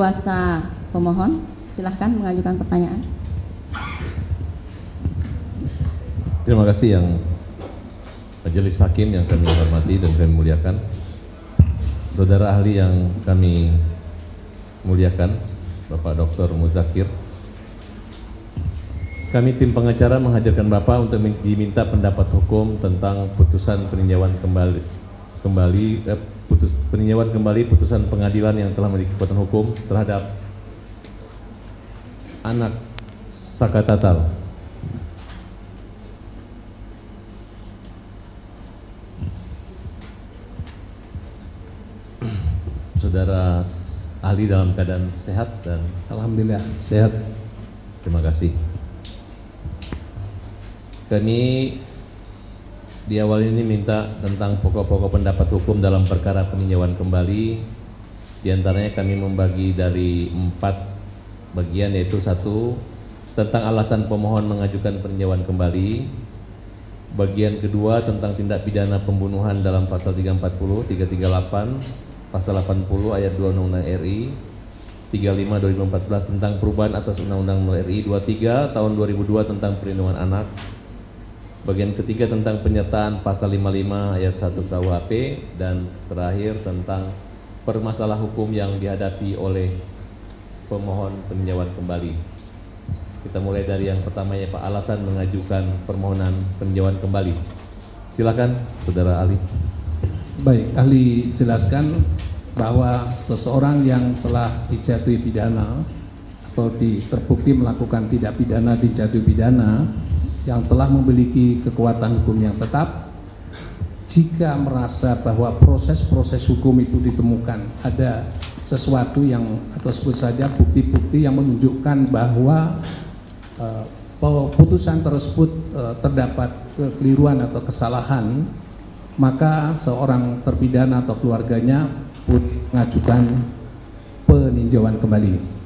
kuasa pemohon silahkan mengajukan pertanyaan. Terima kasih yang majelis hakim yang kami hormati dan kami muliakan. Saudara ahli yang kami muliakan, Bapak Dr. Muzakir. Kami tim pengacara menghadirkan Bapak untuk diminta pendapat hukum tentang putusan peninjauan kembali kembali eh, putus peninjauan kembali putusan pengadilan yang telah memiliki kekuatan hukum terhadap anak Saka Tatal saudara ahli dalam keadaan sehat dan Alhamdulillah sehat. terima kasih. Kami di awal ini minta tentang pokok-pokok pendapat hukum dalam perkara peninjauan kembali. Di antaranya kami membagi dari empat bagian yaitu satu tentang alasan pemohon mengajukan peninjauan kembali. Bagian kedua tentang tindak pidana pembunuhan dalam pasal 340, 338, pasal 80 ayat 2 Undang-Undang RI 35 2014 tentang perubahan atas Undang-Undang RI 23 tahun 2002 tentang perlindungan anak. Bagian ketiga tentang penyertaan pasal 55 ayat 1 KUHP dan terakhir tentang permasalah hukum yang dihadapi oleh pemohon peninjauan kembali. Kita mulai dari yang pertama ya Pak, alasan mengajukan permohonan peninjauan kembali. Silakan Saudara Ali. Baik, ahli jelaskan bahwa seseorang yang telah dijatuhi pidana atau terbukti melakukan tidak pidana dijatuhi pidana yang telah memiliki kekuatan hukum yang tetap jika merasa bahwa proses-proses hukum itu ditemukan ada sesuatu yang atau sebut saja bukti-bukti yang menunjukkan bahwa eh, putusan tersebut eh, terdapat kekeliruan atau kesalahan maka seorang terpidana atau keluarganya pun mengajukan peninjauan kembali.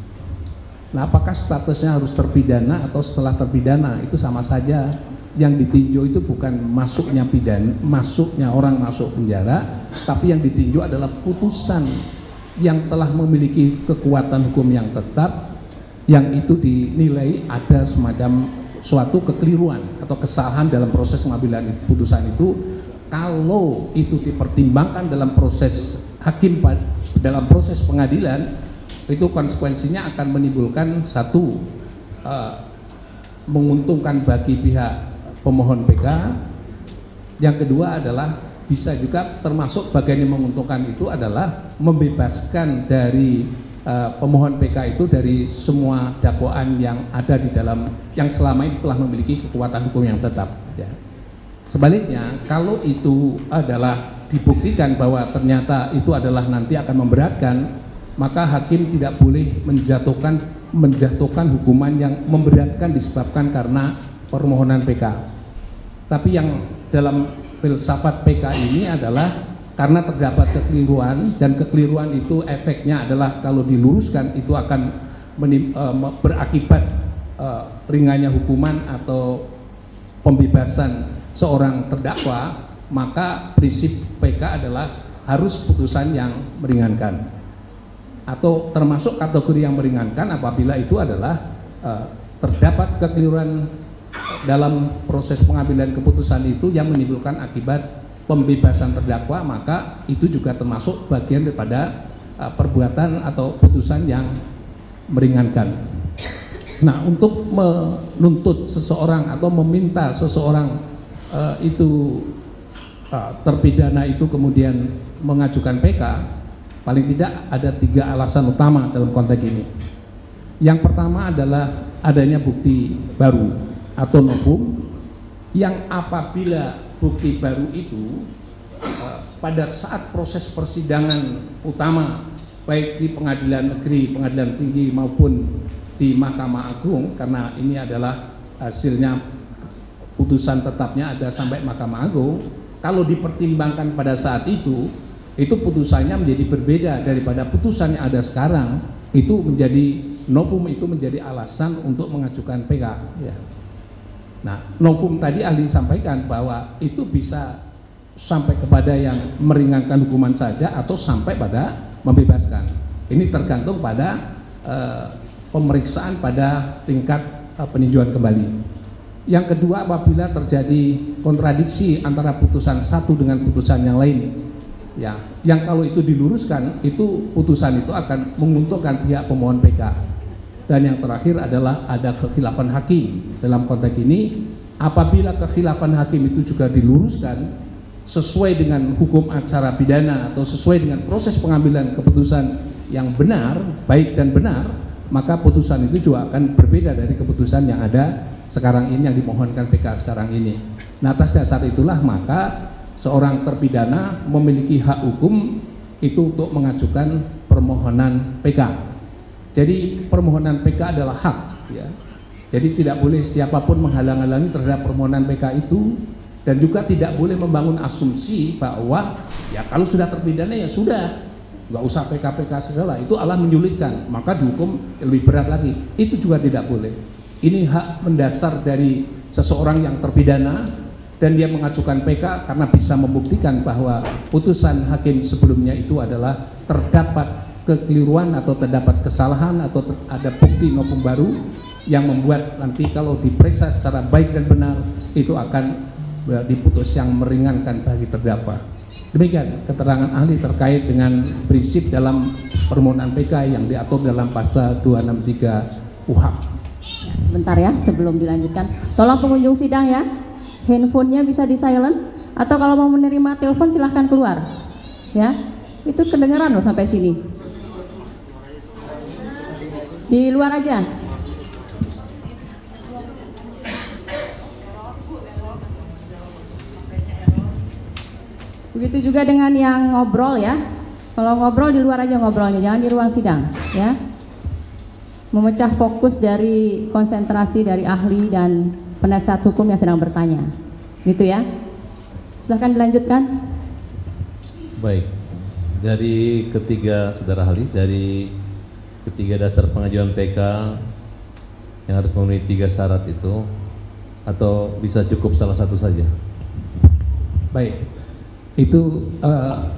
Nah, apakah statusnya harus terpidana atau setelah terpidana itu sama saja. Yang ditinjau itu bukan masuknya pidana, masuknya orang masuk penjara, tapi yang ditinjau adalah putusan yang telah memiliki kekuatan hukum yang tetap yang itu dinilai ada semacam suatu kekeliruan atau kesalahan dalam proses pengambilan putusan itu. Kalau itu dipertimbangkan dalam proses hakim dalam proses pengadilan itu konsekuensinya akan menimbulkan satu uh, menguntungkan bagi pihak pemohon PK yang kedua adalah bisa juga termasuk bagian yang menguntungkan itu adalah membebaskan dari uh, pemohon PK itu dari semua dakwaan yang ada di dalam yang selama ini telah memiliki kekuatan hukum yang tetap ya. sebaliknya kalau itu adalah dibuktikan bahwa ternyata itu adalah nanti akan memberatkan maka hakim tidak boleh menjatuhkan menjatuhkan hukuman yang memberatkan disebabkan karena permohonan PK. Tapi yang dalam filsafat PK ini adalah karena terdapat kekeliruan dan kekeliruan itu efeknya adalah kalau diluruskan itu akan menim, uh, berakibat uh, ringannya hukuman atau pembebasan seorang terdakwa maka prinsip PK adalah harus putusan yang meringankan atau termasuk kategori yang meringankan apabila itu adalah uh, terdapat kekeliruan dalam proses pengambilan keputusan itu yang menimbulkan akibat pembebasan terdakwa maka itu juga termasuk bagian daripada uh, perbuatan atau putusan yang meringankan. Nah, untuk menuntut seseorang atau meminta seseorang uh, itu uh, terpidana itu kemudian mengajukan PK, paling tidak ada tiga alasan utama dalam konteks ini. Yang pertama adalah adanya bukti baru atau novum yang apabila bukti baru itu uh, pada saat proses persidangan utama baik di pengadilan negeri, pengadilan tinggi maupun di Mahkamah Agung karena ini adalah hasilnya putusan tetapnya ada sampai Mahkamah Agung kalau dipertimbangkan pada saat itu itu putusannya menjadi berbeda daripada putusan yang ada sekarang itu menjadi novum itu menjadi alasan untuk mengajukan PK ya. Nah, novum tadi ahli sampaikan bahwa itu bisa sampai kepada yang meringankan hukuman saja atau sampai pada membebaskan. Ini tergantung pada eh, pemeriksaan pada tingkat eh, peninjauan kembali. Yang kedua apabila terjadi kontradiksi antara putusan satu dengan putusan yang lain, ya, yang kalau itu diluruskan itu putusan itu akan menguntungkan pihak pemohon PK. Dan yang terakhir adalah ada kekhilafan hakim. Dalam konteks ini, apabila kekhilafan hakim itu juga diluruskan sesuai dengan hukum acara pidana atau sesuai dengan proses pengambilan keputusan yang benar, baik dan benar, maka putusan itu juga akan berbeda dari keputusan yang ada sekarang ini yang dimohonkan PK sekarang ini. Nah atas dasar itulah maka seorang terpidana memiliki hak hukum itu untuk mengajukan permohonan PK. Jadi permohonan PK adalah hak, ya. Jadi tidak boleh siapa pun menghalang-halangi terhadap permohonan PK itu dan juga tidak boleh membangun asumsi bahwa ya kalau sudah terpidana ya sudah. Nggak usah PK-PK segala. Itu Allah menyulitkan. Maka dihukum lebih berat lagi. Itu juga tidak boleh. Ini hak mendasar dari seseorang yang terpidana dan dia mengajukan PK karena bisa membuktikan bahwa putusan hakim sebelumnya itu adalah terdapat kekeliruan atau terdapat kesalahan atau ter ada bukti novum baru yang membuat nanti kalau diperiksa secara baik dan benar itu akan diputus yang meringankan bagi terdakwa. Demikian keterangan ahli terkait dengan prinsip dalam permohonan PK yang diatur dalam pasal 263 UHAP sebentar ya sebelum dilanjutkan. Tolong pengunjung sidang ya, handphonenya bisa di silent atau kalau mau menerima telepon silahkan keluar. Ya, itu kedengaran loh sampai sini. Di luar aja. Begitu juga dengan yang ngobrol ya. Kalau ngobrol di luar aja ngobrolnya, jangan di ruang sidang ya memecah fokus dari konsentrasi dari ahli dan penasihat hukum yang sedang bertanya. Gitu ya. Silahkan dilanjutkan. Baik. Dari ketiga saudara ahli, dari ketiga dasar pengajuan PK yang harus memenuhi tiga syarat itu atau bisa cukup salah satu saja? Baik. Itu uh,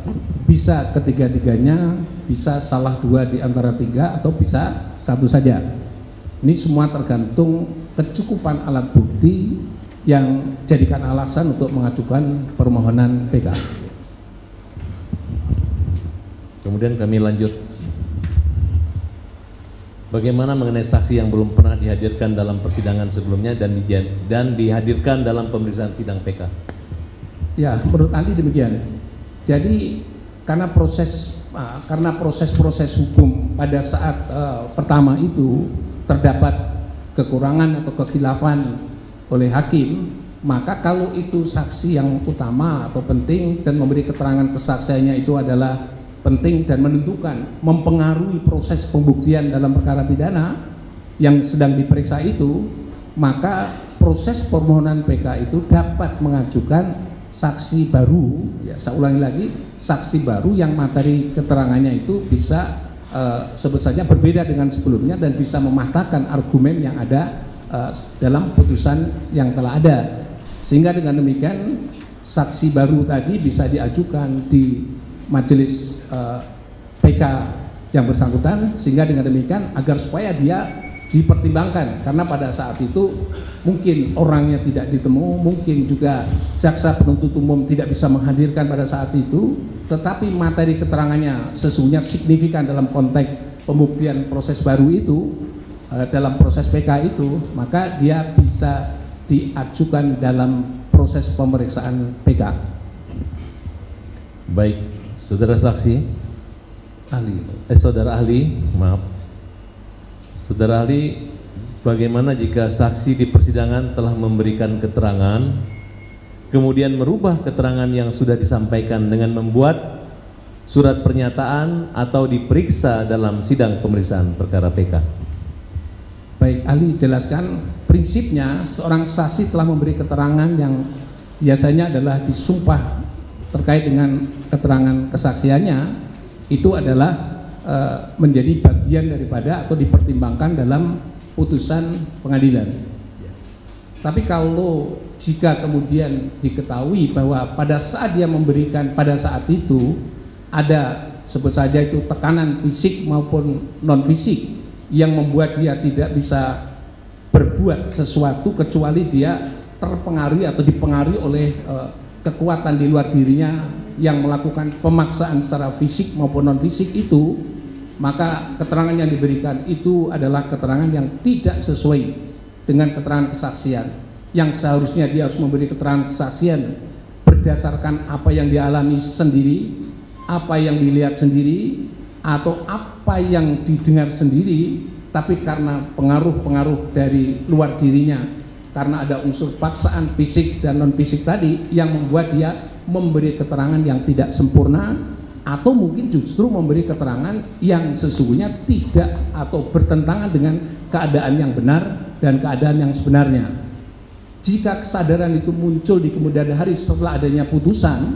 bisa ketiga-tiganya, bisa salah dua di antara tiga atau bisa satu saja. Ini semua tergantung kecukupan alat bukti yang jadikan alasan untuk mengajukan permohonan PK. Kemudian kami lanjut. Bagaimana mengenai saksi yang belum pernah dihadirkan dalam persidangan sebelumnya dan dan dihadirkan dalam pemeriksaan sidang PK? Ya, menurut ahli demikian. Jadi karena proses Nah, karena proses-proses hukum pada saat uh, pertama itu terdapat kekurangan atau kekhilafan oleh hakim, maka kalau itu saksi yang utama atau penting dan memberi keterangan kesaksiannya itu adalah penting dan menentukan, mempengaruhi proses pembuktian dalam perkara pidana yang sedang diperiksa itu, maka proses permohonan PK itu dapat mengajukan saksi baru, ya saya ulangi lagi, saksi baru yang materi keterangannya itu bisa uh, sebut saja berbeda dengan sebelumnya dan bisa mematahkan argumen yang ada uh, dalam putusan yang telah ada. Sehingga dengan demikian saksi baru tadi bisa diajukan di majelis uh, eh, PK yang bersangkutan. Sehingga dengan demikian agar supaya dia dipertimbangkan. Karena pada saat itu mungkin orangnya tidak ditemu, mungkin juga jaksa penuntut umum tidak bisa menghadirkan pada saat itu, tetapi materi keterangannya sesungguhnya signifikan dalam konteks pembuktian proses baru itu eh, dalam proses PK itu, maka dia bisa diajukan dalam proses pemeriksaan PK. Baik, saudara saksi, ahli, eh saudara ahli, maaf Saudara ahli, bagaimana jika saksi di persidangan telah memberikan keterangan, kemudian merubah keterangan yang sudah disampaikan dengan membuat surat pernyataan atau diperiksa dalam sidang pemeriksaan perkara PK? Baik, ahli jelaskan prinsipnya seorang saksi telah memberi keterangan yang biasanya adalah disumpah terkait dengan keterangan kesaksiannya itu adalah Eh, menjadi bagian daripada atau dipertimbangkan dalam putusan pengadilan. Tapi kalau jika kemudian diketahui bahwa pada saat dia memberikan pada saat itu ada sebut saja itu tekanan fisik maupun non fisik yang membuat dia tidak bisa berbuat sesuatu kecuali dia terpengaruhi atau dipengaruhi oleh uh, kekuatan di luar dirinya yang melakukan pemaksaan secara fisik maupun non fisik itu maka keterangan yang diberikan itu adalah keterangan yang tidak sesuai dengan keterangan kesaksian. Yang seharusnya dia harus memberi keterangan kesaksian berdasarkan apa yang dialami sendiri apa yang dilihat sendiri atau apa yang didengar sendiri tapi karena pengaruh-pengaruh dari luar dirinya karena ada unsur paksaan fisik dan non fisik tadi yang membuat dia memberi keterangan yang tidak sempurna atau mungkin justru memberi keterangan yang sesungguhnya tidak atau bertentangan dengan keadaan yang benar dan keadaan yang sebenarnya jika kesadaran itu muncul di kemudian hari setelah adanya putusan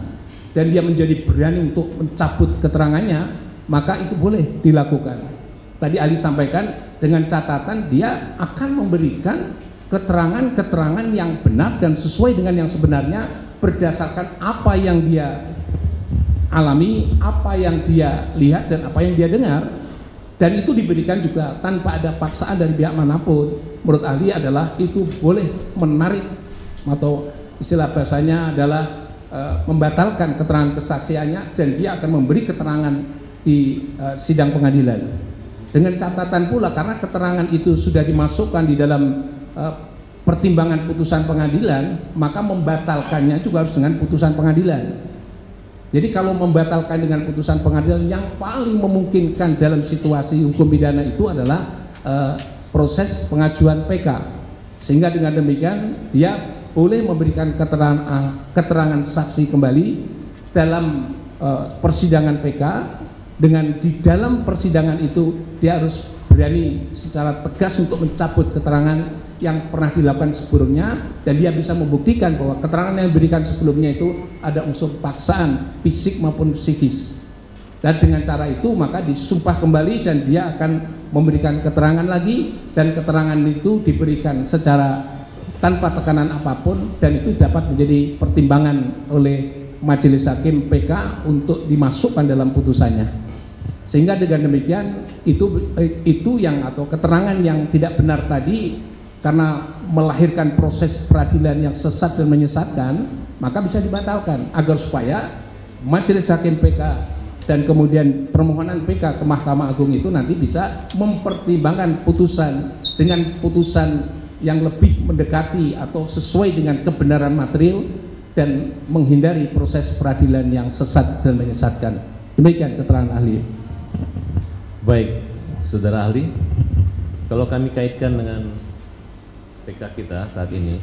dan dia menjadi berani untuk mencabut keterangannya, maka itu boleh dilakukan. Tadi Ali sampaikan dengan catatan dia akan memberikan keterangan-keterangan yang benar dan sesuai dengan yang sebenarnya berdasarkan apa yang dia alami, apa yang dia lihat dan apa yang dia dengar. Dan itu diberikan juga tanpa ada paksaan dari pihak mana pun. Menurut Ali adalah itu boleh menarik atau istilah bahasanya adalah Eh, membatalkan keterangan kesaksiannya dan dia akan memberi keterangan di uh, sidang pengadilan. Dengan catatan pula karena keterangan itu sudah dimasukkan di dalam uh, pertimbangan putusan pengadilan, maka membatalkannya juga harus dengan putusan pengadilan. Jadi kalau membatalkan dengan putusan pengadilan yang paling memungkinkan dalam situasi hukum pidana itu adalah uh, proses pengajuan PK. Sehingga dengan demikian dia boleh memberikan keterangan ah, keterangan saksi kembali dalam uh, persidangan PK dengan di dalam persidangan itu dia harus berani secara tegas untuk mencabut keterangan yang pernah dilakukan sebelumnya dan dia bisa membuktikan bahwa keterangan yang diberikan sebelumnya itu ada unsur paksaan fisik maupun psikis. Dan dengan cara itu maka disumpah kembali dan dia akan memberikan keterangan lagi dan keterangan itu diberikan secara tanpa tekanan apa pun dan itu dapat menjadi pertimbangan oleh majelis hakim PK untuk dimasukkan dalam putusannya. Sehingga dengan demikian itu itu yang atau keterangan yang tidak benar tadi karena melahirkan proses peradilan yang sesat dan menyesatkan maka bisa dibatalkan agar supaya majelis hakim PK dan kemudian permohonan PK ke Mahkamah Agung itu nanti bisa mempertimbangkan putusan dengan putusan yang lebih mendekati atau sesuai dengan kebenaran material dan menghindari proses peradilan yang sesat dan menyesatkan. Demikian keterangan ahli. Baik, saudara ahli, kalau kami kaitkan dengan PK kita saat ini,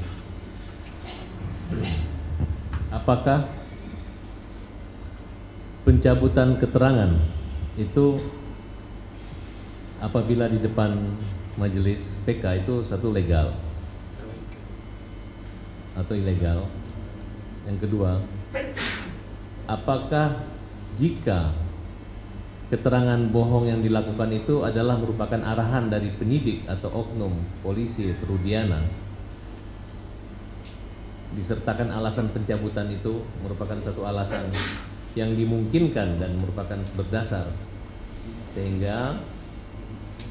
apakah pencabutan keterangan itu apabila di depan majelis PK itu satu legal atau ilegal. Yang kedua, apakah jika keterangan bohong yang dilakukan itu adalah merupakan arahan dari penyidik atau oknum polisi Rudiana disertakan alasan pencabutan itu merupakan satu alasan yang dimungkinkan dan merupakan berdasar sehingga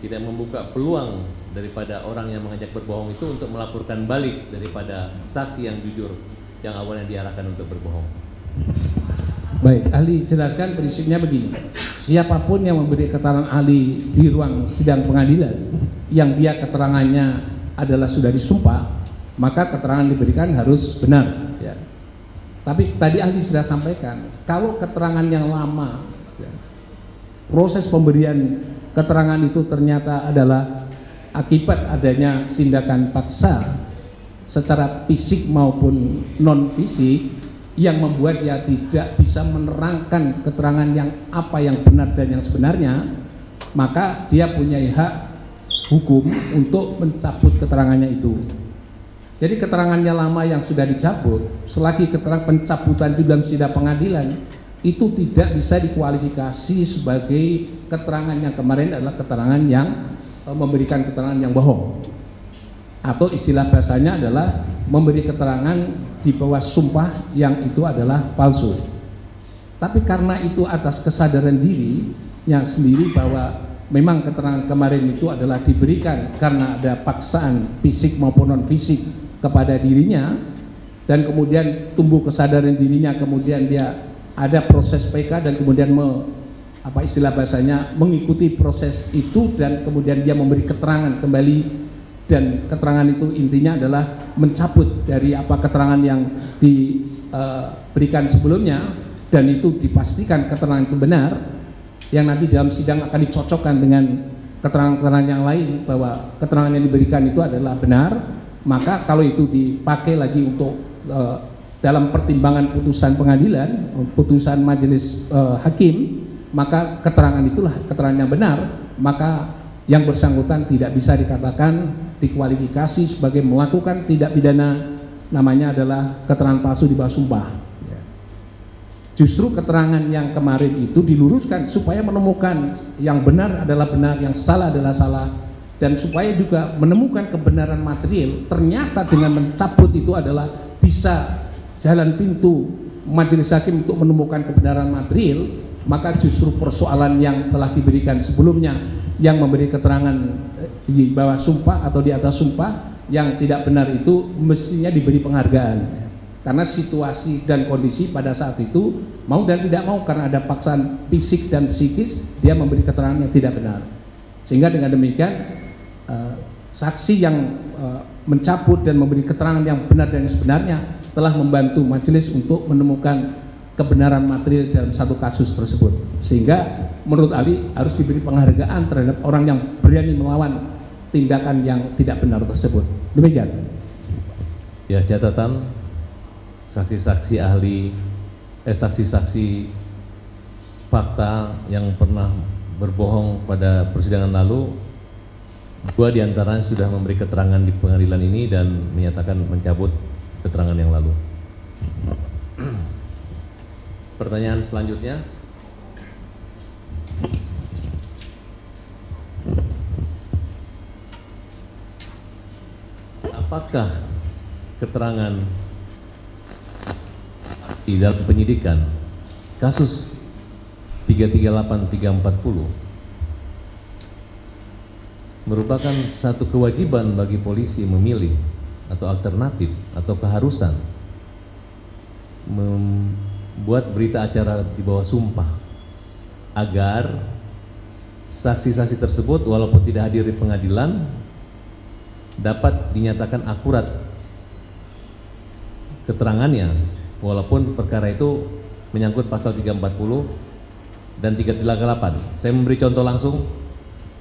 tidak membuka peluang daripada orang yang mengajak berbohong itu untuk melaporkan balik daripada saksi yang jujur yang awalnya diarahkan untuk berbohong. Baik, ahli jelaskan prinsipnya begini. Siapa pun yang memberi keterangan ahli di ruang sidang pengadilan yang dia keterangannya adalah sudah disumpah, maka keterangan diberikan harus benar. Ya. Tapi tadi ahli sudah sampaikan, kalau keterangan yang lama, ya, proses pemberian keterangan itu ternyata adalah akibat adanya tindakan paksa secara fisik maupun non fisik yang membuat dia tidak bisa menerangkan keterangan yang apa yang benar dan yang sebenarnya maka dia punya hak hukum untuk mencabut keterangannya itu. Jadi keterangannya lama yang sudah dicabut selagi keterangan pencabutan di dalam sidang pengadilan itu tidak bisa dikualifikasi sebagai keterangan yang kemarin adalah keterangan yang e, memberikan keterangan yang bohong atau istilah bahasanya adalah memberi keterangan di bawah sumpah yang itu adalah palsu. Tapi karena itu atas kesadaran diri yang sendiri bahwa memang keterangan kemarin itu adalah diberikan karena ada paksaan fisik maupun non fisik kepada dirinya dan kemudian tumbuh kesadaran dirinya kemudian dia ada proses PK dan kemudian me, apa istilah bahasanya mengikuti proses itu dan kemudian dia memberi keterangan kembali dan keterangan itu intinya adalah mencabut dari apa keterangan yang diberikan sebelumnya. Dan itu dipastikan keterangan itu benar yang nanti dalam sidang akan dicocokkan dengan keterangan-keterangan yang lain bahwa keterangan yang diberikan itu adalah benar. Maka kalau itu dipakai lagi untuk uh, dalam pertimbangan putusan pengadilan putusan majelis uh, hakim maka keterangan itulah keterangan yang benar. Maka yang bersangkutan tidak bisa dikatakan dikualifikasi sebagai melakukan tidak pidana namanya adalah keterangan palsu di bawah sumpah Justru keterangan yang kemarin itu diluruskan supaya menemukan yang benar adalah benar, yang salah adalah salah, dan supaya juga menemukan kebenaran material. Ternyata dengan mencabut itu adalah bisa jalan pintu majelis hakim untuk menemukan kebenaran material, maka justru persoalan yang telah diberikan sebelumnya yang memberi keterangan eh, di bawah sumpah atau di atas sumpah yang tidak benar itu mestinya diberi penghargaan. Karena situasi dan kondisi pada saat itu mau dan tidak mau karena ada paksaan fisik dan psikis dia memberi keterangan yang tidak benar. Sehingga dengan demikian uh, saksi yang uh, mencabut dan memberi keterangan yang benar dan sebenarnya telah membantu majelis untuk menemukan kebenaran material dalam satu kasus tersebut. Sehingga menurut Ali harus diberi penghargaan terhadap orang yang berani melawan tindakan yang tidak benar tersebut. Demikian. Ya catatan saksi-saksi ahli, eh saksi-saksi fakta yang pernah berbohong pada persidangan lalu, dua di antaranya sudah memberi keterangan di pengadilan ini dan menyatakan mencabut keterangan yang lalu. Pertanyaan selanjutnya. Apakah keterangan di dalam penyidikan kasus 338340 merupakan satu kewajiban bagi polisi memilih atau alternatif atau keharusan membuat berita acara di bawah sumpah agar saksi-saksi tersebut walaupun tidak hadir di pengadilan dapat dinyatakan akurat keterangannya walaupun perkara itu menyangkut pasal 340 dan 338. Saya memberi contoh langsung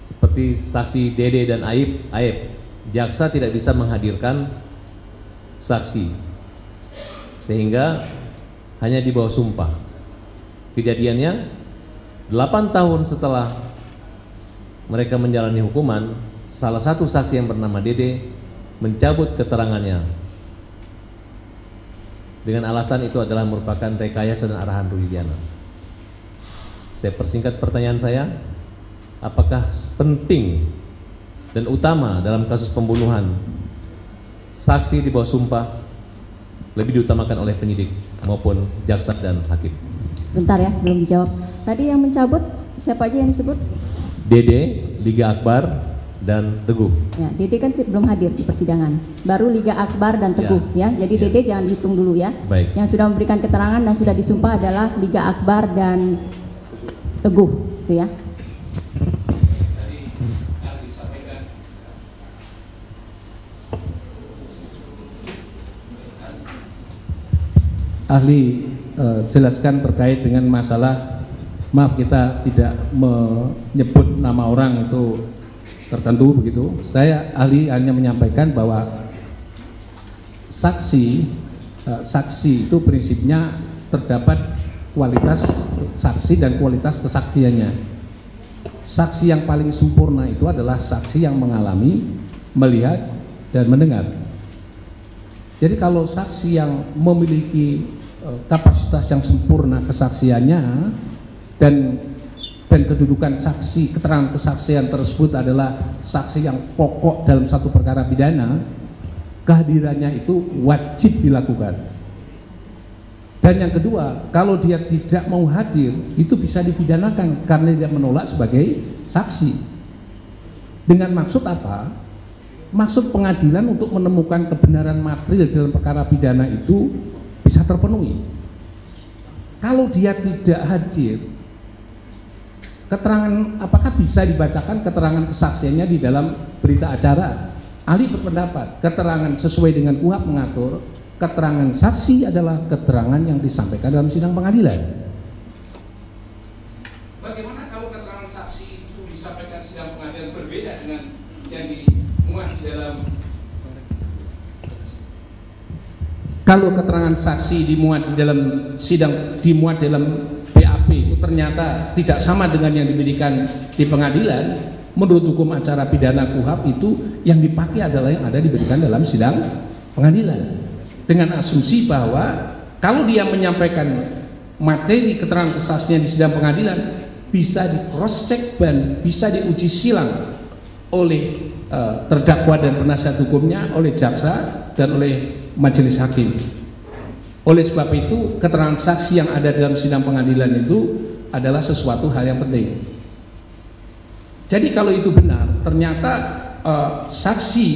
seperti saksi Dede dan Aib, Aib, jaksa tidak bisa menghadirkan saksi sehingga hanya di bawah sumpah. Kejadiannya 8 tahun setelah mereka menjalani hukuman, salah satu saksi yang bernama Dede mencabut keterangannya dengan alasan itu adalah merupakan rekayasa dan arahan Ruhidiana. Saya persingkat pertanyaan saya, apakah penting dan utama dalam kasus pembunuhan saksi di bawah sumpah lebih diutamakan oleh penyidik maupun jaksa dan hakim? Sebentar ya sebelum dijawab. Tadi yang mencabut siapa aja yang disebut? Dede, Liga Akbar, dan Teguh. Ya, Dede kan belum hadir di persidangan. Baru Liga Akbar dan Teguh ya. ya. Jadi ya. Dede jangan dihitung dulu ya. Baik. Yang sudah memberikan keterangan dan sudah disumpah adalah Liga Akbar dan Teguh, itu ya. Ahli uh, jelaskan terkait dengan masalah maaf kita tidak menyebut nama orang itu tertentu begitu. Saya ahli hanya menyampaikan bahwa saksi uh, saksi itu prinsipnya terdapat kualitas saksi dan kualitas kesaksiannya. Saksi yang paling sempurna itu adalah saksi yang mengalami, melihat dan mendengar. Jadi kalau saksi yang memiliki uh, kapasitas yang sempurna kesaksiannya dan dan kedudukan saksi keterangan kesaksian tersebut adalah saksi yang pokok dalam satu perkara pidana kehadirannya itu wajib dilakukan Dan yang kedua, kalau dia tidak mau hadir, itu bisa dipidanakan karena dia menolak sebagai saksi. Dengan maksud apa? Maksud pengadilan untuk menemukan kebenaran material dalam perkara pidana itu bisa terpenuhi. Kalau dia tidak hadir, keterangan apakah bisa dibacakan keterangan kesaksiannya di dalam berita acara? Ali berpendapat keterangan sesuai dengan kuhab mengatur keterangan saksi adalah keterangan yang disampaikan dalam sidang pengadilan. Bagaimana kalau keterangan saksi itu disampaikan sidang pengadilan berbeda dengan yang dimuat di dalam kalau keterangan saksi dimuat di dalam sidang dimuat dalam BAP itu ternyata tidak sama dengan yang diberikan di pengadilan menurut hukum acara pidana kuhab itu yang dipakai adalah yang ada diberikan dalam sidang pengadilan. Dengan asumsi bahwa kalau dia menyampaikan materi keterangan kesaksian di sidang pengadilan bisa di cross check dan bisa diuji silang oleh uh, terdakwa dan penasihat hukumnya oleh jaksa dan oleh majelis hakim. Oleh sebab itu keterangan saksi yang ada dalam sidang pengadilan itu adalah sesuatu hal yang penting. Jadi kalau itu benar, ternyata uh, saksi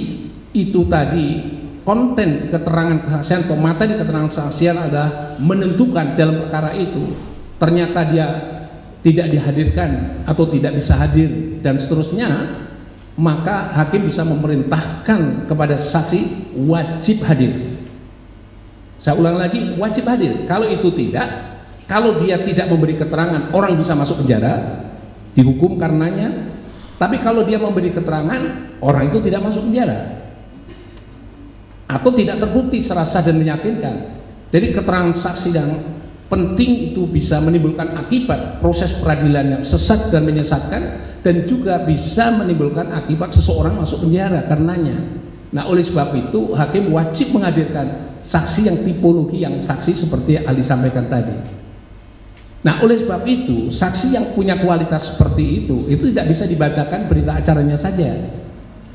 itu tadi konten keterangan kesaksian atau materi keterangan kesaksian adalah menentukan dalam perkara itu ternyata dia tidak dihadirkan atau tidak bisa hadir dan seterusnya maka hakim bisa memerintahkan kepada saksi wajib hadir. Saya ulang lagi wajib hadir. Kalau itu tidak kalau dia tidak memberi keterangan orang bisa masuk penjara dihukum karenanya. Tapi kalau dia memberi keterangan orang itu tidak masuk penjara. Atau tidak terbukti serasa dan meyakinkan. Jadi keterangan saksi yang penting itu bisa menimbulkan akibat proses peradilan yang sesat dan menyesatkan dan juga bisa menimbulkan akibat seseorang masuk penjara karenanya. Nah oleh sebab itu hakim wajib menghadirkan saksi yang tipologi yang saksi seperti yang Ali sampaikan tadi. Nah oleh sebab itu saksi yang punya kualitas seperti itu itu tidak bisa dibacakan berita acaranya saja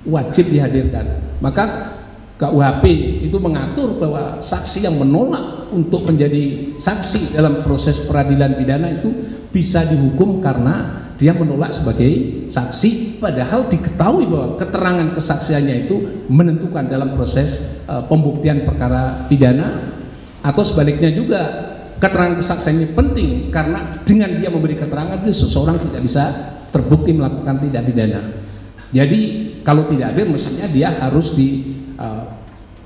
wajib dihadirkan. Maka KUHP itu mengatur bahwa saksi yang menolak untuk menjadi saksi dalam proses peradilan pidana itu bisa dihukum karena dia menolak sebagai saksi padahal diketahui bahwa keterangan kesaksiannya itu menentukan dalam proses uh, pembuktian perkara pidana atau sebaliknya juga keterangan kesaksiannya penting karena dengan dia memberi keterangan itu seseorang tidak bisa terbukti melakukan tidak pidana. Jadi kalau tidak ada mestinya dia harus di uh,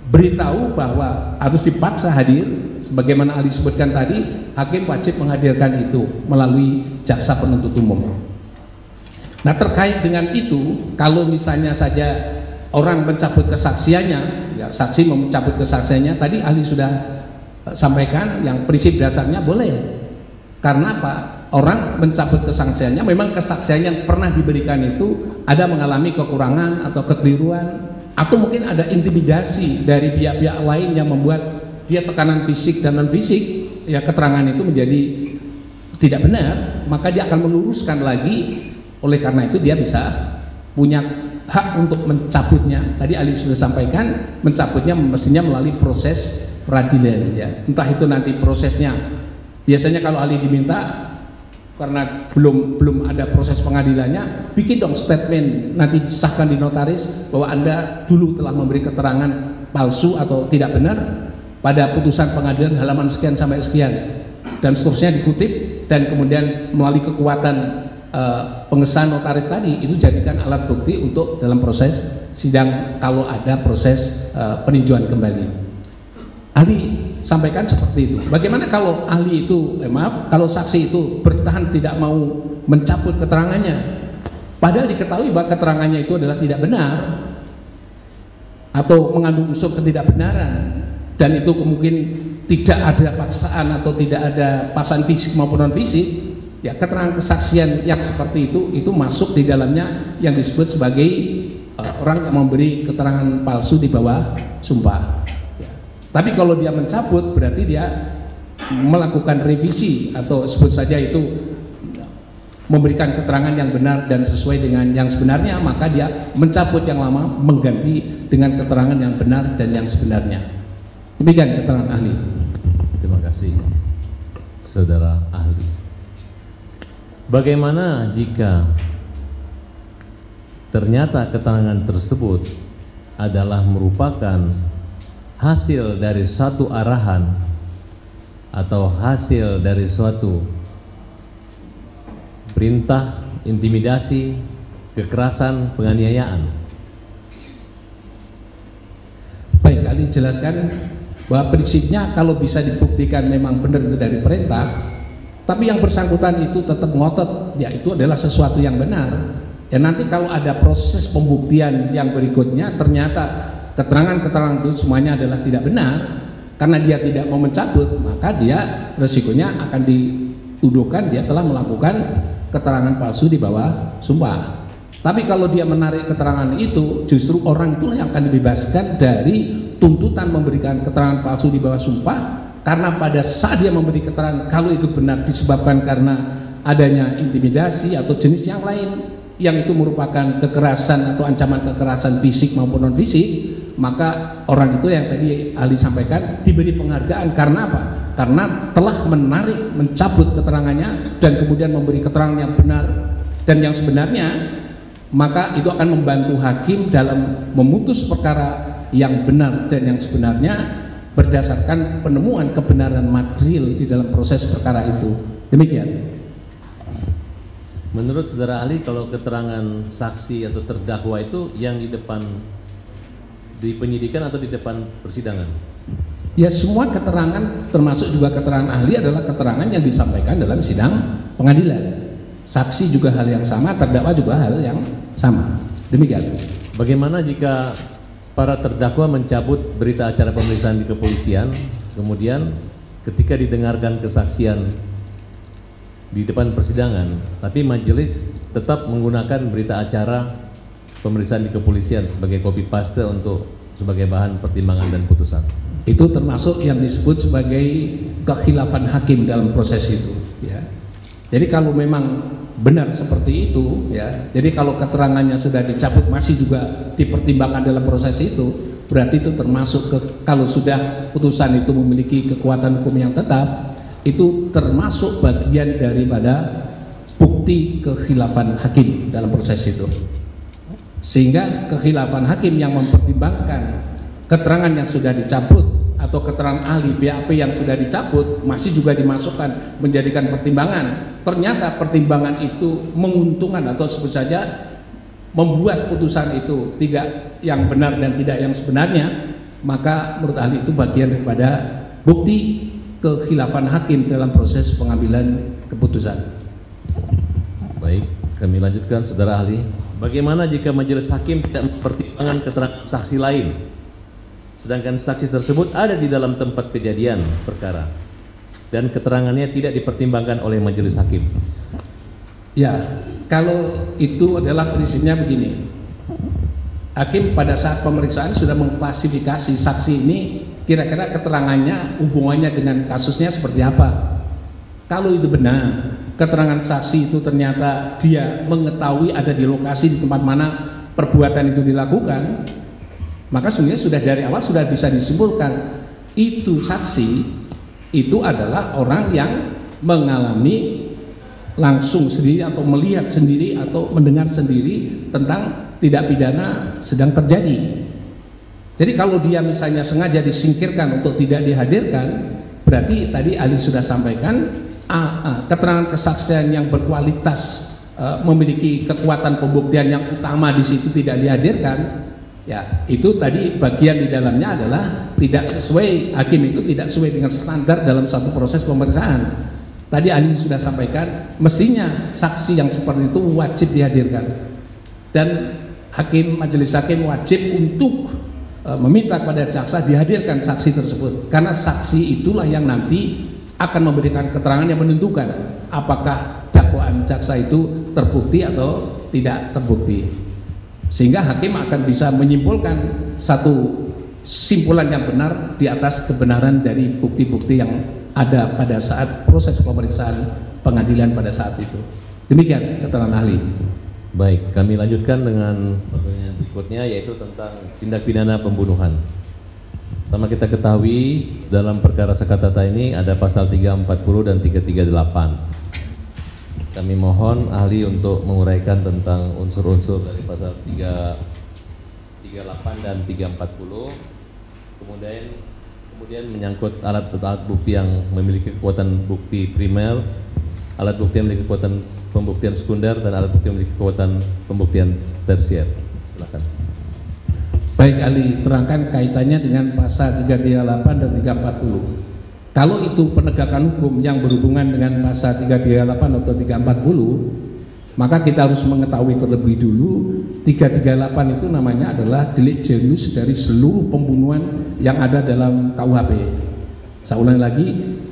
beritahu bahwa harus dipaksa hadir sebagaimana Ali sebutkan tadi hakim wajib menghadirkan itu melalui jaksa penuntut umum. Nah terkait dengan itu kalau misalnya saja orang mencabut kesaksiannya ya saksi mencabut kesaksiannya tadi Ali sudah uh, sampaikan yang prinsip dasarnya boleh. Karena apa? Orang mencabut kesaksiannya memang kesaksian yang pernah diberikan itu ada mengalami kekurangan atau kekeliruan atau mungkin ada intimidasi dari pihak-pihak lain yang membuat dia tekanan fisik dan non fisik ya keterangan itu menjadi tidak benar maka dia akan meluruskan lagi. Oleh karena itu dia bisa punya hak untuk mencabutnya. Tadi Ali sudah sampaikan mencabutnya mestinya melalui proses peradilan ya. Entah itu nanti prosesnya. Biasanya kalau Ali diminta karena belum belum ada proses pengadilannya bikin dong statement nanti disahkan di notaris bahwa anda dulu telah memberi keterangan palsu atau tidak benar pada putusan pengadilan halaman sekian sampai sekian. Dan seterusnya dikutip dan kemudian melalui kekuatan uh, pengesahan notaris tadi itu jadikan alat bukti untuk dalam proses sidang kalau ada proses uh, peninjauan kembali. Ahli sampaikan seperti itu. Bagaimana kalau ahli itu, eh, maaf, kalau saksi itu bertahan tidak mau mencabut keterangannya, padahal diketahui bahwa keterangannya itu adalah tidak benar atau mengandung unsur ketidakbenaran. Dan itu mungkin tidak ada paksaan atau tidak ada pasan fisik maupun non fisik ya keterangan kesaksian yang seperti itu itu masuk di dalamnya yang disebut sebagai uh, orang yang memberi keterangan palsu di bawah sumpah tapi kalau dia mencabut berarti dia melakukan revisi atau sebut saja itu memberikan keterangan yang benar dan sesuai dengan yang sebenarnya maka dia mencabut yang lama mengganti dengan keterangan yang benar dan yang sebenarnya demikian keterangan ahli terima kasih saudara ahli. Bagaimana jika ternyata keterangan tersebut adalah merupakan hasil dari satu arahan atau hasil dari suatu perintah, intimidasi, kekerasan, penganiayaan. Baik, Ali jelaskan bahwa prinsipnya kalau bisa dibuktikan memang benar itu dari perintah, tapi yang bersangkutan itu tetap ngotot, ya itu adalah sesuatu yang benar. Ya nanti kalau ada proses pembuktian yang berikutnya ternyata keterangan-keterangan itu semuanya adalah tidak benar karena dia tidak mau mencabut, maka dia resikonya akan dituduhkan dia telah melakukan keterangan palsu di bawah sumpah. Tapi kalau dia menarik keterangan itu, justru orang itulah yang akan dibebaskan dari tuntutan memberikan keterangan palsu di bawah sumpah karena pada saat dia memberi keterangan kalau itu benar disebabkan karena adanya intimidasi atau jenis yang lain yang itu merupakan kekerasan atau ancaman kekerasan fisik maupun non fisik maka orang itu yang tadi Ali sampaikan diberi penghargaan karena apa? karena telah menarik mencabut keterangannya dan kemudian memberi keterangan yang benar dan yang sebenarnya maka itu akan membantu hakim dalam memutus perkara yang benar dan yang sebenarnya berdasarkan penemuan kebenaran material di dalam proses perkara itu. Demikian. Menurut saudara ahli, kalau keterangan saksi atau terdakwa itu yang di depan di penyidikan atau di depan persidangan? Ya semua keterangan termasuk juga keterangan ahli adalah keterangan yang disampaikan dalam sidang pengadilan. Saksi juga hal yang sama, terdakwa juga hal yang sama. Demikian. Bagaimana jika para terdakwa mencabut berita acara pemeriksaan di kepolisian, kemudian ketika didengarkan kesaksian di depan persidangan, tapi majelis tetap menggunakan berita acara pemeriksaan di kepolisian sebagai copy paste untuk sebagai bahan pertimbangan dan putusan. Itu termasuk yang disebut sebagai kekhilafan hakim dalam proses itu. Ya. Jadi kalau memang benar seperti itu ya jadi kalau keterangannya sudah dicabut masih juga dipertimbangkan dalam proses itu berarti itu termasuk ke, kalau sudah putusan itu memiliki kekuatan hukum yang tetap itu termasuk bagian daripada bukti kekhilafan hakim dalam proses itu sehingga kekhilafan hakim yang mempertimbangkan keterangan yang sudah dicabut atau keterangan ahli BAP yang sudah dicabut masih juga dimasukkan menjadikan pertimbangan. Ternyata pertimbangan itu menguntungkan atau sebut saja membuat putusan itu tidak yang benar dan tidak yang sebenarnya maka menurut ahli itu bagian daripada bukti kekhilafan hakim dalam proses pengambilan keputusan. Baik kami lanjutkan saudara ahli bagaimana jika majelis hakim tidak mempertimbangkan keterangan saksi lain sedangkan saksi tersebut ada di dalam tempat kejadian perkara dan keterangannya tidak dipertimbangkan oleh majelis hakim. Ya, kalau itu adalah prinsipnya begini. Hakim pada saat pemeriksaan sudah mengklasifikasi saksi ini kira-kira keterangannya hubungannya dengan kasusnya seperti apa. Kalau itu benar, keterangan saksi itu ternyata dia mengetahui ada di lokasi di tempat mana perbuatan itu dilakukan, maka sebenarnya sudah dari awal sudah bisa disimpulkan itu saksi itu adalah orang yang mengalami langsung sendiri atau melihat sendiri atau mendengar sendiri tentang tidak pidana sedang terjadi. Jadi kalau dia misalnya sengaja disingkirkan untuk tidak dihadirkan, berarti tadi Ali sudah sampaikan keterangan kesaksian yang berkualitas e, memiliki kekuatan pembuktian yang utama di situ tidak dihadirkan, Ya, itu tadi bagian di dalamnya adalah tidak sesuai hakim itu tidak sesuai dengan standar dalam satu proses pemeriksaan. Tadi ahli sudah sampaikan, mestinya saksi yang seperti itu wajib dihadirkan. Dan hakim majelis hakim wajib untuk e, meminta kepada jaksa dihadirkan saksi tersebut karena saksi itulah yang nanti akan memberikan keterangan yang menentukan apakah dakwaan jaksa itu terbukti atau tidak terbukti sehingga hakim akan bisa menyimpulkan satu simpulan yang benar di atas kebenaran dari bukti-bukti yang ada pada saat proses pemeriksaan pengadilan pada saat itu. Demikian keterangan ahli. Baik, kami lanjutkan dengan pertanyaan berikutnya yaitu tentang tindak pidana pembunuhan. Sama kita ketahui dalam perkara sekatata ini ada pasal 340 dan 338. Kami mohon ahli untuk menguraikan tentang unsur-unsur dari pasal 338 dan 340. Kemudian kemudian menyangkut alat-alat bukti yang memiliki kekuatan bukti primer, alat bukti yang memiliki kekuatan pembuktian sekunder dan alat bukti yang memiliki kekuatan pembuktian tersier. Baik Ali, terangkan kaitannya dengan pasal 338 dan 340. Kalau itu penegakan hukum yang berhubungan dengan pasal 338 atau 340, maka kita harus mengetahui terlebih dulu 338 itu namanya adalah delik genus dari seluruh pembunuhan yang ada dalam KUHP. Saya ulangi lagi,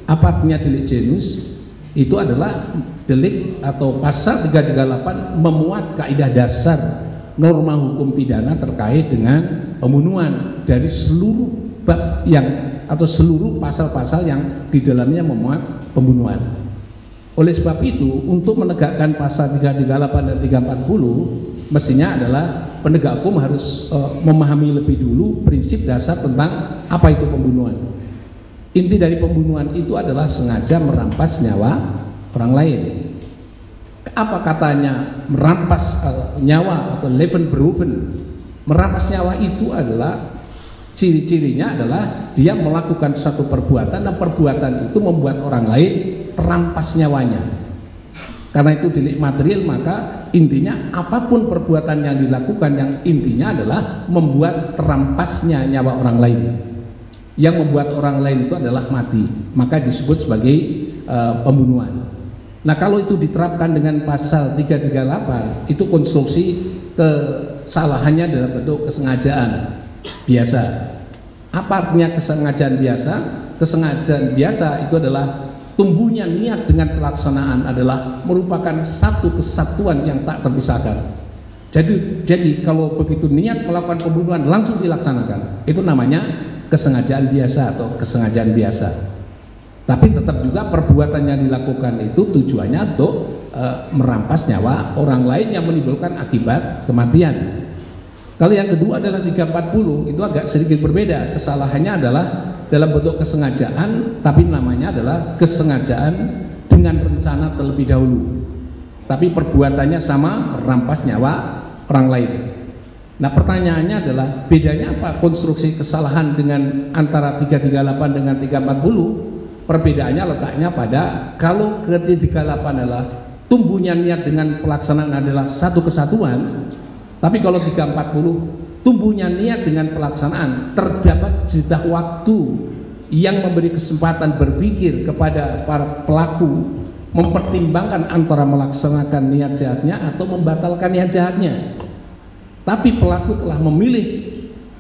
apa artinya delik genus? Itu adalah delik atau pasal 338 memuat kaidah dasar norma hukum pidana terkait dengan pembunuhan dari seluruh bab yang atau seluruh pasal-pasal yang di dalamnya memuat pembunuhan. Oleh sebab itu, untuk menegakkan pasal 338 dan 340, mestinya adalah penegak hukum harus e, memahami lebih dulu prinsip dasar tentang apa itu pembunuhan. Inti dari pembunuhan itu adalah sengaja merampas nyawa orang lain apa katanya? Merampas uh, nyawa atau berufen merampas nyawa itu adalah ciri-cirinya adalah dia melakukan satu perbuatan dan perbuatan itu membuat orang lain terampas nyawanya. Karena itu delik material maka intinya apa pun perbuatan yang dilakukan yang intinya adalah membuat terampasnya nyawa orang lain. Yang membuat orang lain itu adalah mati. Maka disebut sebagai uh, pembunuhan Nah kalau itu diterapkan dengan pasal 338 itu konstruksi kesalahannya dalam bentuk kesengajaan biasa. Apa artinya kesengajaan biasa? Kesengajaan biasa itu adalah tumbuhnya niat dengan pelaksanaan adalah merupakan satu kesatuan yang tak terpisahkan. Jadi, jadi kalau begitu niat melakukan pembunuhan langsung dilaksanakan, itu namanya kesengajaan biasa atau kesengajaan biasa. Tapi tetap juga perbuatan yang dilakukan itu tujuannya untuk e, merampas nyawa orang lain yang menimbulkan akibat kematian. Kalau yang kedua adalah 340 itu agak sedikit berbeda. Kesalahannya adalah dalam bentuk kesengajaan, tapi namanya adalah kesengajaan dengan rencana terlebih dahulu. Tapi perbuatannya sama merampas nyawa orang lain. Nah pertanyaannya adalah bedanya apa konstruksi kesalahan dengan antara 338 dengan 340? Perbedaannya letaknya pada kalau ketiga delapan adalah tumbuhnya niat dengan pelaksanaan adalah satu kesatuan, tapi kalau 340 tumbuhnya niat dengan pelaksanaan terdapat jeda waktu yang memberi kesempatan berpikir kepada para pelaku mempertimbangkan antara melaksanakan niat jahatnya atau membatalkan niat jahatnya. Tapi pelaku telah memilih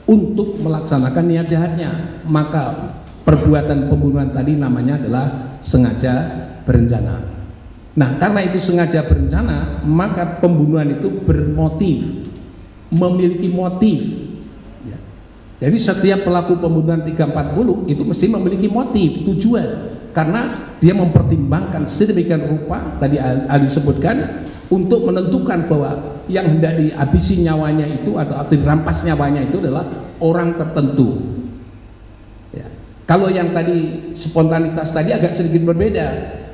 untuk melaksanakan niat jahatnya, maka perbuatan pembunuhan tadi namanya adalah sengaja berencana. Nah, karena itu sengaja berencana, maka pembunuhan itu bermotif, memiliki motif. Ya. Jadi setiap pelaku pembunuhan 340 itu mesti memiliki motif, tujuan. Karena dia mempertimbangkan sedemikian rupa, tadi Ali sebutkan, untuk menentukan bahwa yang hendak dihabisi nyawanya itu atau dirampas nyawanya itu adalah orang tertentu kalau yang tadi spontanitas tadi agak sedikit berbeda.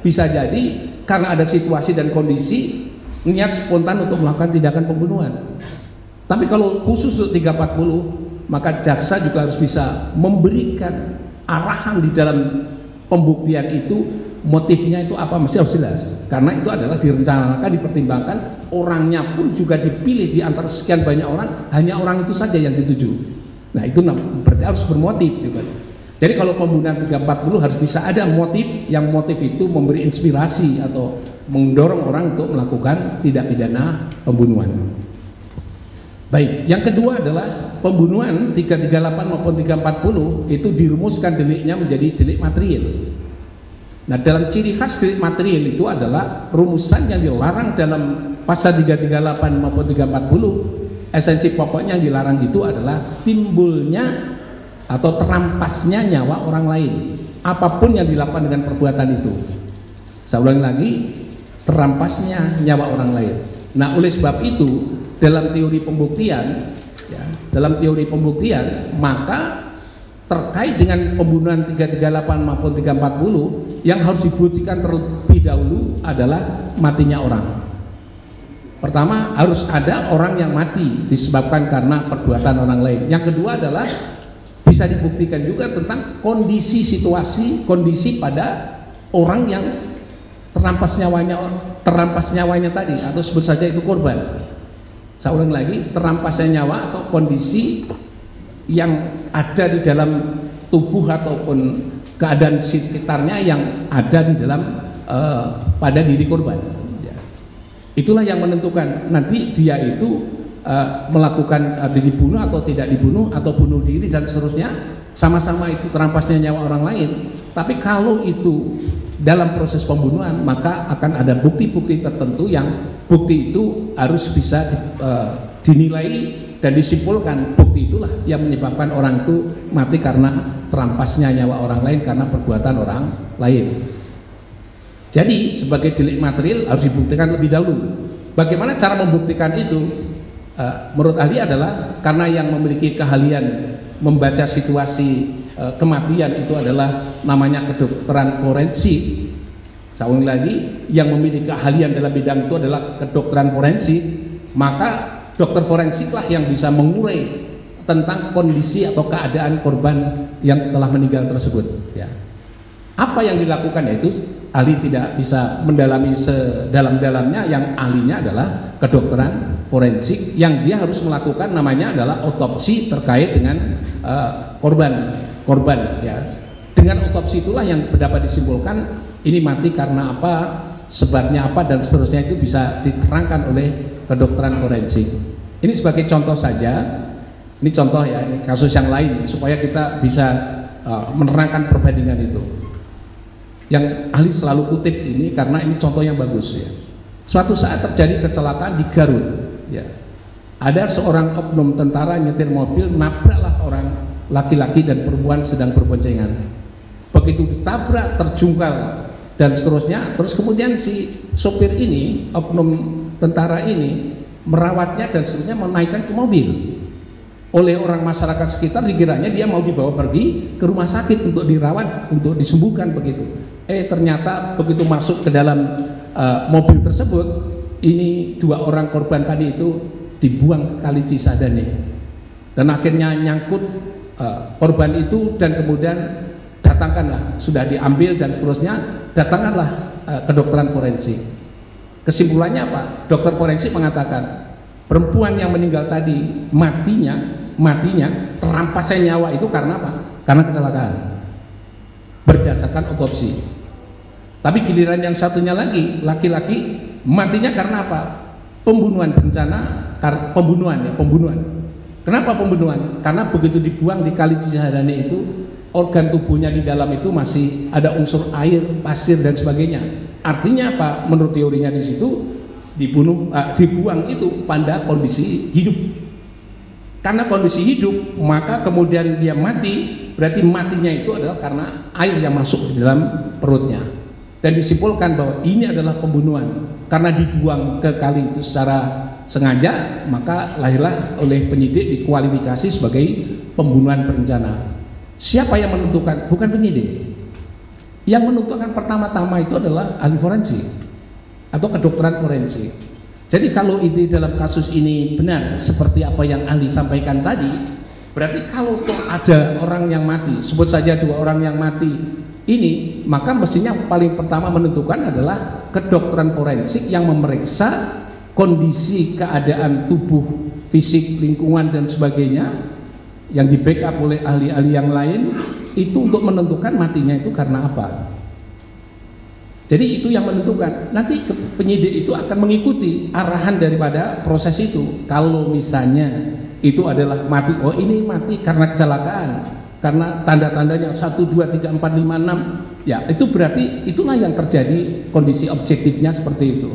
Bisa jadi karena ada situasi dan kondisi niat spontan untuk melakukan tindakan pembunuhan. Tapi kalau khusus untuk 340 maka jaksa juga harus bisa memberikan arahan di dalam pembuktian itu motifnya itu apa mesti harus jelas karena itu adalah direncanakan dipertimbangkan orangnya pun juga dipilih di antara sekian banyak orang hanya orang itu saja yang dituju nah itu berarti harus bermotif gitu kan jadi kalau pembunuhan 340 harus bisa ada motif yang motif itu memberi inspirasi atau mendorong orang untuk melakukan tidak pidana pembunuhan. Baik, yang kedua adalah pembunuhan 338 maupun 340 itu dirumuskan deliknya menjadi delik material. Nah, dalam ciri khas delik material itu adalah rumusan yang dilarang dalam pasal 338 maupun 340 esensi pokoknya yang dilarang itu adalah timbulnya atau terampasnya nyawa orang lain apa pun yang dilakukan dengan perbuatan itu saya ulangi lagi terampasnya nyawa orang lain nah oleh sebab itu dalam teori pembuktian ya, dalam teori pembuktian maka terkait dengan pembunuhan 338 maupun 340 yang harus dibuktikan terlebih dahulu adalah matinya orang. Pertama harus ada orang yang mati disebabkan karena perbuatan orang lain. Yang kedua adalah bisa dibuktikan juga tentang kondisi situasi, kondisi pada orang yang terampas nyawanya terampas nyawanya tadi atau sebut saja itu korban. Saya ulang lagi, terampasnya nyawa atau kondisi yang ada di dalam tubuh ataupun keadaan sekitarnya yang ada di dalam uh, pada diri korban. Ya. Itulah yang menentukan nanti dia itu uh, melakukan uh, dibunuh atau tidak dibunuh atau bunuh diri dan seterusnya sama-sama itu terampasnya nyawa orang lain. Tapi kalau itu dalam proses pembunuhan maka akan ada bukti-bukti tertentu yang bukti itu harus bisa uh, dinilai dan disimpulkan bukti itulah yang menyebabkan orang itu mati karena terampasnya nyawa orang lain karena perbuatan orang lain. Jadi sebagai delik material harus dibuktikan lebih dahulu. Bagaimana cara membuktikan itu? Uh, menurut ahli adalah karena yang memiliki keahlian membaca situasi uh, kematian itu adalah namanya kedokteran forensik. Saya lagi, yang memiliki keahlian dalam bidang itu adalah kedokteran forensik, maka dokter forensik lah yang bisa mengurai tentang kondisi atau keadaan korban yang telah meninggal tersebut ya. Apa yang dilakukan? Yaitu ahli tidak bisa mendalami sedalam-dalamnya yang ahlinya adalah kedokteran forensik yang dia harus melakukan namanya adalah otopsi terkait dengan uh, korban korban ya dengan otopsi itulah yang dapat disimpulkan ini mati karena apa sebabnya apa dan seterusnya itu bisa diterangkan oleh kedokteran forensik ini sebagai contoh saja, ini contoh ya, ini kasus yang lain supaya kita bisa uh, menerangkan perbandingan itu. Yang ahli selalu kutip ini karena ini contoh yang bagus ya. Suatu saat terjadi kecelakaan di Garut, ya. Ada seorang oknum tentara nyetir mobil nabraklah orang laki-laki dan perempuan sedang berboncengan. Begitu ditabrak, terjungkal dan seterusnya, terus kemudian si sopir ini, oknum tentara ini merawatnya dan seterusnya menaikkan ke mobil oleh orang masyarakat sekitar dikiranya dia mau dibawa pergi ke rumah sakit untuk dirawat untuk disembuhkan begitu eh ternyata begitu masuk ke dalam uh, mobil tersebut ini dua orang korban tadi itu dibuang ke kali Cisadane dan akhirnya nyangkut uh, korban itu dan kemudian datangkanlah sudah diambil dan seterusnya datangkanlah uh, kedokteran forensik Kesimpulannya apa? Dokter forensik mengatakan perempuan yang meninggal tadi matinya matinya terampasnya nyawa itu karena apa? Karena kecelakaan. Berdasarkan otopsi. Tapi giliran yang satunya lagi laki-laki matinya karena apa? Pembunuhan berencana, pembunuhan ya, pembunuhan. Kenapa pembunuhan? Karena begitu dibuang di kali Cisadane itu organ tubuhnya di dalam itu masih ada unsur air, pasir dan sebagainya Artinya apa? Menurut teorinya di situ dibunuh, uh, dibuang itu pada kondisi hidup. Karena kondisi hidup, maka kemudian dia mati, berarti matinya itu adalah karena air yang masuk di dalam perutnya. Dan disimpulkan bahwa ini adalah pembunuhan. Karena dibuang ke kali itu secara sengaja, maka lahirlah oleh penyidik dikualifikasi sebagai pembunuhan berencana. Siapa yang menentukan? Bukan penyidik yang menentukan pertama-tama itu adalah ahli forensik atau kedokteran forensik. Jadi kalau ini dalam kasus ini benar seperti apa yang ahli sampaikan tadi, berarti kalau toh ada orang yang mati, sebut saja dua orang yang mati ini, maka mestinya paling pertama menentukan adalah kedokteran forensik yang memeriksa kondisi keadaan tubuh, fisik, lingkungan dan sebagainya yang di backup oleh ahli-ahli yang lain itu untuk menentukan matinya itu karena apa. Jadi itu yang menentukan. Nanti penyidik itu akan mengikuti arahan daripada proses itu. Kalau misalnya itu adalah mati, oh ini mati karena kecelakaan, karena tanda-tandanya 1, 2, 3, 4, 5, 6 ya itu berarti itulah yang terjadi kondisi objektifnya seperti itu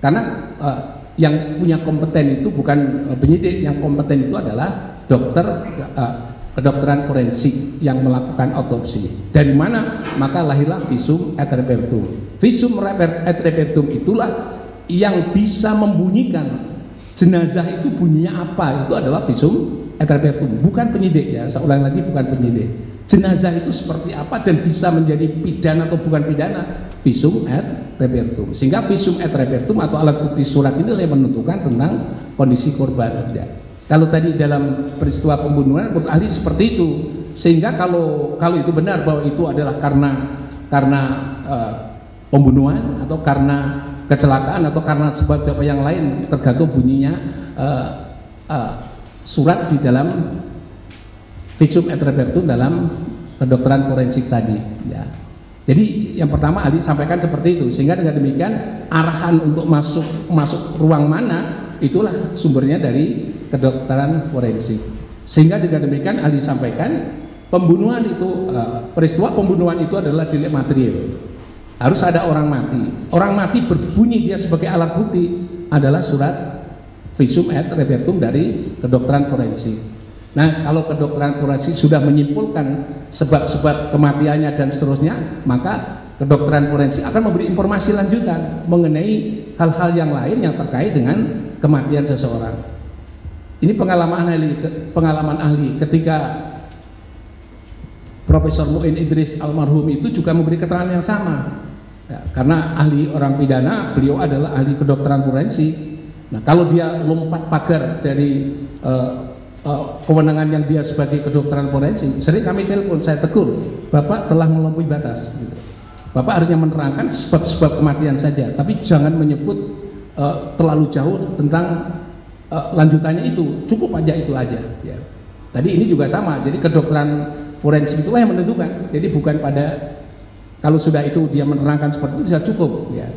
karena uh, yang punya kompeten itu bukan uh, penyidik yang kompeten itu adalah dokter uh, kedokteran forensik yang melakukan otopsi. Dari mana? Maka lahirlah visum et repertum. Visum et repertum itulah yang bisa membunyikan jenazah itu bunyinya apa? Itu adalah visum repertum, bukan penyidik ya. Saya ulang lagi bukan penyidik. jenazah itu seperti apa dan bisa menjadi pidana atau bukan pidana visum et repertum sehingga visum et repertum atau alat bukti surat ini yang menentukan tentang kondisi korban ya. kalau tadi dalam peristiwa pembunuhan menurut ahli seperti itu sehingga kalau kalau itu benar bahwa itu adalah karena karena uh, pembunuhan atau karena kecelakaan atau karena sebab-sebab yang lain tergantung bunyinya uh, uh, surat di dalam visum et repertum dalam kedokteran forensik tadi ya. Jadi yang pertama ahli sampaikan seperti itu sehingga dengan demikian arahan untuk masuk masuk ruang mana itulah sumbernya dari kedokteran forensik. Sehingga dengan demikian ahli sampaikan pembunuhan itu uh, peristiwa pembunuhan itu adalah delik material. Harus ada orang mati. Orang mati berbunyi dia sebagai alat bukti adalah surat visum et repertum dari kedokteran forensik. Nah, kalau kedokteran forensik sudah menyimpulkan sebab-sebab kematiannya dan seterusnya, maka kedokteran forensik akan memberi informasi lanjutan mengenai hal-hal yang lain yang terkait dengan kematian seseorang. Ini pengalaman ahli, pengalaman ahli ketika Profesor Muin Idris almarhum itu juga memberi keterangan yang sama. Ya, karena ahli orang pidana, beliau adalah ahli kedokteran forensik. Nah, kalau dia lompat pagar dari uh, uh, kewenangan yang dia sebagai kedokteran forensik sering kami telepon saya tegur bapak telah melampaui batas gitu. bapak harusnya menerangkan sebab-sebab kematian saja tapi jangan menyebut uh, terlalu jauh tentang uh, lanjutannya itu cukup aja itu aja ya. tadi ini juga sama jadi kedokteran forensik itulah yang menentukan jadi bukan pada kalau sudah itu dia menerangkan seperti itu sudah cukup ya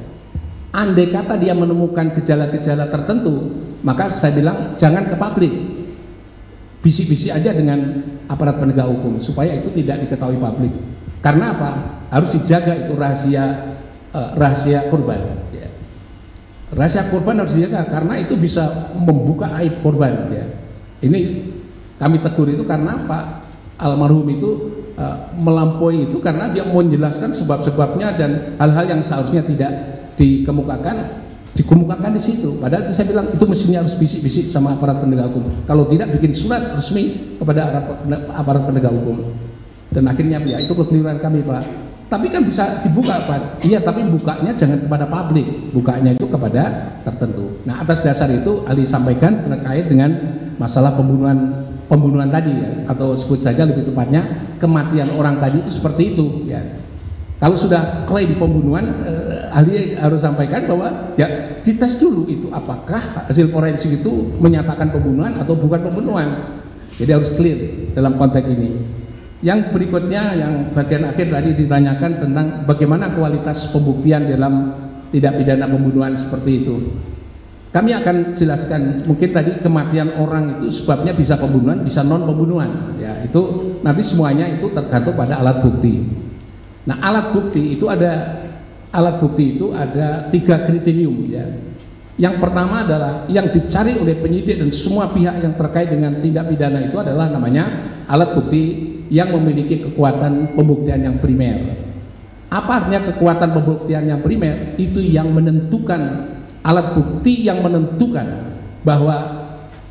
andai kata dia menemukan gejala-gejala tertentu maka saya bilang jangan ke publik bisik-bisik aja dengan aparat penegak hukum supaya itu tidak diketahui publik. Karena apa? Harus dijaga itu rahasia uh, rahasia korban. Ya. Rahasia korban harus dijaga karena itu bisa membuka aib korban. Ya. Ini kami tegur itu karena apa? Almarhum itu uh, melampaui itu karena dia menjelaskan sebab-sebabnya dan hal-hal yang seharusnya tidak dikemukakan dikemukakan di situ. Padahal itu saya bilang itu mestinya harus bisik-bisik sama aparat penegak hukum. Kalau tidak bikin surat resmi kepada aparat penegak hukum. Dan akhirnya ya itu kekeliruan kami Pak. Tapi kan bisa dibuka Pak. Iya tapi bukanya jangan kepada publik. Bukanya itu kepada tertentu. Nah atas dasar itu Ali sampaikan terkait dengan masalah pembunuhan pembunuhan tadi ya atau sebut saja lebih tepatnya kematian orang tadi itu seperti itu ya kalau sudah klaim pembunuhan, eh, ahli harus sampaikan bahwa ya dites dulu itu apakah hasil forensik itu menyatakan pembunuhan atau bukan pembunuhan. Jadi harus clear dalam konteks ini. Yang berikutnya yang bagian akhir tadi ditanyakan tentang bagaimana kualitas pembuktian dalam tidak pidana pembunuhan seperti itu. Kami akan jelaskan mungkin tadi kematian orang itu sebabnya bisa pembunuhan, bisa non pembunuhan. Ya, itu nanti semuanya itu tergantung pada alat bukti. Nah alat bukti itu ada alat bukti itu ada tiga kriterium ya. Yang pertama adalah yang dicari oleh penyidik dan semua pihak yang terkait dengan tindak pidana itu adalah namanya alat bukti yang memiliki kekuatan pembuktian yang primer. Apa artinya kekuatan pembuktian yang primer? Itu yang menentukan alat bukti yang menentukan bahwa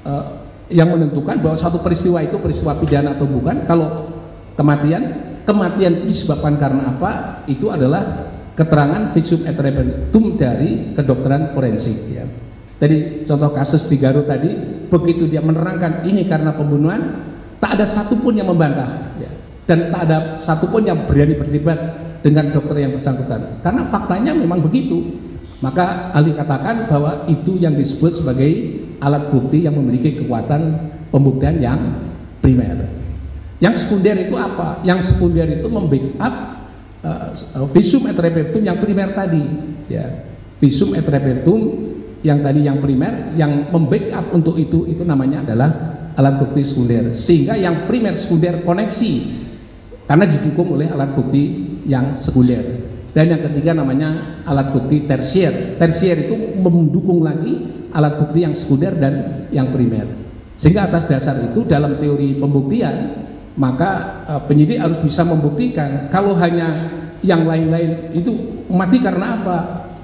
eh, yang menentukan bahwa satu peristiwa itu peristiwa pidana atau bukan. Kalau kematian kematian disebabkan karena apa itu adalah keterangan visum et repertum dari kedokteran forensik ya. Tadi contoh kasus di Garut tadi begitu dia menerangkan ini karena pembunuhan tak ada satupun yang membantah ya. dan tak ada satupun yang berani berdebat dengan dokter yang bersangkutan karena faktanya memang begitu maka ahli katakan bahwa itu yang disebut sebagai alat bukti yang memiliki kekuatan pembuktian yang primer yang sekunder itu apa? Yang sekunder itu membackup uh, visum et repertum yang primer tadi. Ya, visum et repertum yang tadi yang primer, yang membackup untuk itu itu namanya adalah alat bukti sekunder. Sehingga yang primer sekunder koneksi karena didukung oleh alat bukti yang sekunder. Dan yang ketiga namanya alat bukti tersier. Tersier itu mendukung lagi alat bukti yang sekunder dan yang primer. Sehingga atas dasar itu dalam teori pembuktian maka uh, penyidik harus bisa membuktikan kalau hanya yang lain-lain itu mati karena apa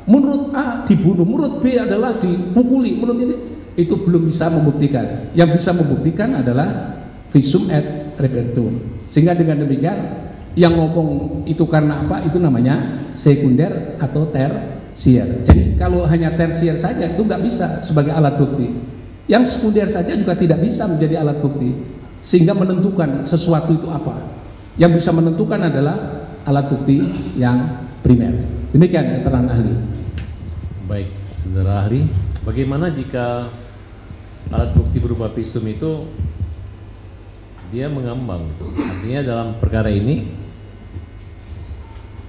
menurut A dibunuh menurut B adalah dipukuli menurut ini itu belum bisa membuktikan yang bisa membuktikan adalah visum et repertum. Sehingga dengan demikian yang ngomong itu karena apa? Itu namanya sekunder atau tersier. Jadi kalau hanya tersier saja itu nggak bisa sebagai alat bukti. Yang sekunder saja juga tidak bisa menjadi alat bukti. Sehingga menentukan sesuatu itu apa. Yang bisa menentukan adalah alat bukti yang primer. Demikian keterangan ahli. Baik, saudara ahli. Bagaimana jika alat bukti berupa visum itu dia mengambang? Artinya dalam perkara ini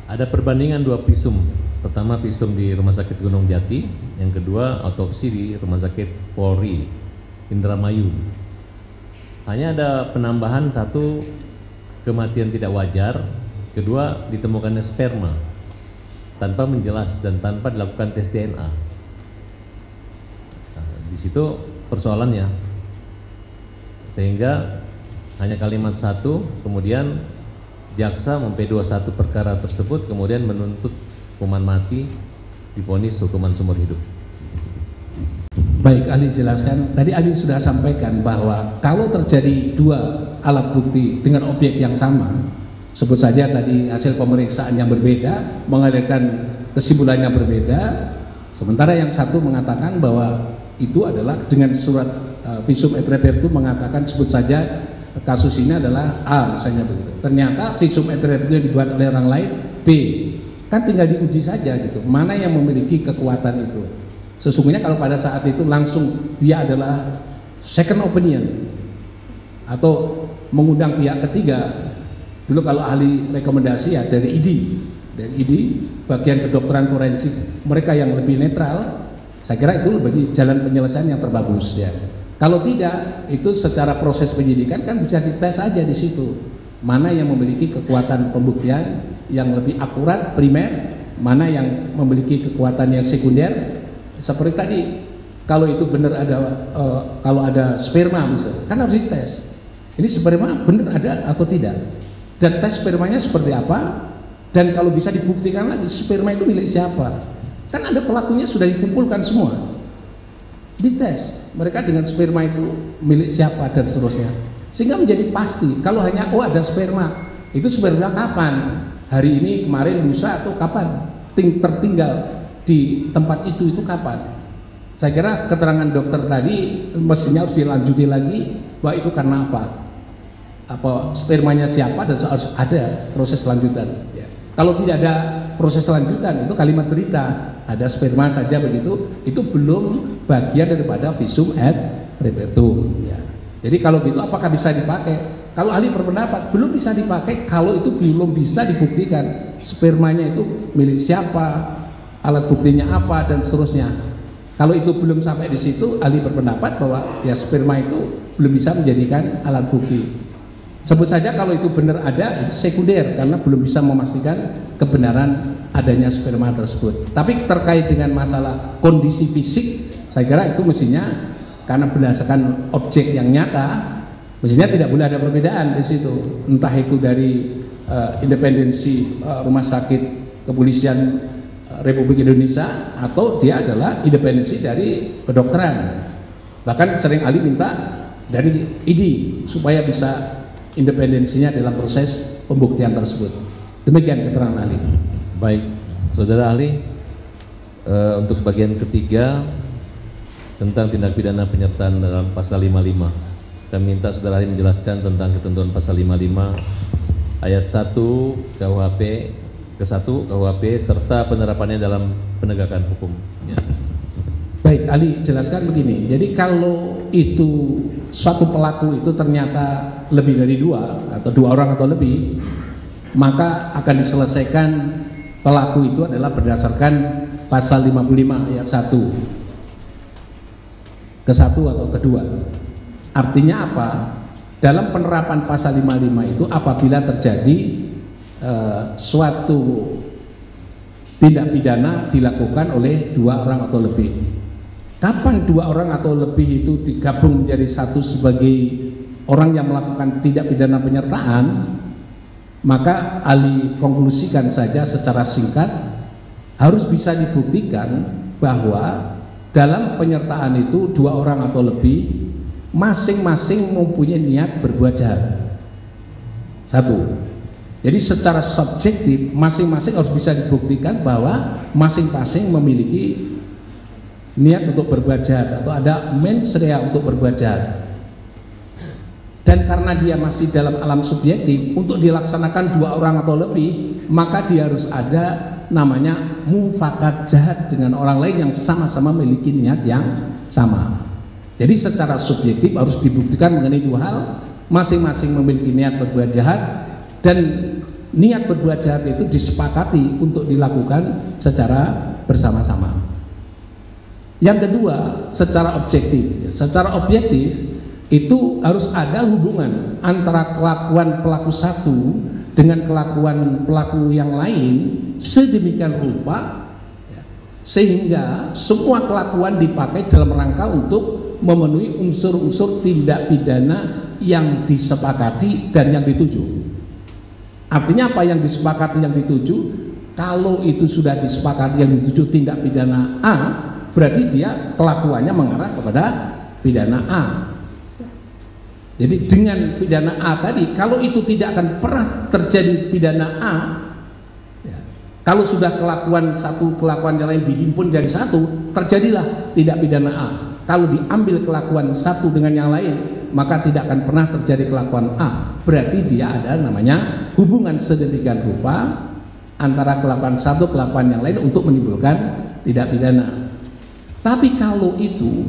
ada perbandingan dua visum. Pertama visum di Rumah Sakit Gunung Jati, yang kedua otopsi di Rumah Sakit Polri Indramayu. Hanya ada penambahan satu kematian tidak wajar, kedua ditemukannya sperma tanpa menjelas dan tanpa dilakukan tes DNA. Nah, di situ persoalannya. Sehingga hanya kalimat satu, kemudian jaksa memp21 perkara tersebut, kemudian menuntut hukuman mati, diponis hukuman seumur hidup. Baik, ahli jelaskan. Tadi ahli sudah sampaikan bahwa kalau terjadi dua alat bukti dengan objek yang sama, sebut saja tadi hasil pemeriksaan yang berbeda mengalirkan kesimpulan yang berbeda sementara yang satu mengatakan bahwa itu adalah dengan surat uh, visum et repertum mengatakan sebut saja kasus ini adalah A misalnya begitu. Ternyata visum et repertum yang dibuat oleh orang lain B. Kan tinggal diuji saja gitu mana yang memiliki kekuatan itu sesungguhnya kalau pada saat itu langsung dia adalah second opinion atau mengundang pihak ketiga Dulu kalau ahli rekomendasi ya dari ID, dari ID bagian kedokteran forensik mereka yang lebih netral, saya kira itu bagi jalan penyelesaian yang terbagus ya. Kalau tidak, itu secara proses penyidikan kan bisa dites saja di situ. Mana yang memiliki kekuatan pembuktian yang lebih akurat primer, mana yang memiliki kekuatan yang sekunder. Seperti tadi, kalau itu benar ada uh, kalau ada sperma misalnya, kan harus dites. Ini sperma benar ada atau tidak? dan tes spermanya seperti apa? Dan kalau bisa dibuktikan lagi sperma itu milik siapa? Kan ada pelakunya sudah dikumpulkan semua. Dites. Mereka dengan sperma itu milik siapa dan seterusnya. Sehingga menjadi pasti kalau hanya oh ada sperma. Itu sperma kapan? Hari ini kemarin lusa atau kapan? Ting tertinggal di tempat itu itu kapan? Saya kira keterangan dokter tadi mestinya harus dilanjuti lagi bahwa itu karena apa? Apa spermanya siapa dan harus ada proses lanjutan. Ya. kalau tidak ada proses lanjutan itu kalimat berita. Ada sperma saja begitu itu belum bagian daripada visum et repertum. Ya. jadi kalau gitu apakah bisa dipakai? Kalau ahli berpendapat belum bisa dipakai kalau itu belum bisa dibuktikan spermanya itu milik siapa alat buktinya apa dan seterusnya kalau itu belum sampai di situ ahli berpendapat bahwa ya sperma itu belum bisa menjadikan alat bukti Sebut saja kalau itu benar ada, itu sekunder karena belum bisa memastikan kebenaran adanya sperma tersebut. Tapi terkait dengan masalah kondisi fisik, saya kira itu mestinya karena berdasarkan objek yang nyata, mestinya tidak boleh ada perbedaan di situ. Entah itu dari uh, independensi uh, rumah sakit kepolisian Republik Indonesia atau dia adalah independensi dari kedokteran. Bahkan sering Ali minta dari ID supaya bisa independensinya dalam proses pembuktian tersebut. Demikian keterangan ahli. Baik, saudara ahli, e, untuk bagian ketiga tentang tindak pidana penyertaan dalam pasal 55. Kami minta saudara ahli menjelaskan tentang ketentuan pasal 55 ayat 1 KUHP ke 1 KUHP serta penerapannya dalam penegakan hukum. Ya. Baik, Ali jelaskan begini. Jadi kalau itu suatu pelaku itu ternyata lebih dari dua atau dua orang atau lebih, maka akan diselesaikan pelaku itu adalah berdasarkan pasal 55 ayat 1 ke satu atau kedua. Artinya apa? Dalam penerapan pasal 55 itu apabila terjadi uh, suatu tindak pidana dilakukan oleh dua orang atau lebih Kapan dua orang atau lebih itu digabung menjadi satu sebagai orang yang melakukan tidak pidana penyertaan, maka Ali konklusikan saja secara singkat harus bisa dibuktikan bahwa dalam penyertaan itu dua orang atau lebih masing-masing mempunyai niat berbuat jahat. Satu. Jadi secara subjektif masing-masing harus bisa dibuktikan bahwa masing-masing memiliki niat untuk berbuat jahat atau ada mens rea untuk berbuat jahat. Dan karena dia masih dalam alam subjektif untuk dilaksanakan dua orang atau lebih, maka dia harus ada namanya mufakat jahat dengan orang lain yang sama-sama memiliki niat yang sama. Jadi secara subjektif harus dibuktikan mengenai dua hal, masing-masing memiliki niat berbuat jahat dan niat berbuat jahat itu disepakati untuk dilakukan secara bersama-sama. Yang kedua, secara objektif. Secara objektif itu harus ada hubungan antara kelakuan pelaku satu dengan kelakuan pelaku yang lain sedemikian rupa ya, sehingga semua kelakuan dipakai dalam rangka untuk memenuhi unsur-unsur tindak pidana yang disepakati dan yang dituju. Artinya apa yang disepakati yang dituju? Kalau itu sudah disepakati yang dituju tindak pidana A, berarti dia kelakuannya mengarah kepada pidana A. Jadi dengan pidana A tadi, kalau itu tidak akan pernah terjadi pidana A, ya, kalau sudah kelakuan satu kelakuan yang lain dihimpun jadi satu, terjadilah tidak pidana A. Kalau diambil kelakuan satu dengan yang lain, maka tidak akan pernah terjadi kelakuan A. Berarti dia ada namanya hubungan sedemikian rupa antara kelakuan satu kelakuan yang lain untuk menimbulkan tidak pidana. Tapi kalau itu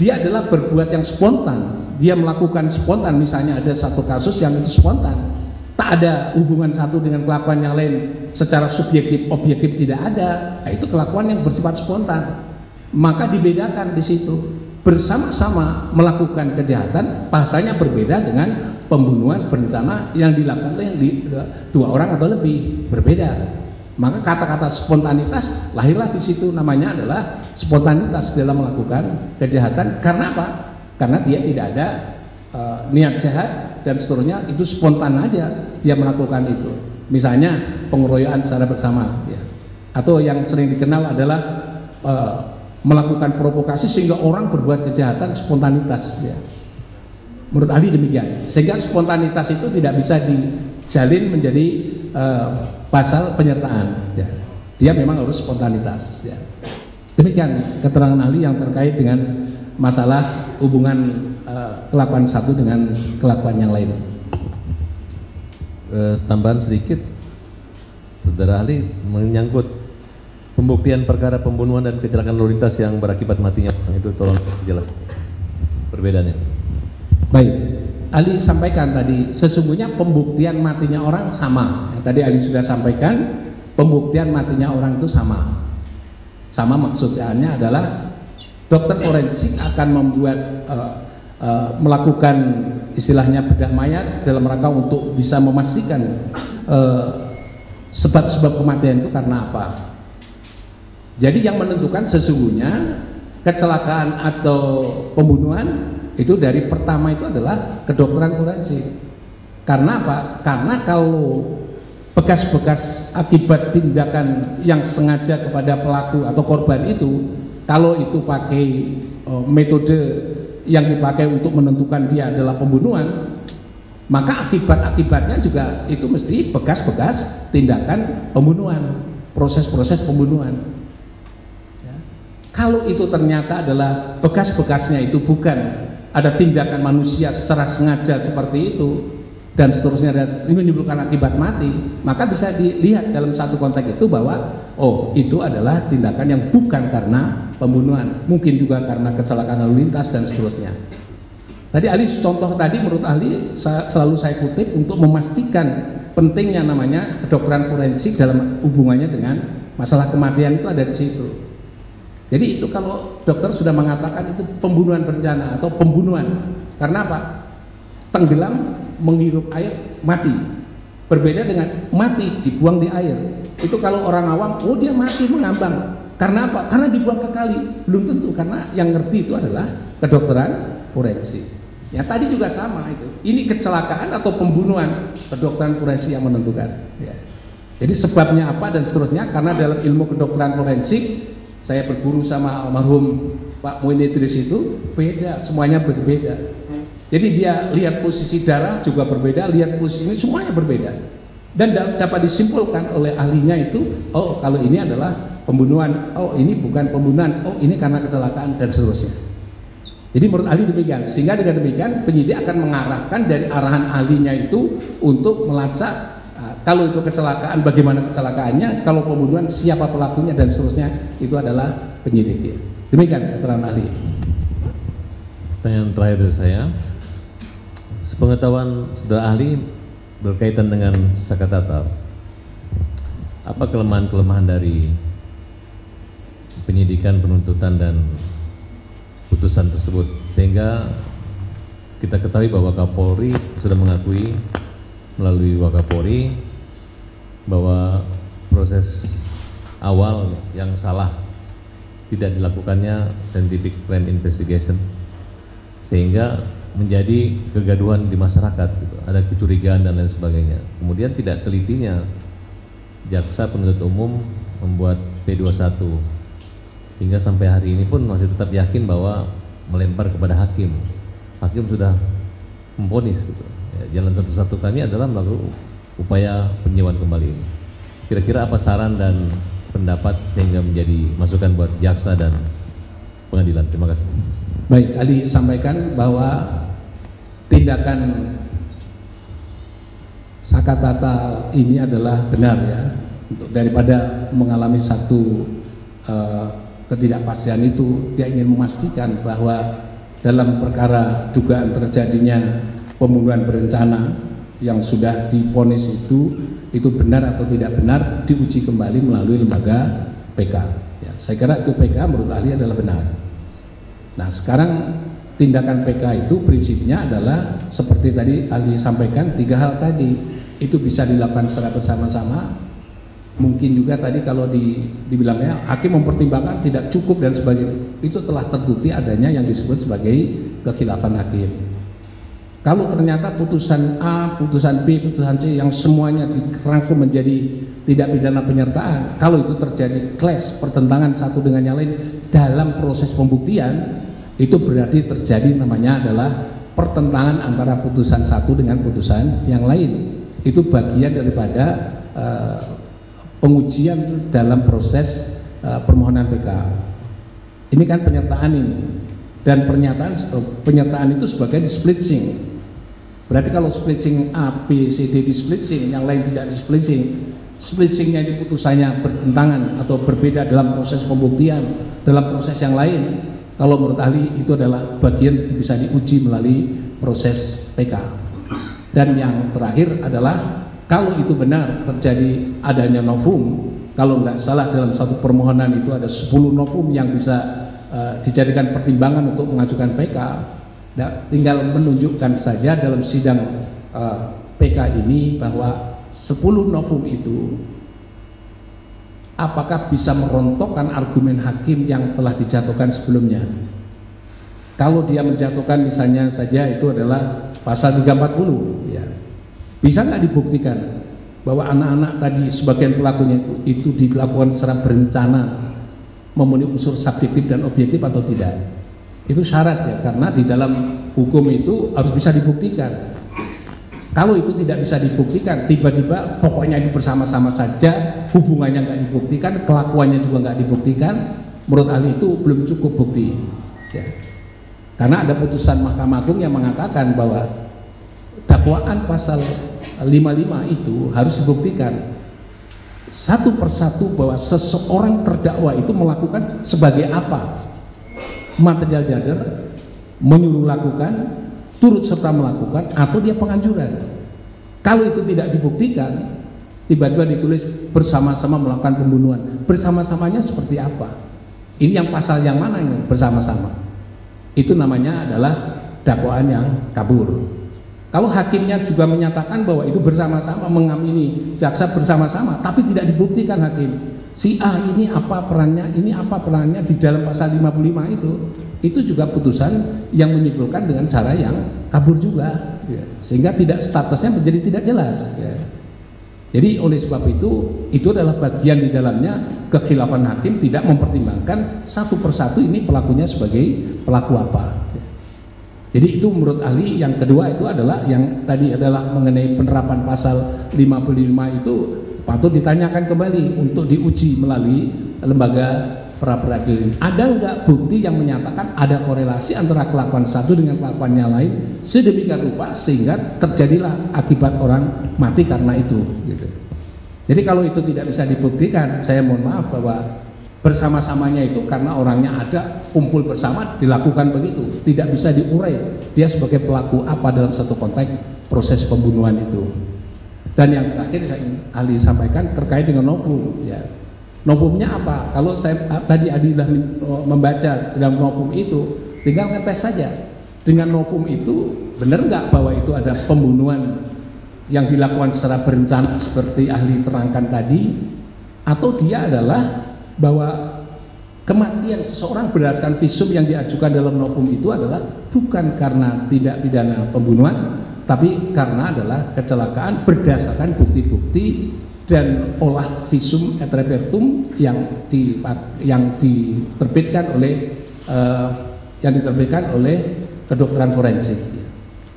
dia adalah berbuat yang spontan, dia melakukan spontan misalnya ada satu kasus yang itu spontan. Tak ada hubungan satu dengan kelakuan yang lain. Secara subjektif objektif tidak ada. Nah, itu kelakuan yang bersifat spontan. Maka dibedakan di situ bersama-sama melakukan kejahatan pasalnya berbeda dengan pembunuhan berencana yang dilakukan oleh dua orang atau lebih berbeda. Maka kata-kata spontanitas lahirlah di situ namanya adalah spontanitas dalam melakukan kejahatan. Karena apa? Karena dia tidak ada uh, niat jahat dan seterusnya itu spontan aja dia melakukan itu. Misalnya pengeroyokan secara bersama ya. atau yang sering dikenal adalah uh, melakukan provokasi sehingga orang berbuat kejahatan spontanitas ya. menurut ahli demikian sehingga spontanitas itu tidak bisa dijalin menjadi uh, pasal penyertaan ya. dia memang harus spontanitas ya. demikian keterangan ahli yang terkait dengan masalah hubungan uh, kelakuan satu dengan kelakuan yang lain. Uh, tambahan sedikit, saudara ahli menyangkut pembuktian perkara pembunuhan dan kecelakaan lalu lintas yang berakibat matinya itu tolong jelas perbedaannya. Baik, Ali sampaikan tadi sesungguhnya pembuktian matinya orang sama. Tadi Ali sudah sampaikan pembuktian matinya orang itu sama. Sama maksudnya adalah dokter forensik akan membuat uh, uh, melakukan istilahnya bedah mayat dalam rangka untuk bisa memastikan eh, sebab-sebab kematian itu karena apa. Jadi yang menentukan sesungguhnya kecelakaan atau pembunuhan itu dari pertama itu adalah kedokteran forensik. Karena apa? Karena kalau bekas-bekas akibat tindakan yang sengaja kepada pelaku atau korban itu kalau itu pakai uh, metode yang dipakai untuk menentukan dia adalah pembunuhan maka akibat-akibatnya juga itu mesti bekas-bekas tindakan pembunuhan proses-proses pembunuhan. Kalau itu ternyata adalah bekas-bekasnya itu bukan. Ada tindakan manusia secara sengaja seperti itu dan seterusnya dan ini menimbulkan akibat mati maka bisa dilihat dalam satu konteks itu bahwa oh itu adalah tindakan yang bukan karena pembunuhan mungkin juga karena kecelakaan lalu lintas dan seterusnya. Tadi ahli contoh tadi menurut ahli selalu saya kutip untuk memastikan pentingnya namanya kedokteran forensik dalam hubungannya dengan masalah kematian itu ada di situ jadi itu kalau dokter sudah mengatakan itu pembunuhan berencana atau pembunuhan. Karena apa? Tenggelam menghirup air mati. Berbeda dengan mati dibuang di air. Itu kalau orang awam oh dia mati mengambang. Karena apa? karena dibuang ke kali. Belum tentu karena yang ngerti itu adalah kedokteran forensik. Ya tadi juga sama itu. Ini kecelakaan atau pembunuhan kedokteran forensik yang menentukan. Ya. jadi sebabnya apa dan seterusnya? Karena dalam ilmu kedokteran forensik saya berguru sama almarhum Pak Muin Idris itu beda semuanya berbeda Jadi dia lihat posisi darah juga berbeda, lihat posisi ini semuanya berbeda. Dan dapat disimpulkan oleh ahlinya itu, oh kalau ini adalah pembunuhan, oh ini bukan pembunuhan, oh ini karena kecelakaan dan seterusnya. Jadi menurut ahli demikian, sehingga dengan demikian penyidik akan mengarahkan dari arahan ahlinya itu untuk melacak kalau itu kecelakaan bagaimana kecelakaannya, kalau pembunuhan siapa pelakunya dan seterusnya itu adalah penyidik. Ya. Demikian keterangan ahli. Pertanyaan terakhir dari saya, sepengetahuan saudara ahli berkaitan dengan sakatatal, apa kelemahan-kelemahan dari penyidikan, penuntutan dan putusan tersebut sehingga kita ketahui bahwa Kapolri sudah mengakui melalui Wakapolri bahwa proses awal yang salah tidak dilakukannya scientific crime investigation sehingga menjadi kegaduhan di masyarakat gitu. ada kecurigaan dan lain sebagainya. Kemudian tidak telitinya jaksa penuntut umum membuat P21 hingga sampai hari ini pun masih tetap yakin bahwa melempar kepada hakim. Hakim sudah memponis gitu. Ya, jalan satu-satu kami adalah melakukan upaya penyewaan kembali ini. Kira-kira apa saran dan pendapat sehingga menjadi masukan buat jaksa dan pengadilan? Terima kasih. Baik, Ali sampaikan bahwa tindakan Sakatata ini adalah benar ya. Untuk daripada mengalami satu uh, ketidakpastian itu dia ingin memastikan bahwa dalam perkara dugaan terjadinya pembunuhan berencana yang sudah diponis itu itu benar atau tidak benar diuji kembali melalui lembaga PK. Ya, saya kira itu PK menurut ahli adalah benar. Nah sekarang tindakan PK itu prinsipnya adalah seperti tadi Ali sampaikan tiga hal tadi itu bisa dilakukan secara bersama-sama mungkin juga tadi kalau di, dibilangnya hakim mempertimbangkan tidak cukup dan sebagainya itu telah terbukti adanya yang disebut sebagai kekhilafan hakim kalau ternyata putusan A, putusan B, putusan C yang semuanya dirangkum menjadi tidak pidana penyertaan kalau itu terjadi clash pertentangan satu dengan yang lain dalam proses pembuktian itu berarti terjadi namanya adalah pertentangan antara putusan satu dengan putusan yang lain. Itu bagian daripada uh, pengujian dalam proses uh, permohonan PK ini kan penyertaan ini. Dan pernyataan penyertaan itu sebagai splitting berarti kalau splitting A, B, C, D di splitting yang lain tidak di splitting splittingnya di putusannya bertentangan atau berbeda dalam proses pembuktian dalam proses yang lain. Kalau menurut ahli itu adalah bagian bisa diuji melalui proses PK dan yang terakhir adalah kalau itu benar terjadi adanya novum kalau nggak salah dalam satu permohonan itu ada 10 novum yang bisa uh, dijadikan pertimbangan untuk mengajukan PK nah, tinggal menunjukkan saja dalam sidang uh, eh, PK ini bahwa 10 novum itu apakah bisa merontokkan argumen hakim yang telah dijatuhkan sebelumnya? Kalau dia menjatuhkan misalnya saja itu adalah pasal 340 ya. Bisa nggak dibuktikan bahwa anak-anak tadi sebagian pelakunya itu, itu dilakukan secara berencana memenuhi unsur subjektif dan objektif atau tidak itu syarat ya karena di dalam hukum itu harus bisa dibuktikan kalau itu tidak bisa dibuktikan, tiba-tiba pokoknya itu bersama-sama saja, hubungannya nggak dibuktikan, kelakuannya juga nggak dibuktikan, menurut ahli itu belum cukup bukti. Ya. Karena ada putusan Mahkamah Agung yang mengatakan bahwa dakwaan pasal 55 itu harus dibuktikan satu persatu bahwa seseorang terdakwa itu melakukan sebagai apa material dader menyuruh lakukan turut serta melakukan atau dia penganjuran. Kalau itu tidak dibuktikan, tiba-tiba ditulis bersama-sama melakukan pembunuhan. Bersama-samanya seperti apa? Ini yang pasal yang mana ini bersama-sama? Itu namanya adalah dakwaan yang kabur. Kalau hakimnya juga menyatakan bahwa itu bersama-sama mengamini jaksa bersama-sama, tapi tidak dibuktikan hakim. Si A ini apa perannya, ini apa perannya di dalam pasal 55 itu, itu juga putusan yang menyimpulkan dengan cara yang kabur juga ya. sehingga tidak statusnya menjadi tidak jelas ya. jadi oleh sebab itu itu adalah bagian di dalamnya kekhilafan hakim tidak mempertimbangkan satu persatu ini pelakunya sebagai pelaku apa. Jadi itu menurut ahli yang kedua itu adalah yang tadi adalah mengenai penerapan pasal 55 itu patut ditanyakan kembali untuk diuji melalui lembaga pra peradilan. Ada nggak bukti yang menyatakan ada korelasi antara kelakuan satu dengan kelakuan yang lain sedemikian rupa sehingga terjadilah akibat orang mati karena itu. Gitu. Jadi kalau itu tidak bisa dibuktikan, saya mohon maaf bahwa bersama-samanya itu karena orangnya ada kumpul bersama dilakukan begitu tidak bisa diurai dia sebagai pelaku apa dalam satu konteks proses pembunuhan itu dan yang terakhir saya ingin ahli sampaikan terkait dengan novum ya. Novumnya apa? Kalau saya ah, tadi Adilah oh, membaca dalam novum itu tinggal ngetes saja. Dengan novum itu benar nggak bahwa itu ada pembunuhan yang dilakukan secara berencana seperti ahli terangkan tadi? Atau dia adalah bahwa kematian seseorang berdasarkan visum yang diajukan dalam novum itu adalah bukan karena tidak pidana pembunuhan tapi karena adalah kecelakaan berdasarkan bukti-bukti dan olah visum et repertum yang di yang diterbitkan oleh uh, yang diterbitkan oleh kedokteran forensik.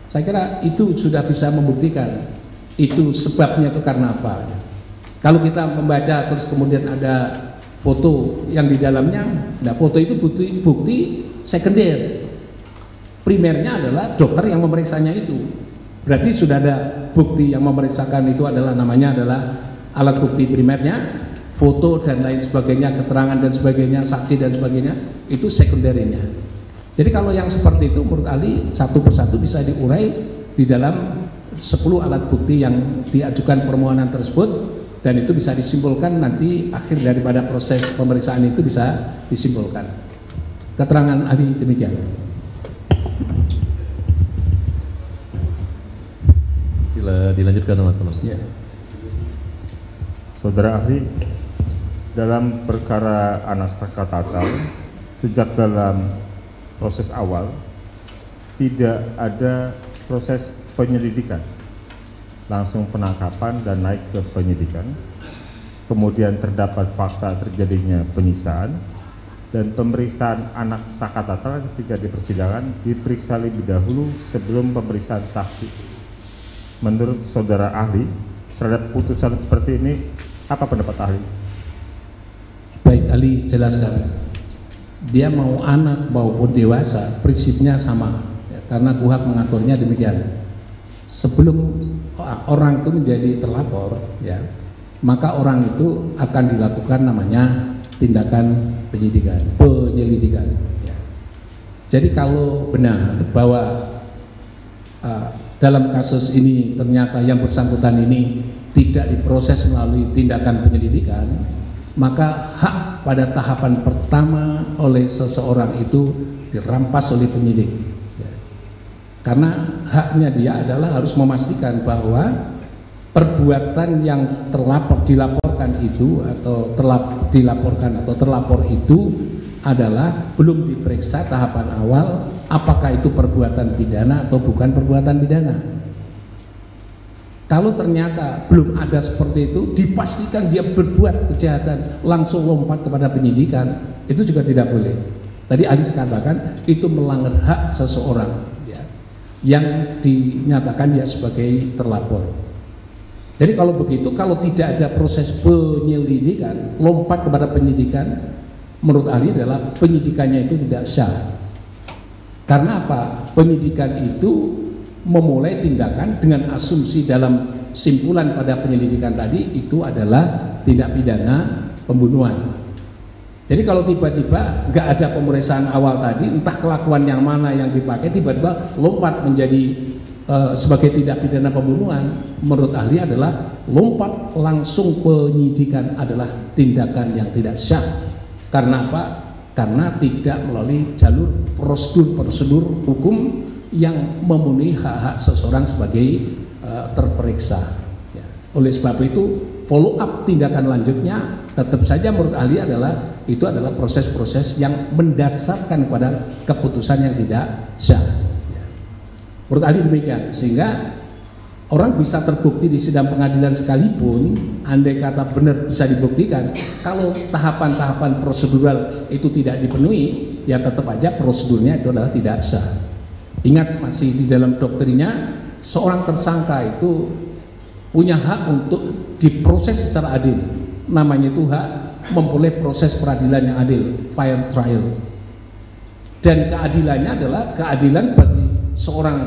Saya kira itu sudah bisa membuktikan itu sebabnya itu karena apa. Kalau kita membaca terus kemudian ada foto yang di dalamnya nah foto itu bukti bukti sekunder primernya adalah dokter yang memeriksanya itu berarti sudah ada bukti yang memeriksakan itu adalah namanya adalah alat bukti primernya foto dan lain sebagainya keterangan dan sebagainya saksi dan sebagainya itu sekunderinya jadi kalau yang seperti itu menurut Ali satu persatu bisa diurai di dalam 10 alat bukti yang diajukan permohonan tersebut dan itu bisa disimpulkan nanti akhir daripada proses pemeriksaan itu bisa disimpulkan. Keterangan ahli demikian. Sila dilanjutkan teman-teman. Ya. Saudara ahli, dalam perkara anak sakatatal sejak dalam proses awal tidak ada proses penyelidikan langsung penangkapan dan naik ke penyidikan. Kemudian terdapat fakta terjadinya penyiksaan dan pemeriksaan anak Sakatata ketika di persidangan diperiksa lebih dahulu sebelum pemeriksaan saksi. Menurut saudara ahli, terhadap putusan seperti ini, apa pendapat ahli? Baik, ahli jelaskan. Dia mau anak maupun dewasa, prinsipnya sama. Ya, karena kuhab mengaturnya demikian. Sebelum orang itu menjadi terlapor ya maka orang itu akan dilakukan namanya tindakan penyidikan penyelidikan ya. jadi kalau benar bahwa uh, dalam kasus ini ternyata yang bersangkutan ini tidak diproses melalui tindakan penyelidikan maka hak pada tahapan pertama oleh seseorang itu dirampas oleh penyidik. Karena haknya dia adalah harus memastikan bahwa perbuatan yang terlapor dilaporkan itu atau terlap, dilaporkan atau terlapor itu adalah belum diperiksa tahapan awal apakah itu perbuatan pidana atau bukan perbuatan pidana. Kalau ternyata belum ada seperti itu, dipastikan dia berbuat kejahatan, langsung lompat kepada penyidikan, itu juga tidak boleh. Tadi Alis katakan itu melanggar hak seseorang yang dinyatakan dia sebagai terlapor. Jadi kalau begitu, kalau tidak ada proses penyelidikan, lompat kepada penyidikan, menurut ahli adalah penyidikannya itu tidak sah. Karena apa? Penyidikan itu memulai tindakan dengan asumsi dalam simpulan pada penyelidikan tadi itu adalah tindak pidana pembunuhan. Jadi kalau tiba-tiba nggak ada pemeriksaan awal tadi, entah kelakuan yang mana yang dipakai, tiba-tiba lompat menjadi uh, sebagai tindak pidana pembunuhan, menurut ahli adalah lompat langsung penyidikan adalah tindakan yang tidak sah. Karena apa? Karena tidak melalui jalur prosedur-prosedur hukum yang memenuhi hak-hak seseorang sebagai uh, terperiksa. Ya. Oleh sebab itu, follow up tindakan lanjutnya tetap saja menurut ahli adalah itu adalah proses-proses yang mendasarkan kepada keputusan yang tidak sah. Menurut ahli demikian, sehingga orang bisa terbukti di sidang pengadilan sekalipun, andai kata benar bisa dibuktikan, kalau tahapan-tahapan prosedural itu tidak dipenuhi, ya tetap aja prosedurnya itu adalah tidak sah. Ingat masih di dalam doktrinnya seorang tersangka itu punya hak untuk diproses secara adil. Namanya itu hak memperoleh proses peradilan yang adil, fair trial. Dan keadilannya adalah keadilan bagi seorang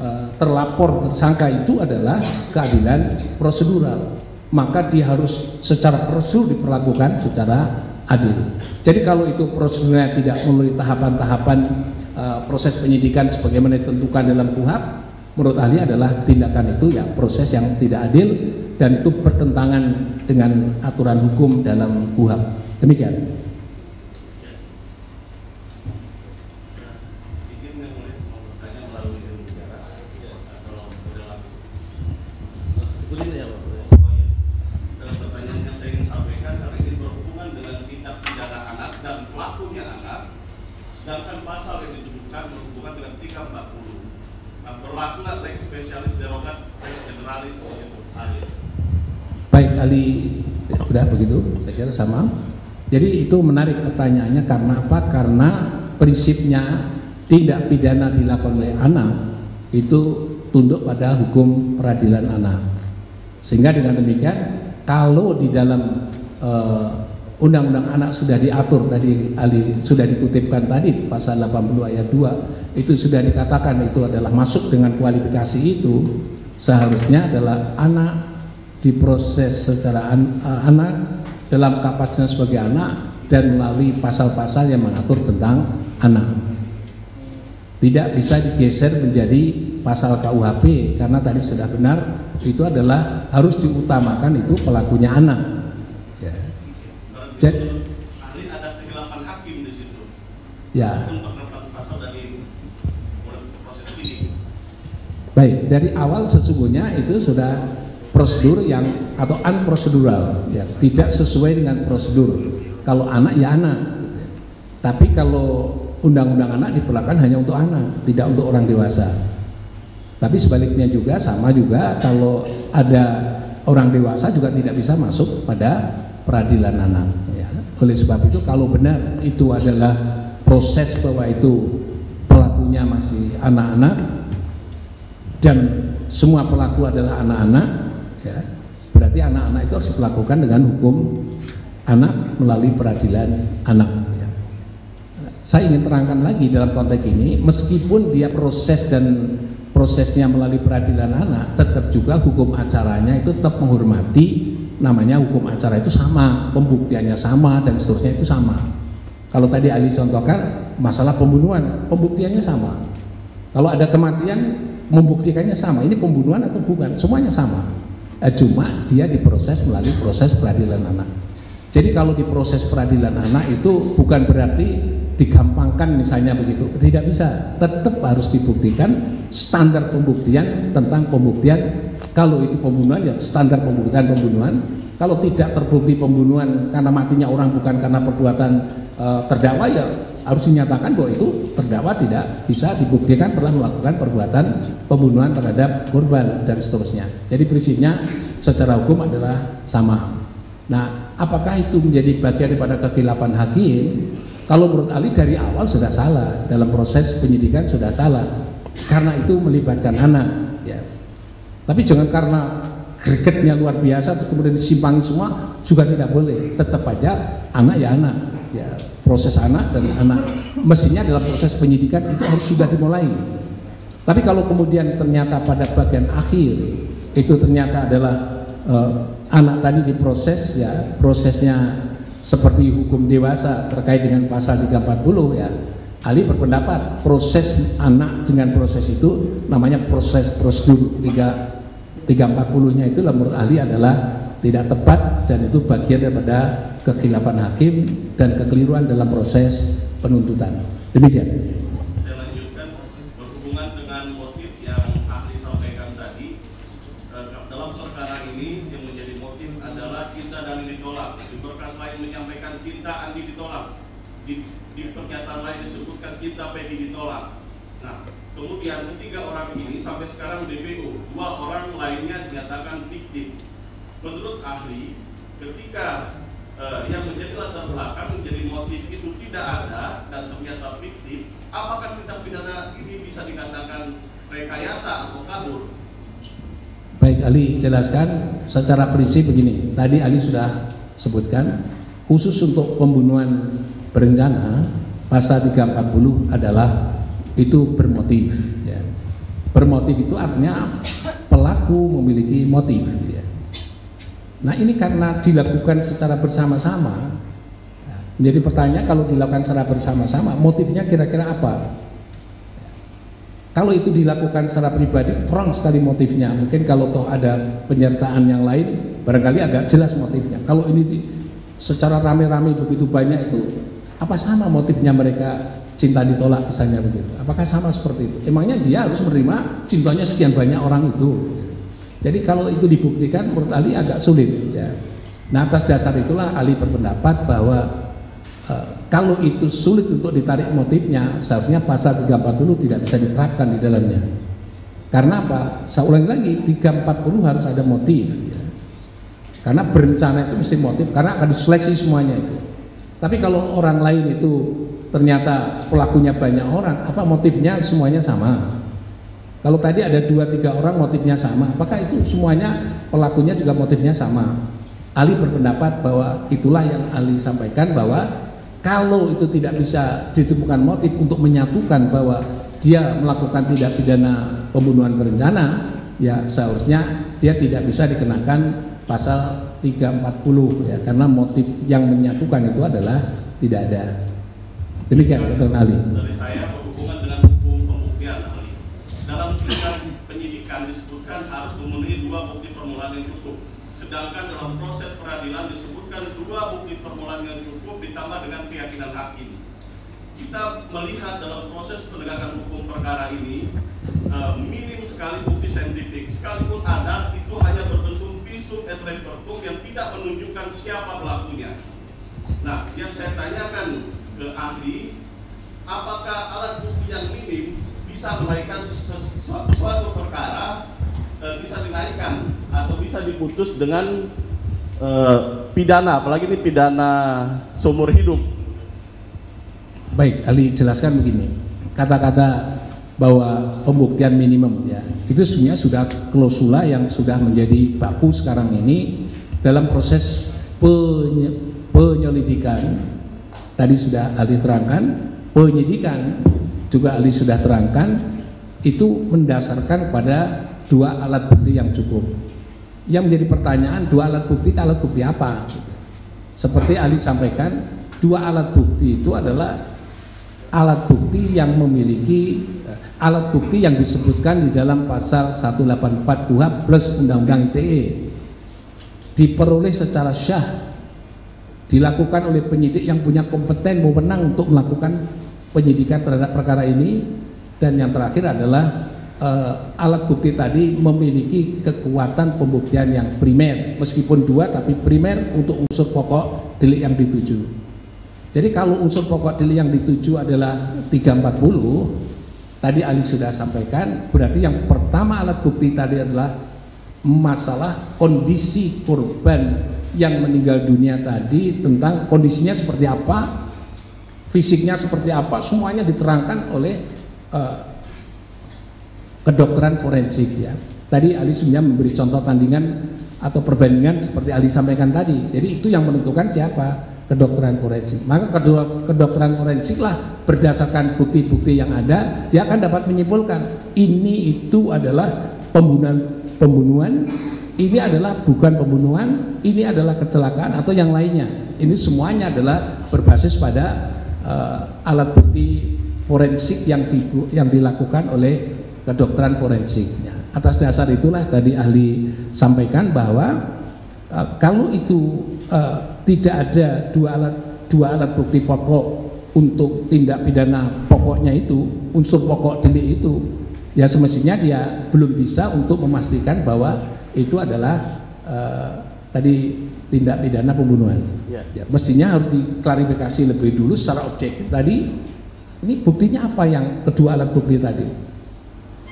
uh, terlapor tersangka itu adalah keadilan prosedural. Maka dia harus secara prosedur diperlakukan secara adil. Jadi kalau itu prosedurnya tidak melalui tahapan-tahapan uh, proses penyidikan sebagaimana ditentukan dalam KUHAP, menurut ahli adalah tindakan itu ya proses yang tidak adil dan itu bertentangan dengan aturan hukum dalam KUHAP. Demikian. Sama. Jadi itu menarik pertanyaannya karena apa? Karena prinsipnya tidak pidana dilakukan oleh anak itu tunduk pada hukum peradilan anak. Sehingga dengan demikian kalau di dalam eh, undang-undang anak sudah diatur tadi Ali sudah dikutipkan tadi pasal 80 ayat 2 itu sudah dikatakan itu adalah masuk dengan kualifikasi itu seharusnya adalah anak diproses secara an, uh, anak dalam kapasitasnya sebagai anak dan melalui pasal-pasal yang mengatur tentang anak. Tidak bisa digeser menjadi pasal KUHP karena tadi sudah benar itu adalah harus diutamakan itu pelakunya anak. Ya. Jadi ada kegelapan hakim di situ. Ya. Baik, dari awal sesungguhnya itu sudah prosedur yang atau unprocedural ya. Tidak sesuai dengan prosedur. Kalau anak ya anak. Tapi kalau undang-undang anak diperlakukan hanya untuk anak tidak untuk orang dewasa. Tapi sebaliknya juga sama juga kalau ada orang dewasa juga tidak bisa masuk pada peradilan anak ya. oleh sebab itu kalau benar itu adalah proses bahwa itu pelakunya masih anak-anak dan semua pelaku adalah anak-anak berarti anak-anak itu harus dilakukan dengan hukum anak melalui peradilan anak ya. saya ingin terangkan lagi dalam konteks ini meskipun dia proses dan prosesnya melalui peradilan anak tetap juga hukum acaranya itu tetap menghormati namanya hukum acara itu sama pembuktiannya sama dan seterusnya itu sama. Kalau tadi Ali contohkan masalah pembunuhan pembuktiannya sama. Kalau ada kematian membuktikannya sama. Ini pembunuhan atau bukan? Semuanya sama eh, cuma dia diproses melalui proses peradilan anak. Jadi kalau di proses peradilan anak itu bukan berarti digampangkan misalnya begitu. Tidak bisa. Tetap harus dibuktikan standar pembuktian tentang pembuktian. Kalau itu pembunuhan ya standar pembuktian pembunuhan. Kalau tidak terbukti pembunuhan karena matinya orang bukan karena perbuatan e, terdakwa ya harus dinyatakan bahwa itu terdakwa tidak bisa dibuktikan telah melakukan perbuatan pembunuhan terhadap korban dan seterusnya. Jadi prinsipnya secara hukum adalah sama. Nah, apakah itu menjadi bagian daripada kekhilafan hakim? Kalau menurut Ali dari awal sudah salah dalam proses penyidikan sudah salah karena itu melibatkan anak. Ya. Tapi jangan karena gregetnya luar biasa kemudian disimpangi semua juga tidak boleh. Tetap aja anak ya anak. Ya proses anak dan anak mestinya dalam proses penyidikan itu harus sudah dimulai tapi kalau kemudian ternyata pada bagian akhir itu ternyata adalah uh, anak tadi diproses ya prosesnya seperti hukum dewasa terkait dengan pasal 340 ya Ali berpendapat proses anak dengan proses itu namanya proses prosedur 3 340 nya itu menurut Ali adalah tidak tepat dan itu bagian daripada kekhilafan hakim dan kekeliruan dalam proses penuntutan. Demikian. Ahli, ketika eh, yang menjadi latar belakang menjadi motif itu tidak ada dan ternyata fiktif, apakah tindak pidana ini bisa dikatakan rekayasa atau kabur? Baik Ali jelaskan secara prinsip begini. Tadi Ali sudah sebutkan khusus untuk pembunuhan berencana pasal 340 adalah itu bermotif. Ya. Bermotif itu artinya pelaku memiliki motif. Ya. Nah ini karena dilakukan secara bersama-sama. Menjadi pertanyaan kalau dilakukan secara bersama-sama motifnya kira-kira apa? Kalau itu dilakukan secara pribadi, terang sekali motifnya. Mungkin kalau toh ada penyertaan yang lain, barangkali agak jelas motifnya. Kalau ini di, secara rame-rame begitu banyak itu, apa sama motifnya mereka cinta ditolak misalnya begitu? Apakah sama seperti itu? Emangnya dia harus menerima cintanya sekian banyak orang itu? Jadi kalau itu dibuktikan, menurut Ali agak sulit. Ya. Nah atas dasar itulah Ali berpendapat bahwa Uh, kalau itu sulit untuk ditarik motifnya, seharusnya pasal 340 tidak bisa diterapkan di dalamnya. Karena apa? Saya ulangi lagi, 340 harus ada motif. Ya. Karena berencana itu mesti motif, karena akan diseleksi semuanya itu. Tapi kalau orang lain itu ternyata pelakunya banyak orang, apa motifnya semuanya sama? Kalau tadi ada dua tiga orang motifnya sama, apakah itu semuanya pelakunya juga motifnya sama? Ali berpendapat bahwa itulah yang Ali sampaikan bahwa kalau itu tidak bisa ditemukan motif untuk menyatukan bahwa dia melakukan tidak pidana pembunuhan berencana, ya seharusnya dia tidak bisa dikenakan pasal 340 ya karena motif yang menyatukan itu adalah tidak ada. Demikian keterangan Ali. Dari berhubungan dengan hukum pembuktian ahli. Dalam tingkat penyidikan disebutkan harus memenuhi dua bukti permulaan yang cukup. Sedangkan dalam proses peradilan disebutkan dua bukti permulaan yang cukup ditambah dengan keyakinan hakim. Kita melihat dalam proses penegakan hukum perkara ini eh, minim sekali bukti saintifik. Sekalipun ada, itu hanya berbentuk visum et repertum yang tidak menunjukkan siapa pelakunya. Nah, yang saya tanyakan ke ahli, apakah alat bukti yang minim bisa menaikkan sesu- suatu perkara eh, bisa dinaikkan atau bisa diputus dengan eh, pidana, apalagi ini pidana seumur hidup. Baik, Ali jelaskan begini. Kata-kata bahwa pembuktian minimum ya, itu sebenarnya sudah klausula yang sudah menjadi baku sekarang ini dalam proses penye- penyelidikan. Tadi sudah Ali terangkan, penyidikan juga Ali sudah terangkan itu mendasarkan pada dua alat bukti yang cukup. Yang menjadi pertanyaan dua alat bukti alat bukti apa? Seperti Ali sampaikan, dua alat bukti itu adalah alat bukti yang memiliki eh, alat bukti yang disebutkan di dalam pasal 184 KUHP plus Undang-Undang ITE diperoleh secara syah dilakukan oleh penyidik yang punya kompeten wewenang untuk melakukan penyidikan terhadap perkara ini dan yang terakhir adalah eh, alat bukti tadi memiliki kekuatan pembuktian yang primer. Meskipun dua tapi primer untuk unsur pokok delik yang dituju. Jadi kalau unsur pokok delik yang dituju adalah 340 tadi Ali sudah sampaikan berarti yang pertama alat bukti tadi adalah masalah kondisi korban yang meninggal dunia tadi tentang kondisinya seperti apa fisiknya seperti apa semuanya diterangkan oleh eh, kedokteran forensik ya. Tadi Ali sebenarnya memberi contoh tandingan atau perbandingan seperti Ali sampaikan tadi. Jadi itu yang menentukan siapa kedokteran forensik. Maka kedua kedokteran forensik lah berdasarkan bukti-bukti yang ada, dia akan dapat menyimpulkan ini itu adalah pembunuhan pembunuhan, ini adalah bukan pembunuhan, ini adalah kecelakaan atau yang lainnya. Ini semuanya adalah berbasis pada eh, alat bukti forensik yang di, yang dilakukan oleh kedokteran forensiknya. Atas dasar itulah tadi ahli sampaikan bahwa uh, kalau itu uh, tidak ada dua alat dua alat bukti pokok untuk tindak pidana pokoknya itu unsur pokok delik itu ya semestinya dia belum bisa untuk memastikan bahwa itu adalah uh, tadi tindak pidana pembunuhan. Ya. Ya, mestinya harus diklarifikasi lebih dulu secara objektif tadi ini buktinya apa yang kedua alat bukti tadi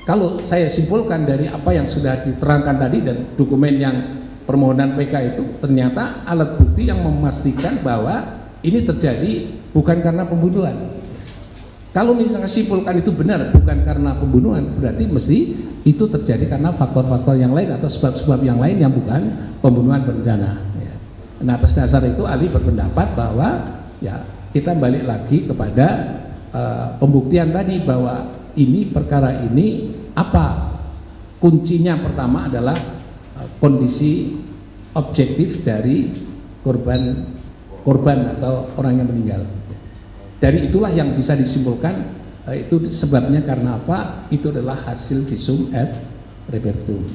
kalau saya simpulkan dari apa yang sudah diterangkan tadi dan dokumen yang permohonan PK itu ternyata alat bukti yang memastikan bahwa ini terjadi bukan karena pembunuhan. Kalau misalnya simpulkan itu benar bukan karena pembunuhan, berarti mesti itu terjadi karena faktor-faktor yang lain atau sebab-sebab yang lain yang bukan pembunuhan berencana. Ya. Nah atas dasar itu Ali berpendapat bahwa ya kita balik lagi kepada uh, pembuktian tadi bahwa ini perkara ini apa kuncinya pertama adalah uh, kondisi objektif dari korban korban atau orang yang meninggal. Dari itulah yang bisa disimpulkan eh, itu sebabnya karena apa? Itu adalah hasil visum et repertum.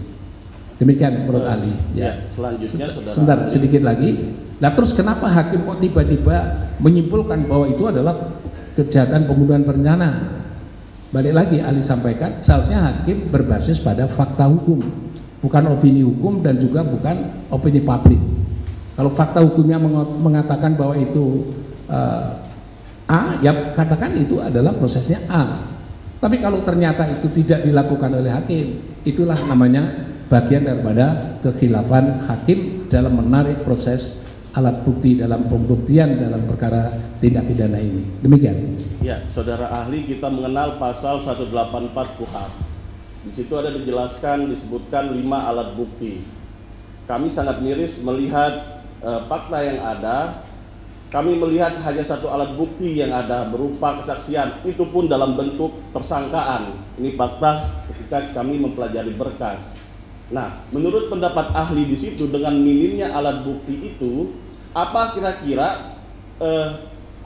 Demikian menurut uh, Ali. Ya, ya selanjutnya saudara. Sebentar, sedikit lagi. Nah terus kenapa hakim kok tiba-tiba menyimpulkan bahwa itu adalah kejahatan pembunuhan berencana? Balik lagi Ali sampaikan, seharusnya hakim berbasis pada fakta hukum, bukan opini hukum dan juga bukan opini publik. Kalau fakta hukumnya mengatakan bahwa itu uh, A, ya katakan itu adalah prosesnya A. Tapi kalau ternyata itu tidak dilakukan oleh hakim, itulah namanya bagian daripada kekhilafan hakim dalam menarik proses alat bukti dalam pembuktian dalam perkara tindak pidana ini. Demikian. Ya, saudara ahli kita mengenal pasal 184 KUHP. Di situ ada dijelaskan disebutkan lima alat bukti. Kami sangat miris melihat eh, fakta yang ada kami melihat hanya satu alat bukti yang ada berupa kesaksian, itu pun dalam bentuk tersangkaan. Ini fakta ketika kami mempelajari berkas. Nah, menurut pendapat ahli di situ dengan minimnya alat bukti itu, apa kira-kira eh,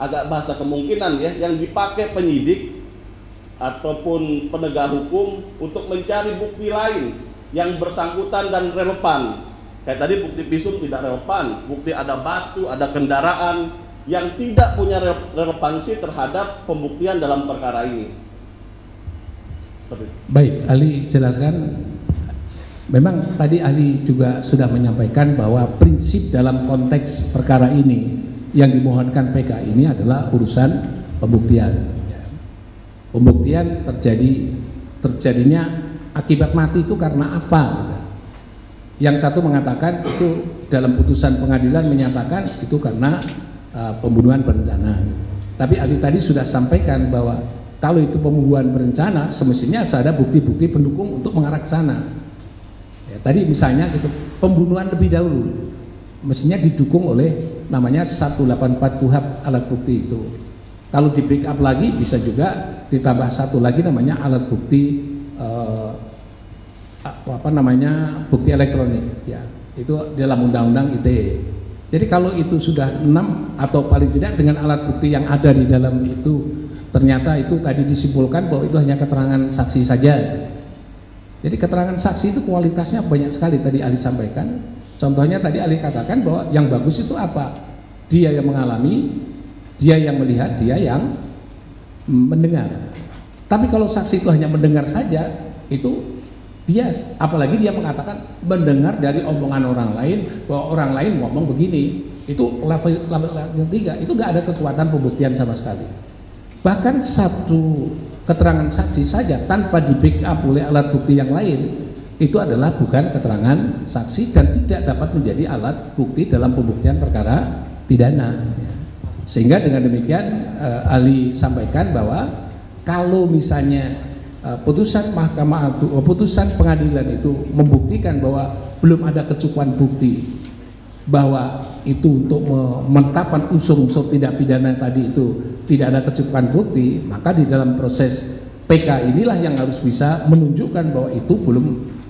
agak bahasa kemungkinan ya yang dipakai penyidik ataupun penegak hukum untuk mencari bukti lain yang bersangkutan dan relevan Kayak tadi bukti visum tidak relevan, bukti ada batu, ada kendaraan yang tidak punya relevansi terhadap pembuktian dalam perkara ini. Baik, Ali jelaskan. Memang tadi Ali juga sudah menyampaikan bahwa prinsip dalam konteks perkara ini yang dimohonkan PK ini adalah urusan pembuktian. Pembuktian terjadi terjadinya akibat mati itu karena apa? Yang satu mengatakan itu dalam putusan pengadilan menyatakan itu karena uh, pembunuhan berencana. Tapi Ali tadi sudah sampaikan bahwa kalau itu pembunuhan berencana semestinya ada bukti-bukti pendukung untuk mengarah ke sana. Tadi misalnya itu pembunuhan lebih dahulu. Mestinya didukung oleh namanya 184 KUHP alat bukti itu. Kalau di backup lagi bisa juga ditambah satu lagi namanya alat bukti uh, apa namanya bukti elektronik ya. Itu dalam undang-undang ITE jadi kalau itu sudah enam atau paling tidak dengan alat bukti yang ada di dalam itu ternyata itu tadi disimpulkan bahwa itu hanya keterangan saksi saja jadi keterangan saksi itu kualitasnya banyak sekali tadi Ali sampaikan. Contohnya tadi Ali katakan bahwa yang bagus itu apa? Dia yang mengalami dia yang melihat dia yang mendengar. Tapi kalau saksi itu hanya mendengar saja itu bias. Apalagi dia mengatakan mendengar dari omongan orang lain bahwa orang lain ngomong begini. Itu level level yang tiga. Itu nggak ada kekuatan pembuktian sama sekali. Bahkan satu keterangan saksi saja tanpa di backup oleh alat bukti yang lain itu adalah bukan keterangan saksi dan tidak dapat menjadi alat bukti dalam pembuktian perkara pidana. Sehingga dengan demikian eh, Ali sampaikan bahwa kalau misalnya Eh, putusan Mahkamah Agung, oh, putusan pengadilan itu membuktikan bahwa belum ada kecukupan bukti bahwa itu untuk menetapkan unsur-unsur tidak pidana tadi itu tidak ada kecukupan bukti, maka di dalam proses PK inilah yang harus bisa menunjukkan bahwa itu belum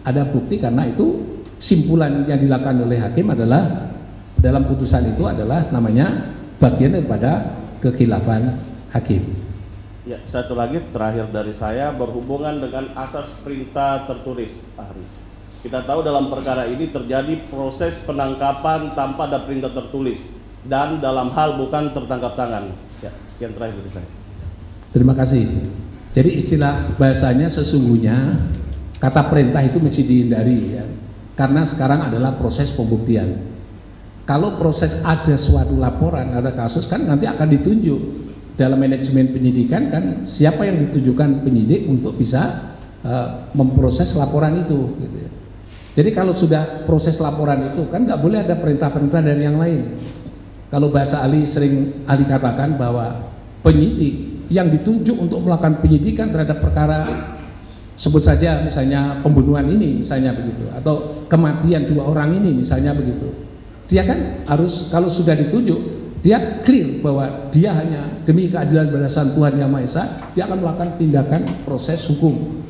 ada bukti karena itu simpulan yang dilakukan oleh hakim adalah dalam putusan itu adalah namanya bagian daripada kekhilafan hakim. Ya, satu lagi terakhir dari saya berhubungan dengan asas perintah tertulis, ahli. Kita tahu dalam perkara ini terjadi proses penangkapan tanpa ada perintah tertulis dan dalam hal bukan tertangkap tangan. Sekian terakhir dari saya. Terima kasih. Jadi istilah bahasanya sesungguhnya kata perintah itu mesti dihindari ya. Karena sekarang adalah proses pembuktian. Kalau proses ada suatu laporan, ada kasus kan nanti akan ditunjuk dalam manajemen penyidikan kan siapa yang ditujukan penyidik untuk bisa uh, memproses laporan itu gitu ya. Jadi kalau sudah proses laporan itu kan nggak boleh ada perintah-perintah dari yang lain. Kalau bahasa ahli sering ahli katakan bahwa penyidik yang ditunjuk untuk melakukan penyidikan terhadap perkara sebut saja misalnya pembunuhan ini misalnya begitu atau kematian dua orang ini misalnya begitu. Dia kan harus kalau sudah ditunjuk dia clear bahwa dia hanya demi keadilan berdasarkan Tuhan Yang Maha Esa dia akan melakukan tindakan proses hukum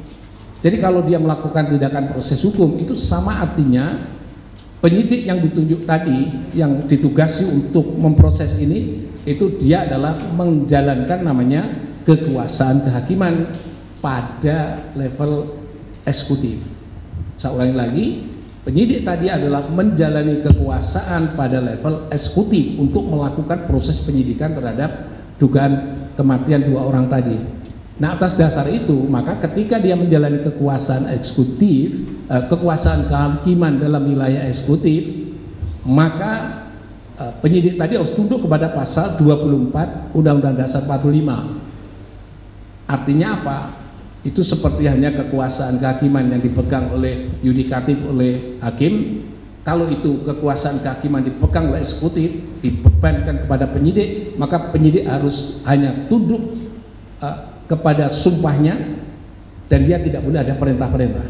jadi kalau dia melakukan tindakan proses hukum itu sama artinya penyidik yang ditunjuk tadi yang ditugasi untuk memproses ini itu dia adalah menjalankan namanya kekuasaan kehakiman pada level eksekutif. Saya ulangi lagi, penyidik tadi adalah menjalani kekuasaan pada level eksekutif untuk melakukan proses penyidikan terhadap dugaan kematian dua orang tadi. Nah atas dasar itu maka ketika dia menjalani kekuasaan eksekutif, eh, kekuasaan kehakiman dalam wilayah eksekutif, maka eh, penyidik tadi harus tunduk kepada pasal 24 Undang-Undang Dasar 45. Artinya apa? Itu seperti hanya kekuasaan kehakiman yang dipegang oleh yudikatif oleh hakim. Kalau itu kekuasaan kehakiman dipegang oleh eksekutif, dibebankan kepada penyidik, maka penyidik harus hanya tunduk uh, kepada sumpahnya dan dia tidak boleh ada perintah-perintah.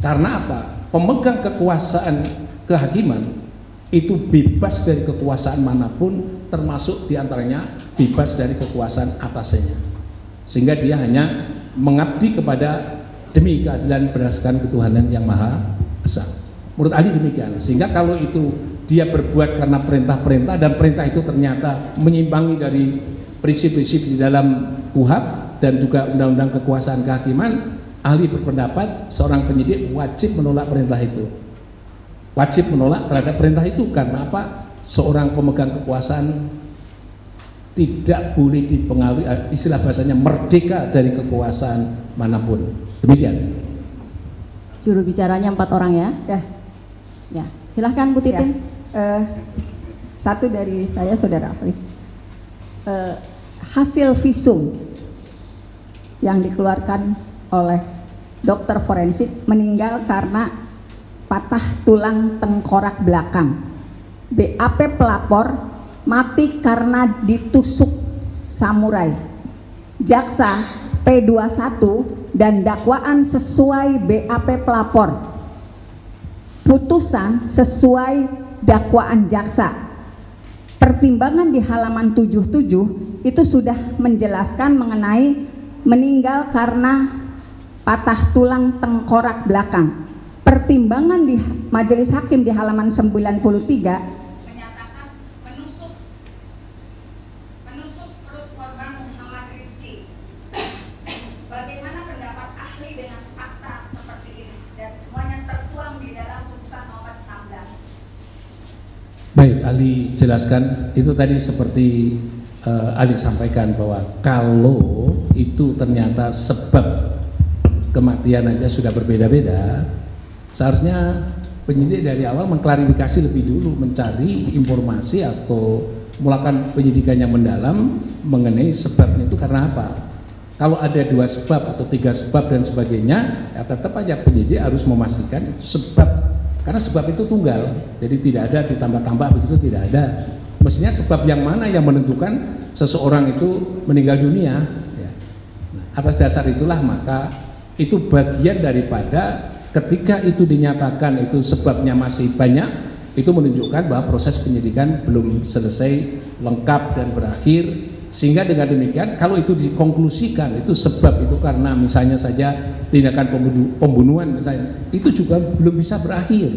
Karena apa? Pemegang kekuasaan kehakiman itu bebas dari kekuasaan mana pun termasuk di antaranya bebas dari kekuasaan atasnya sehingga dia hanya mengabdi kepada demi keadilan berdasarkan ketuhanan yang maha esa menurut Ali demikian sehingga kalau itu dia berbuat karena perintah-perintah dan perintah itu ternyata menyimpangi dari prinsip-prinsip di dalam KUHAP dan juga undang-undang kekuasaan kehakiman ahli berpendapat seorang penyidik wajib menolak perintah itu. Wajib menolak terhadap perintah itu karena apa? Seorang pemegang kekuasaan tidak boleh dipengaruhi eh, istilah bahasanya merdeka dari kekuasaan mana pun. Demikian. Juru bicaranya empat orang ya? Ya, ya. Silahkan Bu ya. Titin Eh, satu dari saya saudara. Ahli. Eh, hasil visum yang dikeluarkan oleh dokter forensik meninggal karena patah tulang tengkorak belakang. BAP pelapor mati karena ditusuk samurai. Jaksa P21 dan dakwaan sesuai BAP pelapor. Putusan sesuai dakwaan jaksa. Pertimbangan di halaman 77 itu sudah menjelaskan mengenai meninggal karena patah tulang tengkorak belakang. Pertimbangan di majelis hakim di halaman 93 menyatakan menusuk menusuk perut korban Muhammad Rizki. Bagaimana pendapat ahli dengan fakta seperti ini dan semuanya tertuang di dalam putusan nomor 16. Baik, Ali jelaskan itu tadi seperti uh, Ali sampaikan bahwa kalau itu ternyata sebab kematian aja sudah berbeda-beda, seharusnya penyidik dari awal mengklarifikasi lebih dulu, mencari informasi atau melakukan penyidikan yang mendalam mengenai sebabnya itu karena apa. Kalau ada dua sebab atau tiga sebab dan sebagainya, ya tetap aja penyidik harus memastikan itu sebab karena sebab itu tunggal, jadi tidak ada ditambah-tambah begitu tidak ada. Mestinya sebab yang mana yang menentukan seseorang itu meninggal dunia. Ya. Nah, atas dasar itulah maka itu bagian daripada ketika itu dinyatakan itu sebabnya masih banyak, itu menunjukkan bahwa proses penyidikan belum selesai lengkap dan berakhir sehingga dengan demikian kalau itu dikonklusikan itu sebab itu karena misalnya saja tindakan pembunuh, pembunuhan misalnya itu juga belum bisa berakhir.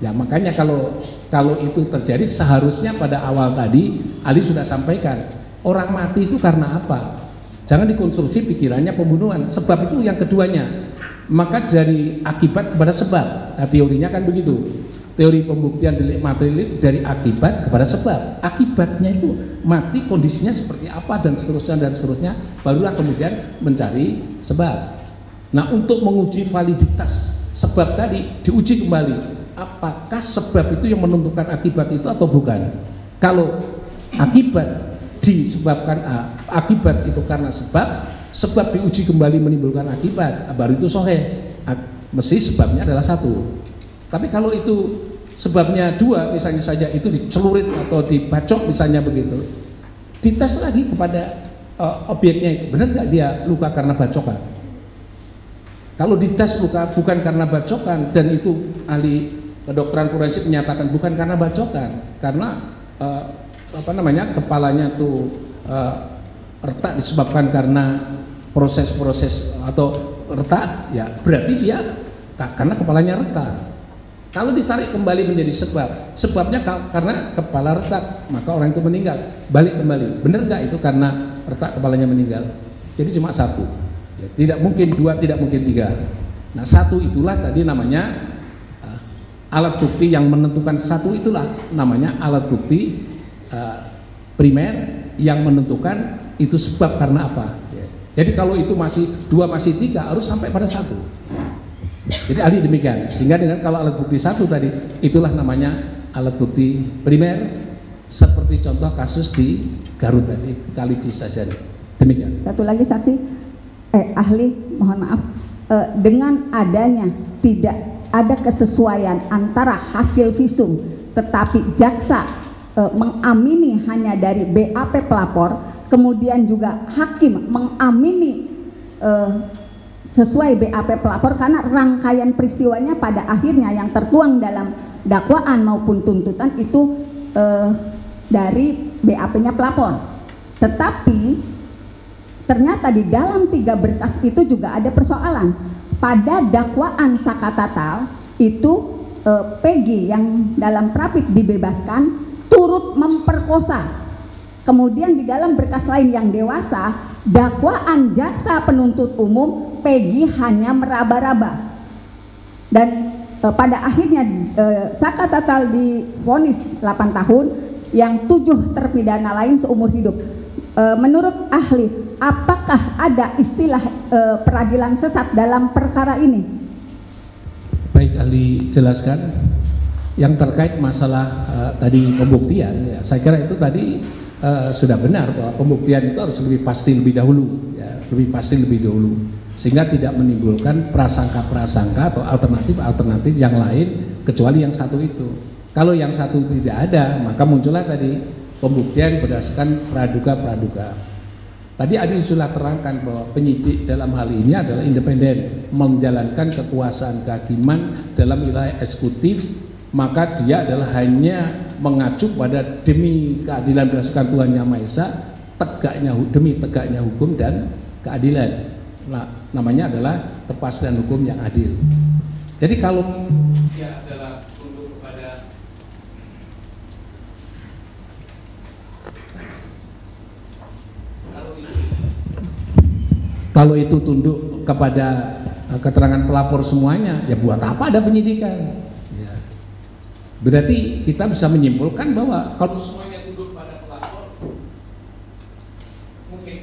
Ya makanya kalau kalau itu terjadi seharusnya pada awal tadi Ali sudah sampaikan orang mati itu karena apa? Jangan dikonstruksi pikirannya pembunuhan sebab itu yang keduanya. Maka dari akibat kepada sebab. Nah, teorinya kan begitu teori pembuktian delik material dari akibat kepada sebab. Akibatnya itu mati kondisinya seperti apa dan seterusnya dan seterusnya barulah kemudian mencari sebab. Nah untuk menguji validitas sebab tadi diuji kembali apakah sebab itu yang menentukan akibat itu atau bukan? Kalau akibat disebabkan ah, akibat itu karena sebab sebab diuji kembali menimbulkan akibat baru itu sohe mesti sebabnya adalah satu. Tapi kalau itu sebabnya dua, misalnya saja itu dicelurit atau dibacok misalnya begitu, dites lagi kepada uh, objeknya itu, benar nggak dia luka karena bacokan? Kalau dites luka bukan karena bacokan dan itu ahli kedokteran forensik menyatakan bukan karena bacokan, karena uh, apa namanya kepalanya tuh uh, retak disebabkan karena proses-proses atau retak, ya berarti dia karena kepalanya retak. Kalau ditarik kembali menjadi sebab, sebabnya karena kepala retak, maka orang itu meninggal. Balik kembali, benar nggak itu karena retak kepalanya meninggal? Jadi cuma satu. Ya, tidak mungkin dua, tidak mungkin tiga. Nah satu itulah tadi namanya uh, alat bukti yang menentukan satu itulah namanya alat bukti uh, primer yang menentukan itu sebab karena apa. Ya. Jadi kalau itu masih dua masih tiga harus sampai pada satu. Jadi ahli demikian. Sehingga dengan kalau alat bukti satu tadi, itulah namanya alat bukti primer seperti contoh kasus di Garut tadi, kali saja. Demikian. Satu lagi saksi, eh ahli, mohon maaf, eh, dengan adanya tidak ada kesesuaian antara hasil visum, tetapi jaksa eh, mengamini hanya dari BAP pelapor, kemudian juga hakim mengamini eh, sesuai BAP pelapor karena rangkaian peristiwanya pada akhirnya yang tertuang dalam dakwaan maupun tuntutan itu eh, dari BAP-nya pelapor. Tetapi ternyata di dalam tiga berkas itu juga ada persoalan. Pada dakwaan Sakatatal itu eh, Peggy yang dalam prapit dibebaskan turut memperkosa. Kemudian di dalam berkas lain yang dewasa dakwaan jaksa penuntut umum Peggy hanya meraba-raba. Dan e, pada akhirnya e, Saka Tatal divonis 8 tahun yang tujuh terpidana lain seumur hidup. E, menurut ahli apakah ada istilah e, peradilan sesat dalam perkara ini? Baik ahli jelaskan. Yang terkait masalah uh, tadi pembuktian ya saya kira itu tadi uh, sudah benar bahwa pembuktian itu harus lebih pasti lebih dahulu, ya, lebih pasti lebih dahulu, sehingga tidak menimbulkan prasangka-prasangka atau alternatif-alternatif yang lain kecuali yang satu itu. Kalau yang satu tidak ada, maka muncullah tadi pembuktian berdasarkan praduga-praduga. Tadi Adi sudah terangkan bahwa penyidik dalam hal ini adalah independen, menjalankan kekuasaan kehakiman dalam wilayah eksekutif, maka dia adalah hanya mengacu pada demi keadilan berdasarkan Tuhan Yang Maha Esa, tegaknya demi tegaknya hukum dan keadilan. Nah, namanya adalah kepastian hukum yang adil. Jadi kalau dia adalah tunduk kepada kalau itu tunduk kepada eh, keterangan pelapor semuanya, ya buat apa ada penyidikan? Berarti kita bisa menyimpulkan bahwa kalau semuanya tunduk pada pelapor, mungkin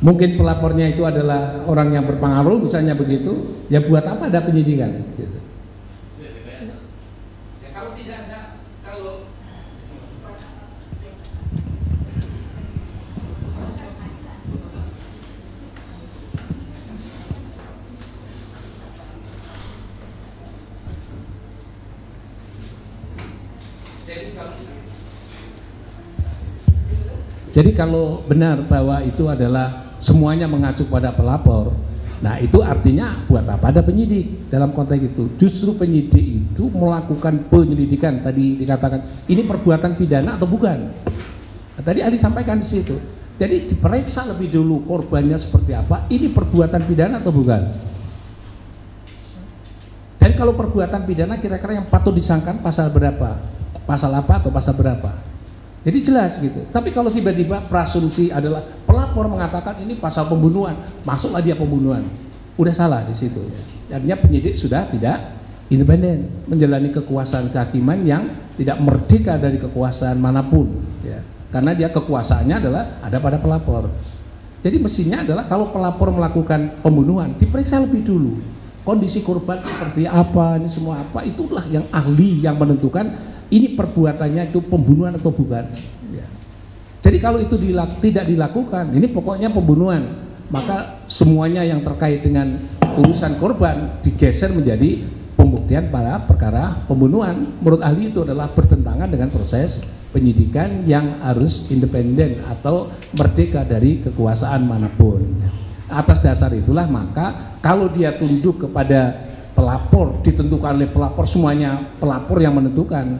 mungkin pelapornya itu adalah orang yang berpengaruh, misalnya begitu, ya buat apa ada penyidikan? Gitu. Jadi kalau benar bahwa itu adalah semuanya mengacu pada pelapor, nah itu artinya buat apa ada penyidik dalam konteks itu? Justru penyidik itu melakukan penyelidikan tadi dikatakan ini perbuatan pidana atau bukan? Nah, tadi Ali sampaikan di situ. Jadi diperiksa lebih dulu korbannya seperti apa, ini perbuatan pidana atau bukan? Dan kalau perbuatan pidana kira-kira yang patut disangkan pasal berapa? Pasal apa atau pasal berapa? Jadi jelas gitu. Tapi kalau tiba-tiba prasumsi adalah pelapor mengatakan ini pasal pembunuhan, masuklah dia pembunuhan. Udah salah di situ. Artinya penyidik sudah tidak independen, menjalani kekuasaan kehakiman yang tidak merdeka dari kekuasaan mana pun. Ya. Karena dia kekuasaannya adalah ada pada pelapor. Jadi mestinya adalah kalau pelapor melakukan pembunuhan, diperiksa lebih dulu. Kondisi korban seperti apa, ini semua apa, itulah yang ahli yang menentukan ini perbuatannya itu pembunuhan atau bukan. Ya. Jadi kalau itu dilak, tidak dilakukan, ini pokoknya pembunuhan, maka semuanya yang terkait dengan urusan korban digeser menjadi pembuktian pada perkara pembunuhan. Menurut ahli itu adalah bertentangan dengan proses penyidikan yang harus independen atau merdeka dari kekuasaan mana pun. Atas dasar itulah maka kalau dia tunduk kepada pelapor ditentukan oleh pelapor semuanya pelapor yang menentukan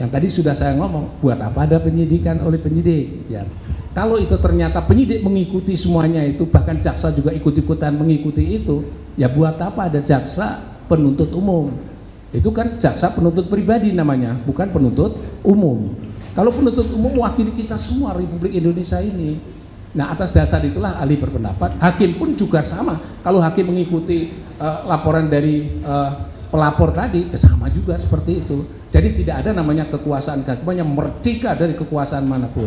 yang tadi sudah saya ngomong buat apa ada penyidikan oleh penyidik? Ya. Kalau itu ternyata penyidik mengikuti semuanya itu bahkan jaksa juga ikut-ikutan mengikuti itu ya buat apa ada jaksa penuntut umum? Itu kan jaksa penuntut pribadi namanya bukan penuntut umum. Kalau penuntut umum mewakili kita semua Republik Indonesia ini nah atas dasar itulah ahli berpendapat hakim pun juga sama. Kalau hakim mengikuti uh, laporan dari uh, pelapor tadi ya sama juga seperti itu jadi tidak ada namanya kekuasaan kehakiman yang merdeka dari kekuasaan mana pun.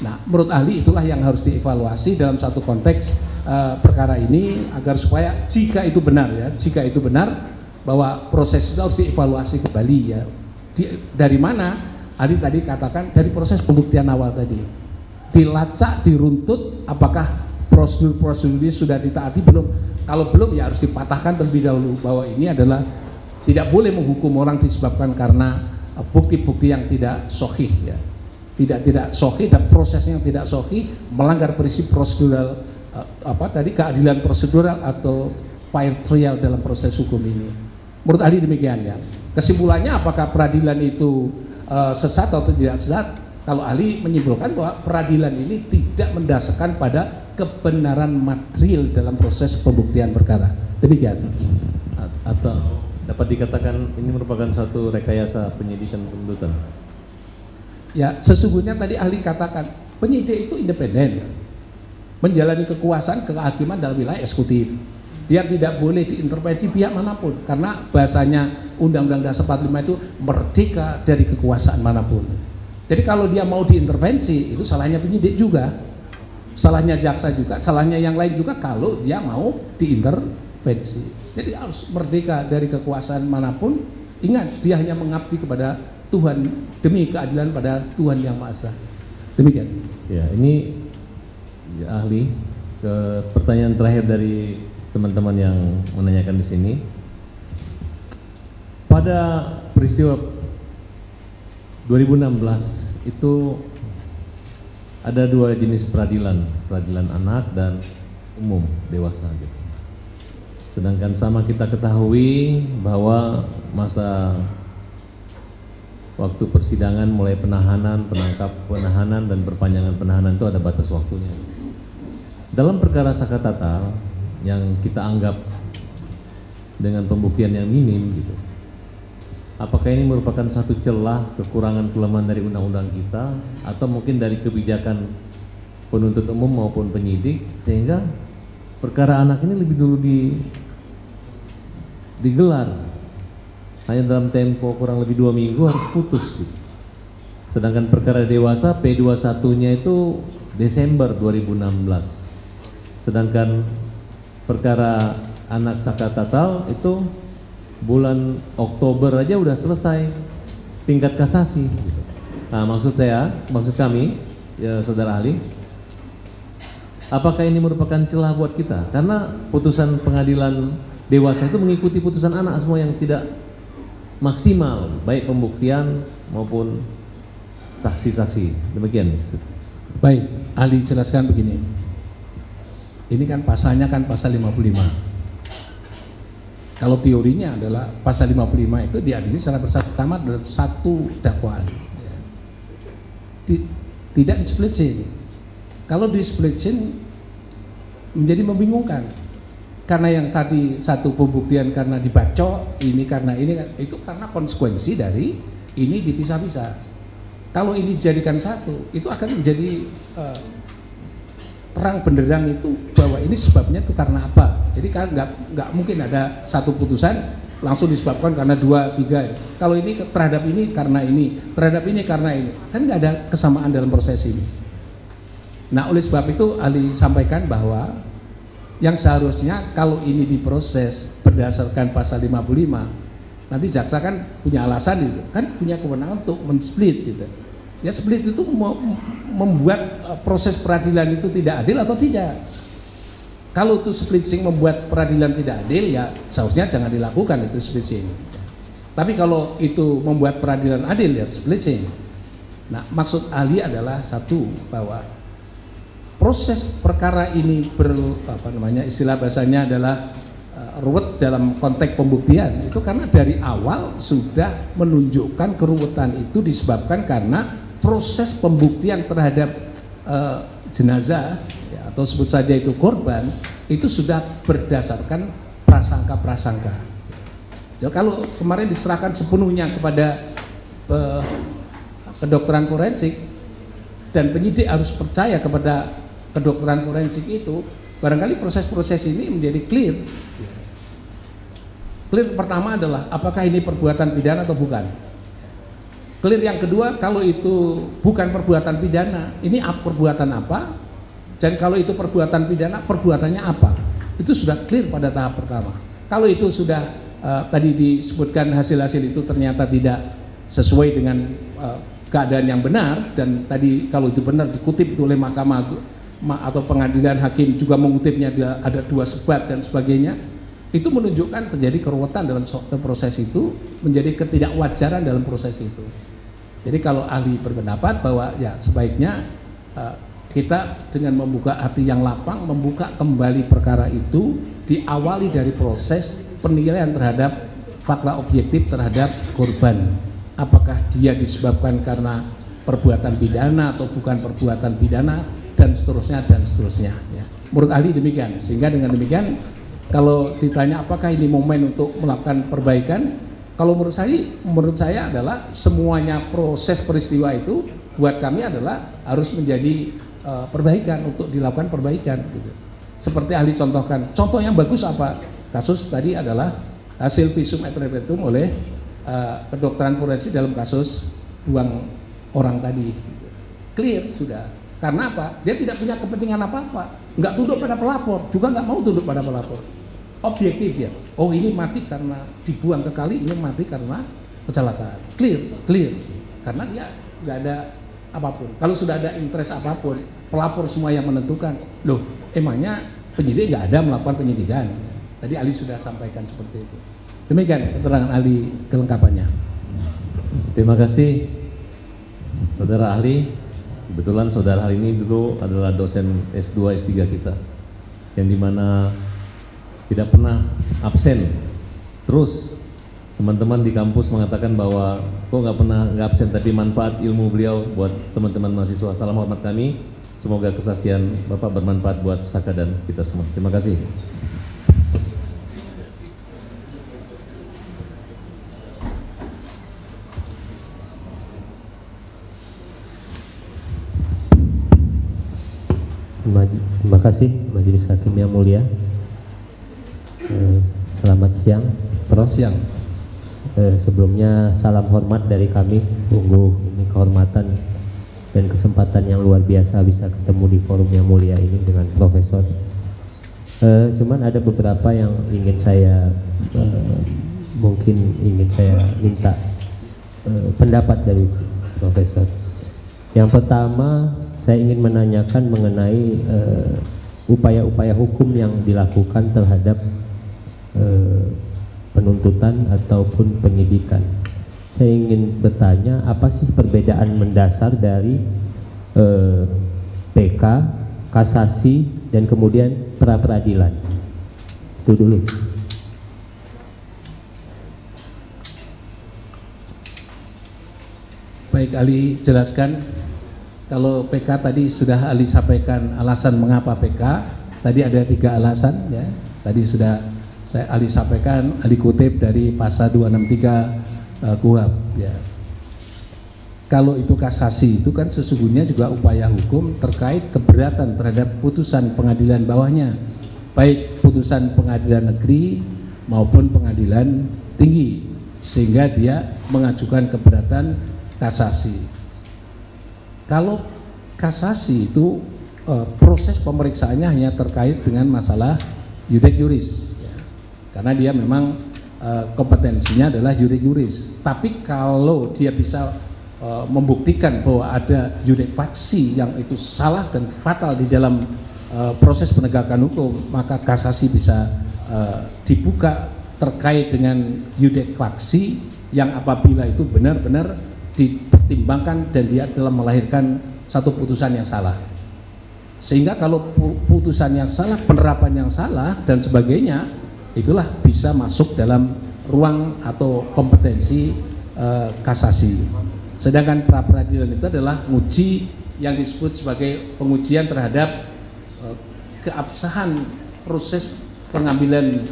Nah, menurut ahli itulah yang harus dievaluasi dalam satu konteks uh, perkara ini agar supaya jika itu benar ya, jika itu benar bahwa proses itu harus dievaluasi kembali ya. Di, dari mana? Ahli tadi katakan dari proses pembuktian awal tadi. Dilacak, diruntut, apakah prosedur-prosedur ini sudah ditaati belum? Kalau belum ya harus dipatahkan terlebih dahulu bahwa ini adalah tidak boleh menghukum orang disebabkan karena uh, bukti-bukti yang tidak sohih ya. Tidak tidak sohih dan prosesnya yang tidak sohih melanggar prinsip prosedural uh, apa tadi keadilan prosedural atau fair trial dalam proses hukum ini. Menurut ahli demikian ya. Kesimpulannya apakah peradilan itu uh, sesat atau tidak sesat? Kalau ahli menyimpulkan bahwa peradilan ini tidak mendasarkan pada kebenaran material dalam proses pembuktian perkara. Demikian. Atau dapat dikatakan ini merupakan satu rekayasa penyidikan penuntutan? Ya, sesungguhnya tadi ahli katakan penyidik itu independen, menjalani kekuasaan kehakiman dalam wilayah eksekutif. Dia tidak boleh diintervensi pihak mana pun karena bahasanya Undang-Undang Dasar 45 itu merdeka dari kekuasaan mana pun. Jadi kalau dia mau diintervensi itu salahnya penyidik juga, salahnya jaksa juga, salahnya yang lain juga kalau dia mau diintervensi. Jadi harus merdeka dari kekuasaan mana pun. Ingat, dia hanya mengabdi kepada Tuhan demi keadilan pada Tuhan yang Maha Esa. Demikian. Ya, ini ya, ahli ke pertanyaan terakhir dari teman-teman yang menanyakan di sini. Pada peristiwa 2016 itu ada dua jenis peradilan, peradilan anak dan umum dewasa gitu. Sedangkan sama kita ketahui bahwa masa waktu persidangan mulai penahanan, penangkap penahanan dan perpanjangan penahanan itu ada batas waktunya. Dalam perkara sakatatal yang kita anggap dengan pembuktian yang minim gitu. Apakah ini merupakan satu celah kekurangan kelemahan dari undang-undang kita atau mungkin dari kebijakan penuntut umum maupun penyidik sehingga perkara anak ini lebih dulu di digelar hanya dalam tempo kurang lebih dua minggu harus putus gitu. sedangkan perkara dewasa P21 nya itu Desember 2016 sedangkan perkara anak sakatatal itu bulan Oktober aja udah selesai tingkat kasasi nah maksud saya maksud kami ya saudara ahli Apakah ini merupakan celah buat kita? Karena putusan pengadilan dewasa itu mengikuti putusan anak semua yang tidak maksimal, baik pembuktian maupun saksi-saksi. Demikian. Baik, ahli jelaskan begini. Ini kan pasalnya kan pasal 55. Kalau teorinya adalah pasal 55 itu diadili secara bersama dalam satu dakwaan. Tidak di split kalau di split chain menjadi membingungkan karena yang tadi satu pembuktian karena dibaco ini karena ini itu karena konsekuensi dari ini dipisah-pisah. Kalau ini dijadikan satu itu akan menjadi uh, terang benderang itu bahwa ini sebabnya itu karena apa. Jadi kan nggak nggak mungkin ada satu putusan langsung disebabkan karena dua tiga. Kalau ini terhadap ini karena ini terhadap ini karena ini. Kan nggak ada kesamaan dalam proses ini. Nah oleh sebab itu Ali sampaikan bahwa yang seharusnya kalau ini diproses berdasarkan pasal 55 nanti jaksa kan punya alasan itu kan punya kewenangan untuk men-split gitu ya split itu membuat eh, proses peradilan itu tidak adil atau tidak Kalau itu splitsing membuat peradilan tidak adil, ya seharusnya jangan dilakukan itu splitsing. Tapi kalau itu membuat peradilan adil, ya splitsing. Nah, maksud ahli adalah satu bahwa proses perkara ini ber apa namanya istilah bahasanya adalah uh, ruwet dalam konteks pembuktian itu karena dari awal sudah menunjukkan keruwetan itu disebabkan karena proses pembuktian terhadap uh, jenazah ya, atau sebut saja itu korban itu sudah berdasarkan prasangka-prasangka. Jadi kalau kemarin diserahkan sepenuhnya kepada uh, kedokteran forensik dan penyidik harus percaya kepada kedokteran forensik itu, barangkali proses-proses ini menjadi clear. Clear pertama adalah apakah ini perbuatan pidana atau bukan. Clear yang kedua, kalau itu bukan perbuatan pidana, ini perbuatan apa? Dan kalau itu perbuatan pidana, perbuatannya apa? Itu sudah clear pada tahap pertama. Kalau itu sudah uh, tadi disebutkan hasil-hasil itu ternyata tidak sesuai dengan uh, keadaan yang benar dan tadi kalau itu benar dikutip oleh mahkamah atau pengadilan hakim juga mengutipnya ada dua sebab dan sebagainya itu menunjukkan terjadi keruwetan dalam proses itu menjadi ketidakwajaran dalam proses itu. Jadi kalau ahli berpendapat bahwa ya sebaiknya uh, kita dengan membuka hati yang lapang membuka kembali perkara itu diawali dari proses penilaian terhadap fakta objektif terhadap korban. Apakah dia disebabkan karena perbuatan pidana atau bukan perbuatan pidana dan seterusnya dan seterusnya ya. menurut ahli demikian sehingga dengan demikian kalau ditanya apakah ini momen untuk melakukan perbaikan kalau menurut saya, menurut saya adalah semuanya proses peristiwa itu buat kami adalah harus menjadi uh, perbaikan untuk dilakukan perbaikan. Gitu. Seperti ahli contohkan, contoh yang bagus apa? Kasus tadi adalah hasil visum et repertum oleh uh, kedokteran forensik dalam kasus buang orang tadi. Gitu. Clear sudah. Karena apa? Dia tidak punya kepentingan apa-apa. Nggak tunduk pada pelapor, juga nggak mau tunduk pada pelapor objektif ya. Oh ini mati karena dibuang ke kali, ini mati karena kecelakaan. Clear, clear. Karena dia nggak ada apa pun. Kalau sudah ada interest apa pun, pelapor semua yang menentukan. Loh, emangnya penyidik nggak ada melakukan penyidikan? Tadi Ali sudah sampaikan seperti itu. Demikian keterangan Ali kelengkapannya. Terima kasih, saudara ahli. Kebetulan saudara ahli ini dulu adalah dosen S2, S3 kita, yang di mana tidak pernah absen. Terus teman-teman di kampus mengatakan bahwa kok nggak pernah nggak absen tapi manfaat ilmu beliau buat teman-teman mahasiswa. Salam hormat kami semoga kesaksian bapak bermanfaat buat Saka dan kita semua. Terima kasih Terima kasih Majelis Hakim yang mulia Eh, selamat siang, Prof. Siang. Eh, sebelumnya salam hormat dari kami, sungguh ini kehormatan dan kesempatan yang luar biasa bisa ketemu di forum yang mulia ini dengan Profesor. Eh, cuman ada beberapa yang ingin saya mungkin ingin saya minta pendapat dari Profesor. Yang pertama saya ingin menanyakan mengenai eh, upaya-upaya hukum yang dilakukan terhadap eh, penuntutan ataupun penyidikan. Saya ingin bertanya apa sih perbedaan mendasar dari eh, PK, kasasi dan kemudian pra peradilan. Itu dulu. Baik Ali jelaskan kalau PK tadi sudah Ali sampaikan alasan mengapa PK tadi ada tiga alasan ya tadi sudah saya Ali sampaikan, Ali kutip dari pasal 263 uh, KUHAP ya. Kalau itu kasasi itu kan sesungguhnya juga upaya hukum terkait keberatan terhadap putusan pengadilan bawahnya, baik putusan pengadilan negeri maupun pengadilan tinggi, sehingga dia mengajukan keberatan kasasi. Kalau kasasi itu uh, proses pemeriksaannya hanya terkait dengan masalah yudek yuris karena dia memang uh, kompetensinya adalah yuris-yuris. Tapi kalau dia bisa uh, membuktikan bahwa ada yurik faksi yang itu salah dan fatal di dalam eh, proses penegakan hukum, maka kasasi bisa eh, dibuka terkait dengan yudek faksi yang apabila itu benar-benar dipertimbangkan dan dia telah melahirkan satu putusan yang salah. Sehingga kalau pu- putusan yang salah, penerapan yang salah dan sebagainya, itulah bisa masuk dalam ruang atau kompetensi eh, kasasi. Sedangkan pra peradilan itu adalah uji yang disebut sebagai pengujian terhadap eh, keabsahan proses pengambilan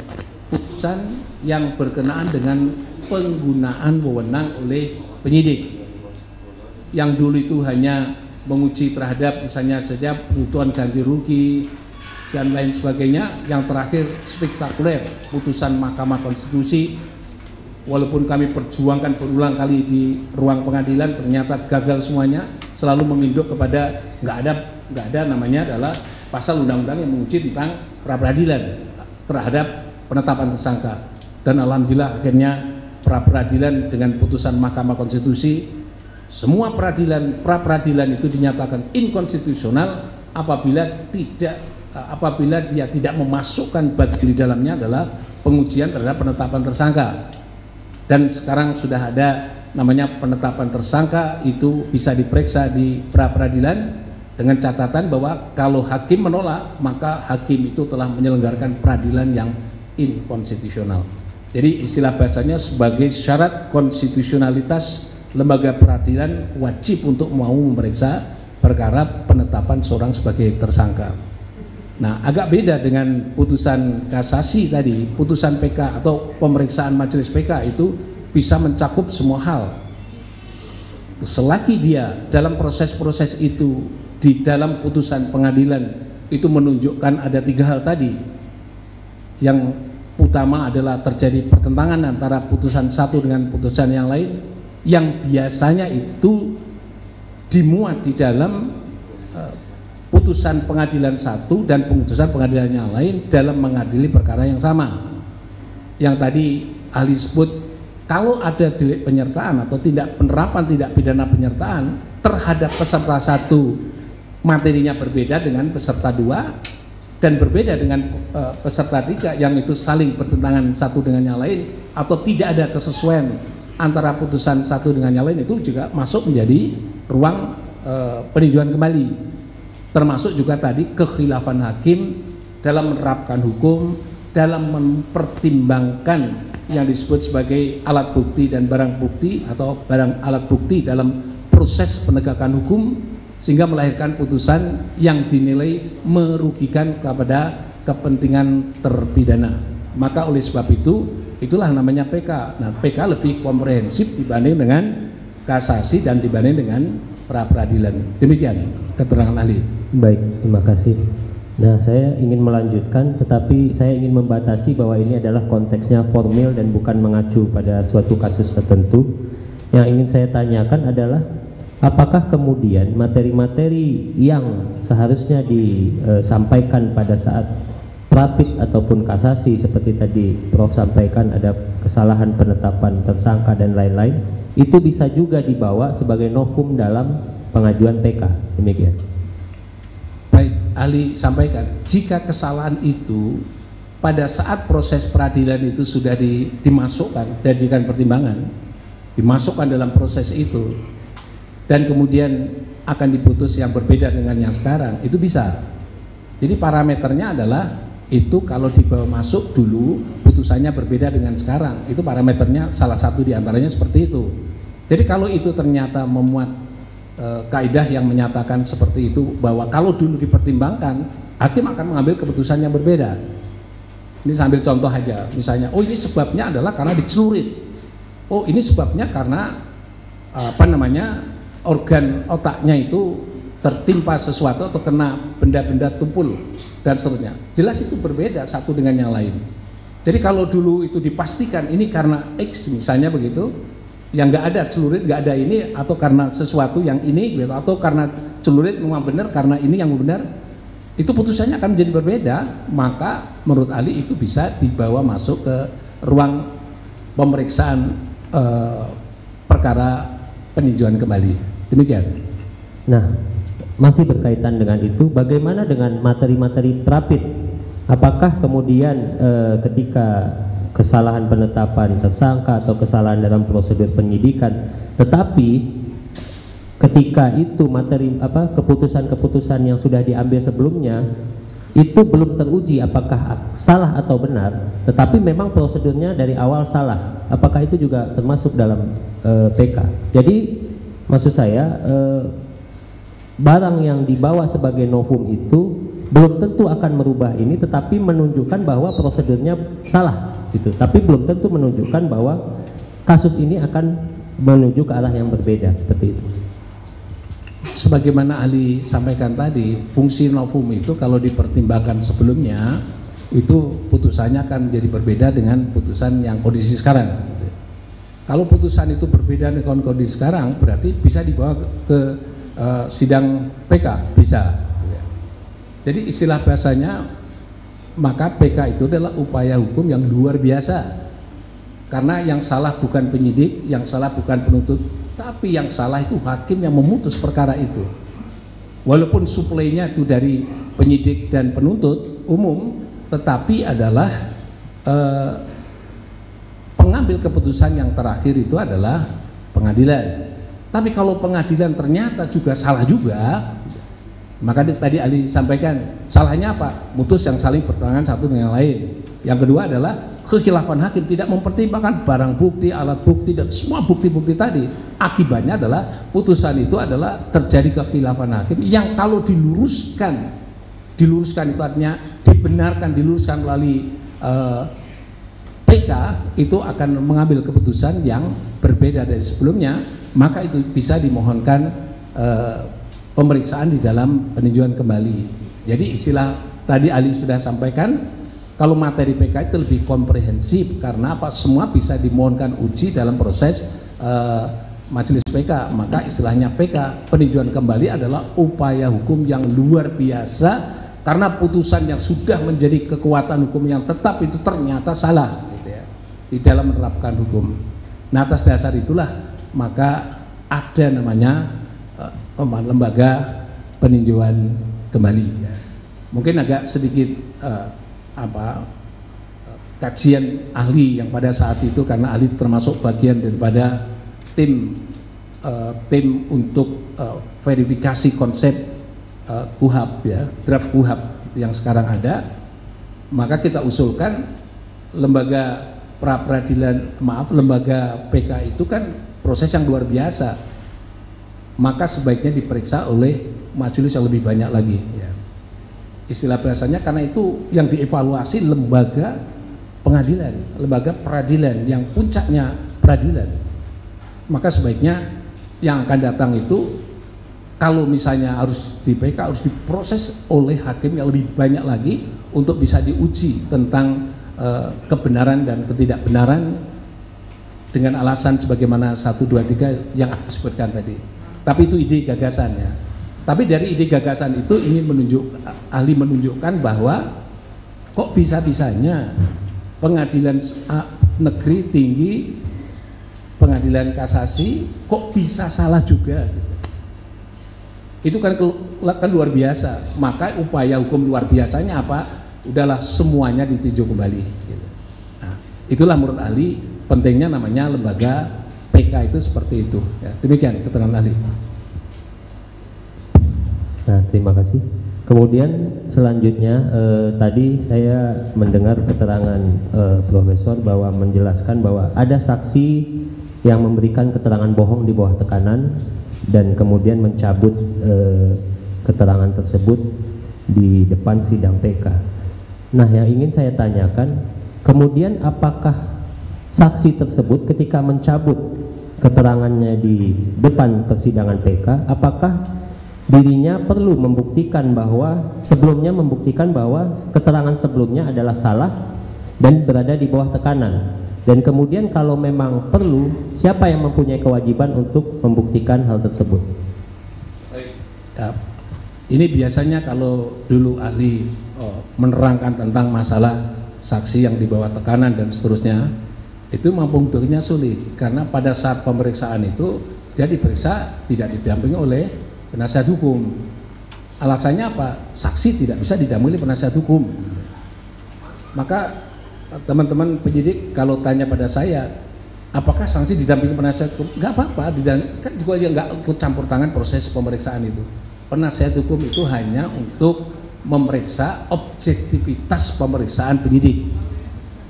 putusan yang berkenaan dengan penggunaan wewenang oleh penyidik. Yang dulu itu hanya menguji terhadap misalnya saja kebutuhan ganti rugi dan lain sebagainya. Yang terakhir spektakuler putusan Mahkamah Konstitusi. Walaupun kami perjuangkan berulang kali di ruang pengadilan ternyata gagal semuanya. Selalu menginduk kepada nggak ada nggak ada namanya adalah pasal undang-undang yang menguji tentang pra peradilan terhadap penetapan tersangka. Dan alhamdulillah akhirnya pra peradilan dengan putusan Mahkamah Konstitusi semua peradilan pra peradilan itu dinyatakan inkonstitusional apabila tidak eh, apabila dia tidak memasukkan bagian di dalamnya adalah pengujian terhadap penetapan tersangka dan sekarang sudah ada namanya penetapan tersangka itu bisa diperiksa di pra peradilan dengan catatan bahwa kalau hakim menolak maka hakim itu telah menyelenggarakan peradilan yang inkonstitusional. Jadi istilah bahasanya sebagai syarat konstitusionalitas lembaga peradilan wajib untuk mau memeriksa perkara penetapan seorang sebagai tersangka. Nah, agak beda dengan putusan kasasi tadi, putusan PK atau pemeriksaan majelis PK itu bisa mencakup semua hal. Selagi dia dalam proses-proses itu di dalam putusan pengadilan itu menunjukkan ada tiga hal tadi. Yang utama adalah terjadi pertentangan antara putusan satu dengan putusan yang lain yang biasanya itu dimuat di dalam eh, putusan pengadilan satu dan putusan pengadilan yang lain dalam mengadili perkara yang sama. Yang tadi ahli sebut kalau ada delik penyertaan atau tidak penerapan tidak pidana penyertaan terhadap peserta satu materinya berbeda dengan peserta dua dan berbeda dengan eh, peserta tiga yang itu saling bertentangan satu dengan yang lain atau tidak ada kesesuaian antara putusan satu dengan yang lain itu juga masuk menjadi ruang eh, peninjauan kembali. Termasuk juga tadi kekhilafan hakim dalam menerapkan hukum dalam mempertimbangkan yang disebut sebagai alat bukti dan barang bukti atau barang alat bukti dalam proses penegakan hukum sehingga melahirkan putusan yang dinilai merugikan kepada kepentingan terpidana. Maka oleh sebab itu itulah namanya PK. Nah, PK lebih komprehensif dibanding dengan kasasi dan dibanding dengan pra peradilan. Demikian keterangan ahli. Baik, terima kasih. Nah, saya ingin melanjutkan, tetapi saya ingin membatasi bahwa ini adalah konteksnya formil dan bukan mengacu pada suatu kasus tertentu. Yang ingin saya tanyakan adalah, apakah kemudian materi-materi yang seharusnya disampaikan pada saat prapit ataupun kasasi seperti tadi Prof sampaikan ada kesalahan penetapan tersangka dan lain-lain, itu bisa juga dibawa sebagai novum dalam pengajuan PK. Demikian. Baik, ahli sampaikan, jika kesalahan itu pada saat proses peradilan itu sudah di- dimasukkan dan dijadikan pertimbangan, dimasukkan dalam proses itu, dan kemudian akan diputus yang berbeda dengan yang sekarang, itu bisa. Jadi parameternya adalah itu kalau dibawa masuk dulu putusannya berbeda dengan sekarang, itu parameternya salah satu di antaranya seperti itu. Jadi kalau itu ternyata memuat eh, kaidah yang menyatakan seperti itu bahwa kalau dulu dipertimbangkan hakim akan mengambil keputusan yang berbeda. Ini sambil contoh aja, misalnya, oh ini sebabnya adalah karena dicelurit. Oh ini sebabnya karena apa namanya organ otaknya itu tertimpa sesuatu atau kena benda-benda tumpul dan seterusnya. Jelas itu berbeda satu dengan yang lain. Jadi kalau dulu itu dipastikan ini karena X misalnya begitu, yang nggak ada celurit nggak ada ini atau karena sesuatu yang ini gitu atau karena celurit memang benar karena ini yang benar itu putusannya akan menjadi berbeda maka menurut ahli itu bisa dibawa masuk ke ruang pemeriksaan eh, perkara peninjauan kembali demikian Nah, masih berkaitan dengan itu, bagaimana dengan materi-materi terapit? Apakah kemudian eh, ketika kesalahan penetapan tersangka atau kesalahan dalam prosedur penyidikan, tetapi ketika itu materi apa keputusan-keputusan yang sudah diambil sebelumnya itu belum teruji apakah salah atau benar, tetapi memang prosedurnya dari awal salah. Apakah itu juga termasuk dalam eh, PK? Jadi maksud saya eh, barang yang dibawa sebagai novum itu belum tentu akan merubah ini, tetapi menunjukkan bahwa prosedurnya salah, gitu. Tapi belum tentu menunjukkan bahwa kasus ini akan menuju ke arah yang berbeda seperti itu sebagaimana Ali sampaikan tadi, fungsi novum itu kalau dipertimbangkan sebelumnya itu putusannya akan jadi berbeda dengan putusan yang kondisi sekarang. Kalau putusan itu berbeda dengan kondisi sekarang, berarti bisa dibawa ke uh, sidang PK, bisa. Jadi istilah bahasanya maka PK itu adalah upaya hukum yang luar biasa. Karena yang salah bukan penyidik, yang salah bukan penuntut tapi yang salah itu hakim yang memutus perkara itu. Walaupun suplainya itu dari penyidik dan penuntut umum, tetapi adalah eh, pengambil keputusan yang terakhir itu adalah pengadilan. Tapi kalau pengadilan ternyata juga salah juga, maka tadi Ali sampaikan salahnya apa? Mutus yang saling bertentangan satu dengan yang lain. Yang kedua adalah kekhilafan hakim tidak mempertimbangkan barang bukti, alat bukti dan semua bukti-bukti tadi. Akibatnya adalah putusan itu adalah terjadi kekhilafan hakim yang kalau diluruskan, diluruskan itu artinya dibenarkan, diluruskan melalui uh, PK itu akan mengambil keputusan yang berbeda dari sebelumnya, maka itu bisa dimohonkan uh, pemeriksaan di dalam peninjauan kembali. Jadi istilah tadi Ali sudah sampaikan kalau materi PK itu lebih komprehensif karena apa? Semua bisa dimohonkan uji dalam proses uh, majelis PK. Maka istilahnya PK peninjauan kembali adalah upaya hukum yang luar biasa karena putusan yang sudah menjadi kekuatan hukum yang tetap itu ternyata salah di dalam menerapkan hukum. Nah atas dasar itulah maka ada namanya uh, lembaga peninjauan kembali. Mungkin agak sedikit uh, apa kajian ahli yang pada saat itu karena ahli termasuk bagian daripada tim uh, tim untuk uh, verifikasi konsep uh, kuhab ya draft kuhab yang sekarang ada maka kita usulkan lembaga pra peradilan maaf lembaga PK itu kan proses yang luar biasa. Maka sebaiknya diperiksa oleh majelis yang lebih banyak lagi. Ya. Istilah bahasanya karena itu yang dievaluasi lembaga pengadilan, lembaga peradilan yang puncaknya peradilan. Maka sebaiknya yang akan datang itu kalau misalnya harus di PK harus diproses oleh hakim yang lebih banyak lagi untuk bisa diuji tentang uh, kebenaran dan ketidakbenaran dengan alasan sebagaimana 1 2 3 yang aku sebutkan tadi. Tapi itu ide gagasannya. Tapi dari ide gagasan itu ingin menunjuk ahli menunjukkan bahwa kok bisa-bisanya pengadilan negeri tinggi, pengadilan kasasi kok bisa salah juga. Itu kan, kan luar biasa. Maka upaya hukum luar biasanya apa? Udahlah semuanya ditinjau kembali. Nah, itulah menurut ahli pentingnya namanya lembaga PK itu seperti itu. Ya, demikian keterangan ahli. Nah, terima kasih. Kemudian selanjutnya eh, tadi saya mendengar keterangan eh, Profesor bahwa menjelaskan bahwa ada saksi yang memberikan keterangan bohong di bawah tekanan dan kemudian mencabut eh, keterangan tersebut di depan sidang PK. Nah, yang ingin saya tanyakan, kemudian apakah saksi tersebut ketika mencabut keterangannya di depan persidangan PK, apakah dirinya perlu membuktikan bahwa sebelumnya membuktikan bahwa keterangan sebelumnya adalah salah dan berada di bawah tekanan? Dan kemudian kalau memang perlu siapa yang mempunyai kewajiban untuk membuktikan hal tersebut? Ini biasanya kalau dulu ahli oh, menerangkan tentang masalah saksi yang di bawah tekanan dan seterusnya itu mampu untuknya sulit karena pada saat pemeriksaan itu dia diperiksa tidak didampingi oleh penasihat hukum Alasannya apa? Saksi tidak bisa didampingi penasihat hukum. Maka teman-teman penyidik kalau tanya pada saya, apakah sanksi didampingi penasihat hukum? Gak apa-apa, kan juga nggak ikut campur tangan proses pemeriksaan itu. Penasihat hukum itu hanya untuk memeriksa objektivitas pemeriksaan penyidik.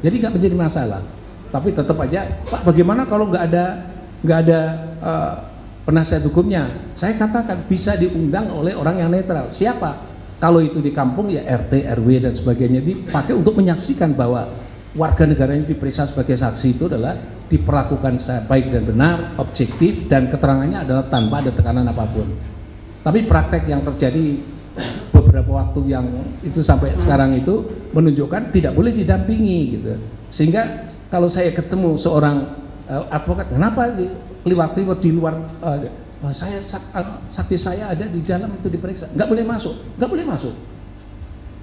Jadi nggak menjadi masalah. Tapi tetap aja, Pak, bagaimana kalau nggak ada nggak ada uh, penasihat hukumnya. Saya katakan bisa diundang oleh orang yang netral. Siapa? Kalau itu di kampung ya RT, RW dan sebagainya dipakai untuk menyaksikan bahwa warga negara yang diperiksa sebagai saksi itu adalah diperlakukan baik dan benar, objektif dan keterangannya adalah tanpa ada tekanan apa pun. Tapi praktek yang terjadi beberapa waktu yang itu sampai sekarang itu menunjukkan tidak boleh didampingi gitu. Sehingga kalau saya ketemu seorang uh, advokat, kenapa liwat-liwat di luar uh, saya saksi saya ada di dalam itu diperiksa? Nggak boleh masuk nggak boleh masuk.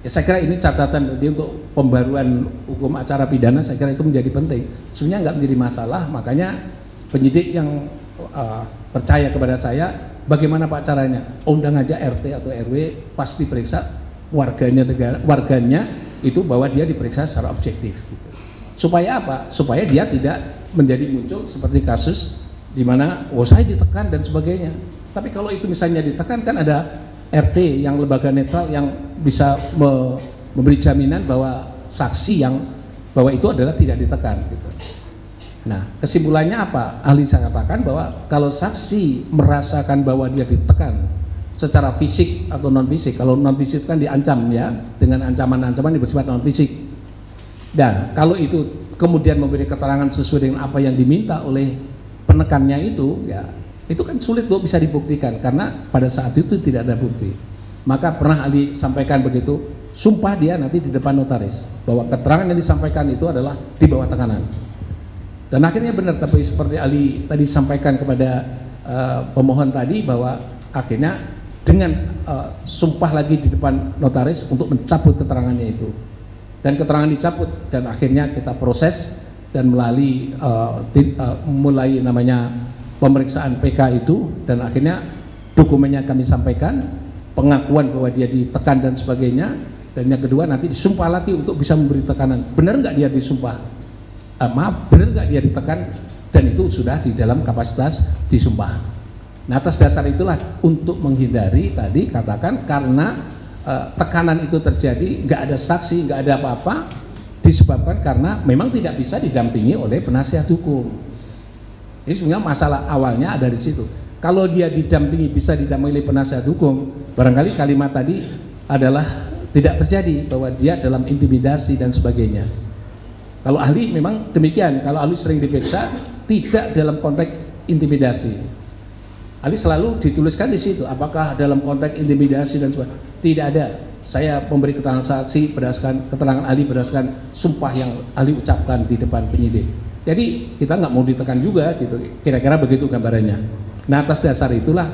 Ya saya kira ini catatan dia untuk pembaruan hukum acara pidana saya kira itu menjadi penting. Sebenarnya nggak menjadi masalah makanya penyidik yang uh, percaya kepada saya bagaimana pak caranya undang aja RT atau RW pasti periksa warganya negara warganya itu bahwa dia diperiksa secara objektif gitu. supaya apa supaya dia tidak menjadi muncul seperti kasus di mana oh saya ditekan dan sebagainya. Tapi kalau itu misalnya ditekan kan ada RT yang lembaga netral yang bisa me memberi jaminan bahwa saksi yang bahwa itu adalah tidak ditekan gitu. Nah, kesimpulannya apa? Ahli saya katakan bahwa kalau saksi merasakan bahwa dia ditekan secara fisik atau non fisik, kalau non fisik kan diancam ya dengan ancaman-ancaman yang bersifat non fisik. Dan kalau itu kemudian memberi keterangan sesuai dengan apa yang diminta oleh penekannya itu ya itu kan sulit untuk bisa dibuktikan karena pada saat itu tidak ada bukti maka pernah Ali sampaikan begitu sumpah dia nanti di depan notaris bahwa keterangan yang disampaikan itu adalah di bawah tekanan dan akhirnya benar tapi seperti Ali tadi sampaikan kepada uh, pemohon tadi bahwa akhirnya dengan uh, sumpah lagi di depan notaris untuk mencabut keterangannya itu. Dan keterangan dicabut dan akhirnya kita proses dan melalui uh, uh, mulai namanya pemeriksaan PK itu dan akhirnya dokumennya kami sampaikan pengakuan bahwa dia ditekan dan sebagainya. Dan yang kedua nanti disumpah lagi untuk bisa memberi tekanan. Benar nggak dia disumpah uh, maaf benar nggak dia ditekan dan itu sudah di dalam kapasitas disumpah nah atas dasar itulah untuk menghindari tadi katakan karena uh, tekanan itu terjadi nggak ada saksi nggak ada apa-apa disebabkan karena memang tidak bisa didampingi oleh penasihat hukum. Ini sebenarnya masalah awalnya ada di situ. Kalau dia didampingi bisa didampingi oleh penasihat hukum, barangkali kalimat tadi adalah tidak terjadi bahwa dia dalam intimidasi dan sebagainya. Kalau ahli memang demikian, kalau ahli sering diperiksa tidak dalam konteks intimidasi. Ahli selalu dituliskan di situ, apakah dalam konteks intimidasi dan sebagainya. Tidak ada saya memberi keterangan saksi berdasarkan keterangan ahli berdasarkan sumpah yang ahli ucapkan di depan penyidik. Jadi kita nggak mau ditekan juga gitu. Kira-kira begitu gambarannya. Nah atas dasar itulah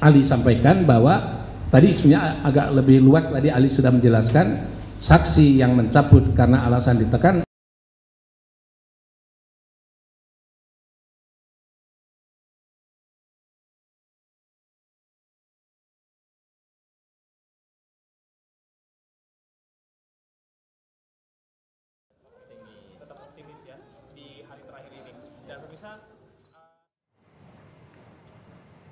ahli sampaikan bahwa tadi sebenarnya agak lebih luas tadi ahli sudah menjelaskan saksi yang mencabut karena alasan ditekan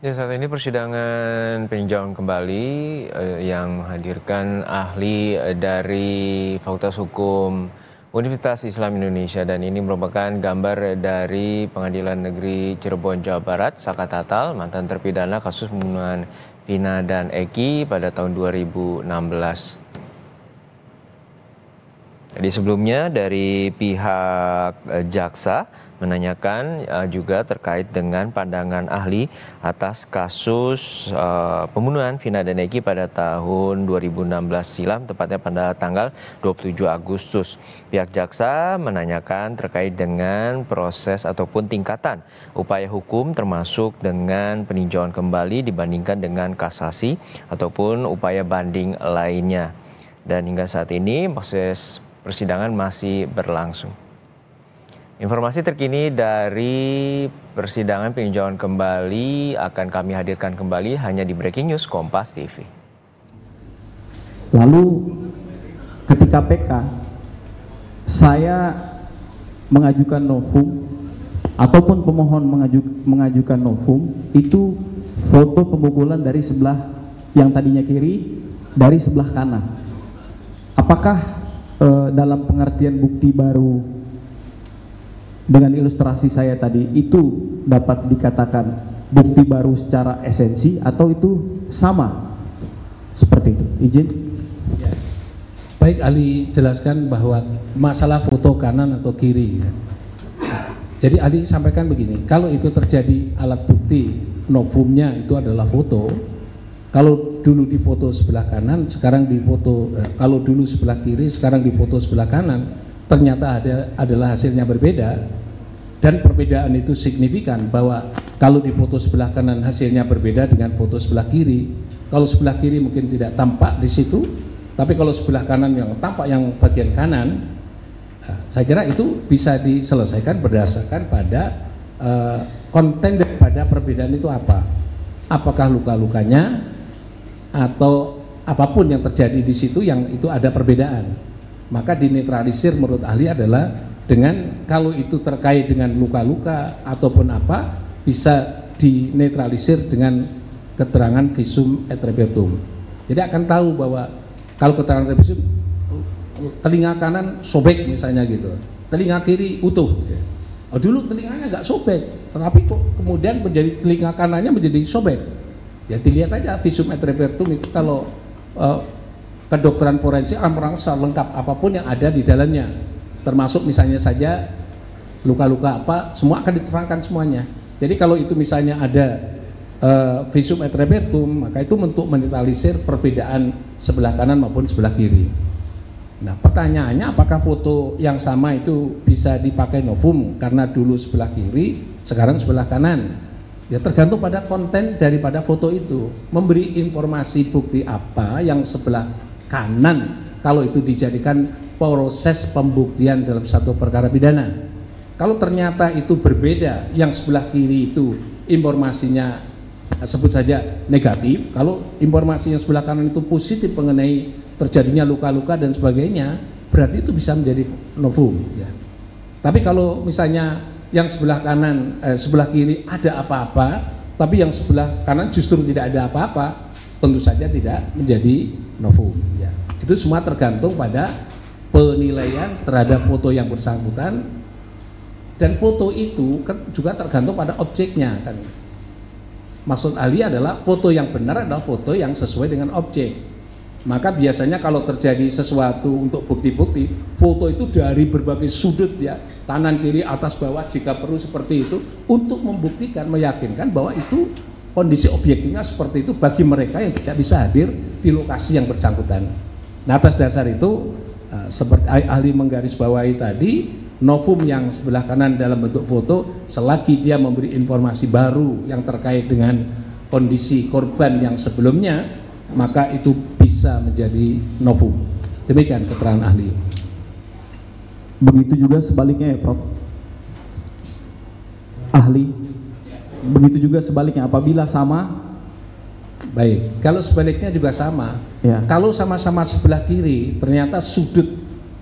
Ya saat ini persidangan peninjauan kembali eh, yang menghadirkan ahli eh, dari Fakultas Hukum Universitas Islam Indonesia dan ini merupakan gambar dari Pengadilan Negeri Cirebon Jawa Barat Saka Tatal mantan terpidana kasus pembunuhan Vina dan Eki pada tahun 2016. Jadi sebelumnya dari pihak eh, jaksa menanyakan uh, juga terkait dengan pandangan ahli atas kasus uh, pembunuhan Vina dan Eki pada tahun 2016 silam tepatnya pada tanggal 27 Agustus. Pihak jaksa menanyakan terkait dengan proses ataupun tingkatan upaya hukum termasuk dengan peninjauan kembali dibandingkan dengan kasasi ataupun upaya banding lainnya. Dan hingga saat ini proses persidangan masih berlangsung. Informasi terkini dari persidangan peninjauan kembali akan kami hadirkan kembali hanya di Breaking News Kompas TV. Lalu ketika PK saya mengajukan novum ataupun pemohon mengaju, mengajukan novum itu foto pemukulan dari sebelah yang tadinya kiri dari sebelah kanan. Apakah eh, dalam pengertian bukti baru dengan ilustrasi saya tadi itu dapat dikatakan bukti baru secara esensi atau itu sama seperti itu? Izin. Ya. Baik Ali jelaskan bahwa masalah foto kanan atau kiri. Ya. Jadi Ali sampaikan begini, kalau itu terjadi alat bukti novumnya itu adalah foto, kalau dulu di foto sebelah kanan, sekarang di foto eh, kalau dulu sebelah kiri, sekarang di foto sebelah kanan, ternyata ada adalah hasilnya berbeda dan perbedaan itu signifikan bahwa kalau di foto sebelah kanan hasilnya berbeda dengan foto sebelah kiri. Kalau sebelah kiri mungkin tidak tampak di situ, tapi kalau sebelah kanan yang tampak yang bagian kanan, nah, saya kira itu bisa diselesaikan berdasarkan pada uh, konten daripada perbedaan itu apa. Apakah luka-lukanya atau apa pun yang terjadi di situ yang itu ada perbedaan. Maka dinetralisir menurut ahli adalah dengan kalau itu terkait dengan luka-luka ataupun apa bisa dinetralisir dengan keterangan visum et repertum. Jadi akan tahu bahwa kalau keterangan visum telinga kanan sobek misalnya gitu, telinga kiri utuh. Oh, dulu telinganya nggak sobek, tetapi kok kemudian menjadi telinga kanannya menjadi sobek ya dilihat aja visum et repertum itu kalau uh, kedokteran forensik akan lengkap apa pun yang ada di dalamnya. Termasuk misalnya saja luka-luka apa semua akan diterangkan semuanya. Jadi kalau itu misalnya ada uh, visum et repertum maka itu untuk menetralisir perbedaan sebelah kanan maupun sebelah kiri. Nah pertanyaannya apakah foto yang sama itu bisa dipakai novum? Karena dulu sebelah kiri sekarang sebelah kanan. Ya tergantung pada konten daripada foto itu. Memberi informasi bukti apa yang sebelah kanan kalau itu dijadikan proses pembuktian dalam satu perkara pidana. Kalau ternyata itu berbeda, yang sebelah kiri itu informasinya sebut saja negatif, kalau informasi yang sebelah kanan itu positif mengenai terjadinya luka-luka dan sebagainya, berarti itu bisa menjadi novum. Ya. Tapi kalau misalnya yang sebelah kanan eh, sebelah kiri ada apa-apa tapi yang sebelah kanan justru tidak ada apa-apa tentu saja tidak menjadi novum ya. itu semua tergantung pada penilaian terhadap foto yang bersangkutan. Dan foto itu juga tergantung pada objeknya kan. Maksud Ali adalah foto yang benar adalah foto yang sesuai dengan objek. Maka biasanya kalau terjadi sesuatu untuk bukti-bukti foto itu dari berbagai sudut ya kanan kiri atas bawah jika perlu seperti itu untuk membuktikan meyakinkan bahwa itu kondisi objektifnya seperti itu bagi mereka yang tidak bisa hadir di lokasi yang bersangkutan nah atas dasar itu uh, seperti ahli menggarisbawahi tadi novum yang sebelah kanan dalam bentuk foto selagi dia memberi informasi baru yang terkait dengan kondisi korban yang sebelumnya maka itu bisa menjadi novum. Demikian keterangan ahli. Begitu juga sebaliknya ya Prof. Ahli. Begitu juga sebaliknya apabila sama Baik, kalau sebaliknya juga sama. Ya. Kalau sama-sama sebelah kiri, ternyata sudut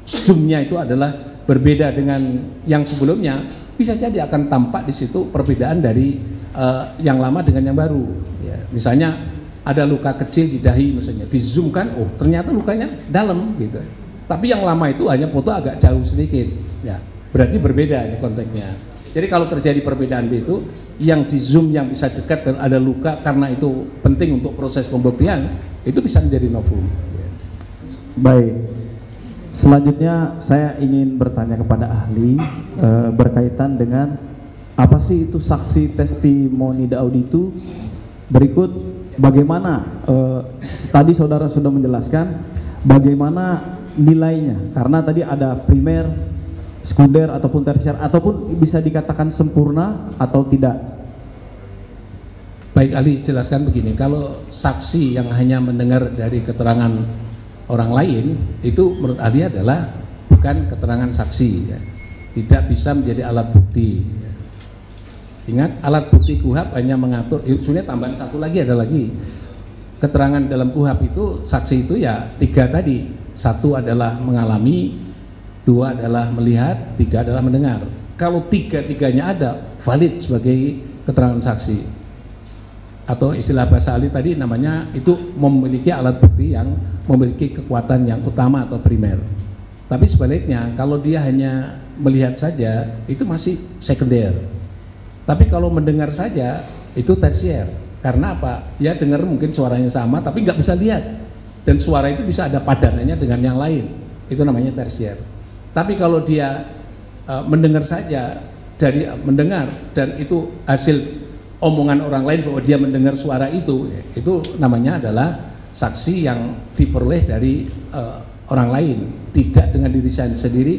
zoomnya itu adalah berbeda dengan yang sebelumnya, bisa jadi akan tampak di situ perbedaan dari uh, yang lama dengan yang baru. Ya. Misalnya ada luka kecil di dahi misalnya di zoom kan oh ternyata lukanya dalam gitu tapi yang lama itu hanya foto agak jauh sedikit ya berarti berbeda ini konteksnya jadi kalau terjadi perbedaan itu yang di zoom yang bisa dekat dan ada luka karena itu penting untuk proses pembuktian itu bisa menjadi novum. Baik. Selanjutnya saya ingin bertanya kepada ahli e, berkaitan dengan apa sih itu saksi testimoni Daudi itu? Berikut bagaimana eh, tadi saudara sudah menjelaskan bagaimana nilainya. Karena tadi ada primer sekunder ataupun tersier ataupun bisa dikatakan sempurna atau tidak baik Ali jelaskan begini kalau saksi yang hanya mendengar dari keterangan orang lain itu menurut Ali adalah bukan keterangan saksi ya. tidak bisa menjadi alat bukti Ingat alat bukti kuhab hanya mengatur, sebenarnya tambahan satu lagi ada lagi. keterangan dalam kuhap itu saksi itu ya tiga tadi satu adalah mengalami dua adalah melihat tiga adalah mendengar. Kalau tiga tiganya ada valid sebagai keterangan saksi. Atau istilah bahasa ahli tadi namanya itu memiliki alat bukti yang memiliki kekuatan yang utama atau primer. Tapi sebaliknya kalau dia hanya melihat saja itu masih sekunder. Tapi kalau mendengar saja itu tersier. Karena apa? Ya dengar mungkin suaranya sama tapi nggak bisa lihat. Dan suara itu bisa ada padanannya dengan yang lain. Itu namanya tersier tapi kalau dia uh, mendengar saja dari uh, mendengar dan itu hasil omongan orang lain bahwa dia mendengar suara itu itu namanya adalah saksi yang diperoleh dari uh, orang lain. Tidak dengan diri sendiri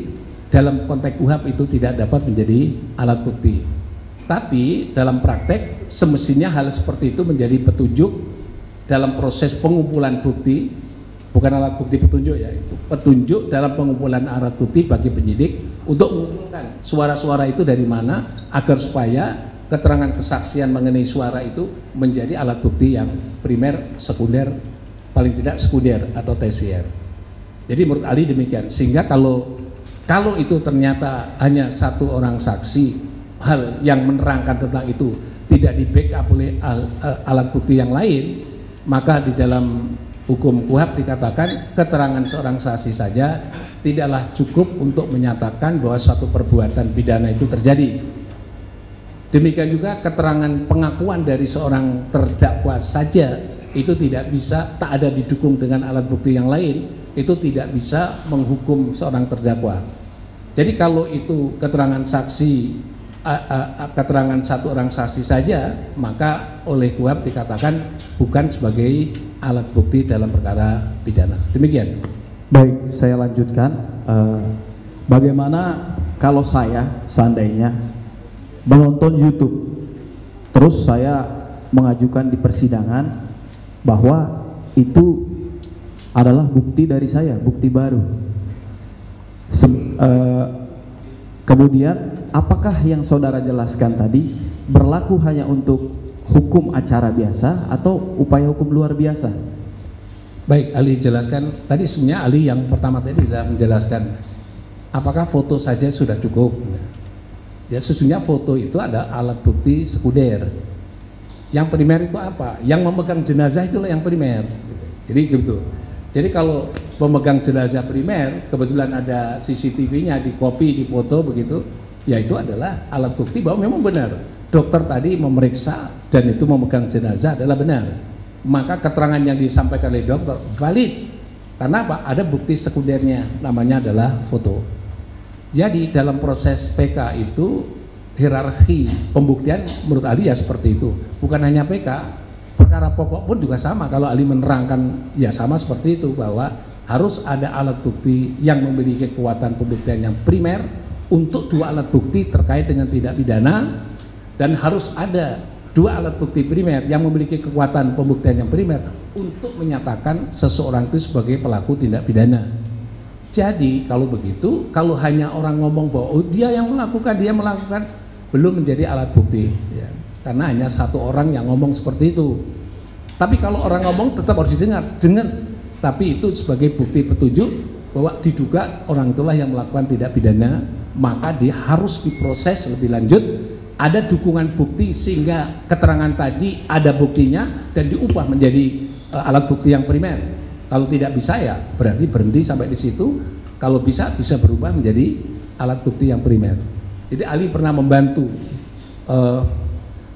dalam konteks UHAP itu tidak dapat menjadi alat bukti. Tapi dalam praktek semestinya hal seperti itu menjadi petunjuk dalam proses pengumpulan bukti bukan alat bukti petunjuk ya petunjuk dalam pengumpulan alat bukti bagi penyidik untuk mengumpulkan suara-suara itu dari mana agar supaya keterangan kesaksian mengenai suara itu menjadi alat bukti yang primer, sekunder, paling tidak sekunder atau tersier. Jadi menurut Ali demikian. Sehingga kalau kalau itu ternyata hanya satu orang saksi hal yang menerangkan tentang itu tidak di backup oleh al, alat bukti yang lain, maka di dalam hukum kuhab dikatakan keterangan seorang saksi saja tidaklah cukup untuk menyatakan bahwa suatu perbuatan pidana itu terjadi Demikian juga keterangan pengakuan dari seorang terdakwa saja itu tidak bisa tak ada didukung dengan alat bukti yang lain itu tidak bisa menghukum seorang terdakwa. Jadi kalau itu keterangan saksi keterangan satu orang saksi saja maka oleh kuab dikatakan bukan sebagai alat bukti dalam perkara pidana. Demikian. Baik, saya lanjutkan. Uh, bagaimana kalau saya seandainya menonton YouTube. Terus saya mengajukan di persidangan bahwa itu adalah bukti dari saya, bukti baru. Sem, uh, kemudian apakah yang saudara jelaskan tadi berlaku hanya untuk hukum acara biasa atau upaya hukum luar biasa? Baik, Ali jelaskan. Tadi sebenarnya Ali yang pertama tadi sudah menjelaskan apakah foto saja sudah cukup. Ya sesungguhnya foto itu ada alat bukti sekunder. Yang primer itu apa? Yang memegang jenazah itulah yang primer. Jadi gitu. Jadi kalau pemegang jenazah primer kebetulan ada CCTV-nya di copy, di foto begitu, ya itu adalah alat bukti bahwa memang benar. Dokter tadi memeriksa dan itu memegang jenazah adalah benar. Maka keterangan yang disampaikan oleh dokter valid. Karena apa? Ada bukti sekundernya namanya adalah foto. Jadi dalam proses PK itu hierarki pembuktian menurut Ali ya seperti itu. Bukan hanya PK, perkara pokok pun juga sama. Kalau Ali menerangkan ya sama seperti itu bahwa harus ada alat bukti yang memiliki kekuatan pembuktian yang primer untuk dua alat bukti terkait dengan tidak pidana dan harus ada dua alat bukti primer yang memiliki kekuatan pembuktian yang primer untuk menyatakan seseorang itu sebagai pelaku tindak pidana. Jadi kalau begitu, kalau hanya orang ngomong bahwa oh, dia yang melakukan, dia melakukan, belum menjadi alat bukti. Ya. Karena hanya satu orang yang ngomong seperti itu. Tapi kalau orang ngomong tetap harus didengar, dengar. Tapi itu sebagai bukti petunjuk bahwa diduga orang itulah yang melakukan tidak pidana, maka dia harus diproses lebih lanjut. Ada dukungan bukti sehingga keterangan tadi ada buktinya dan diubah menjadi uh, alat bukti yang primer. Kalau tidak bisa ya berarti berhenti sampai di situ. Kalau bisa bisa berubah menjadi alat bukti yang primer. Jadi Ali pernah membantu uh,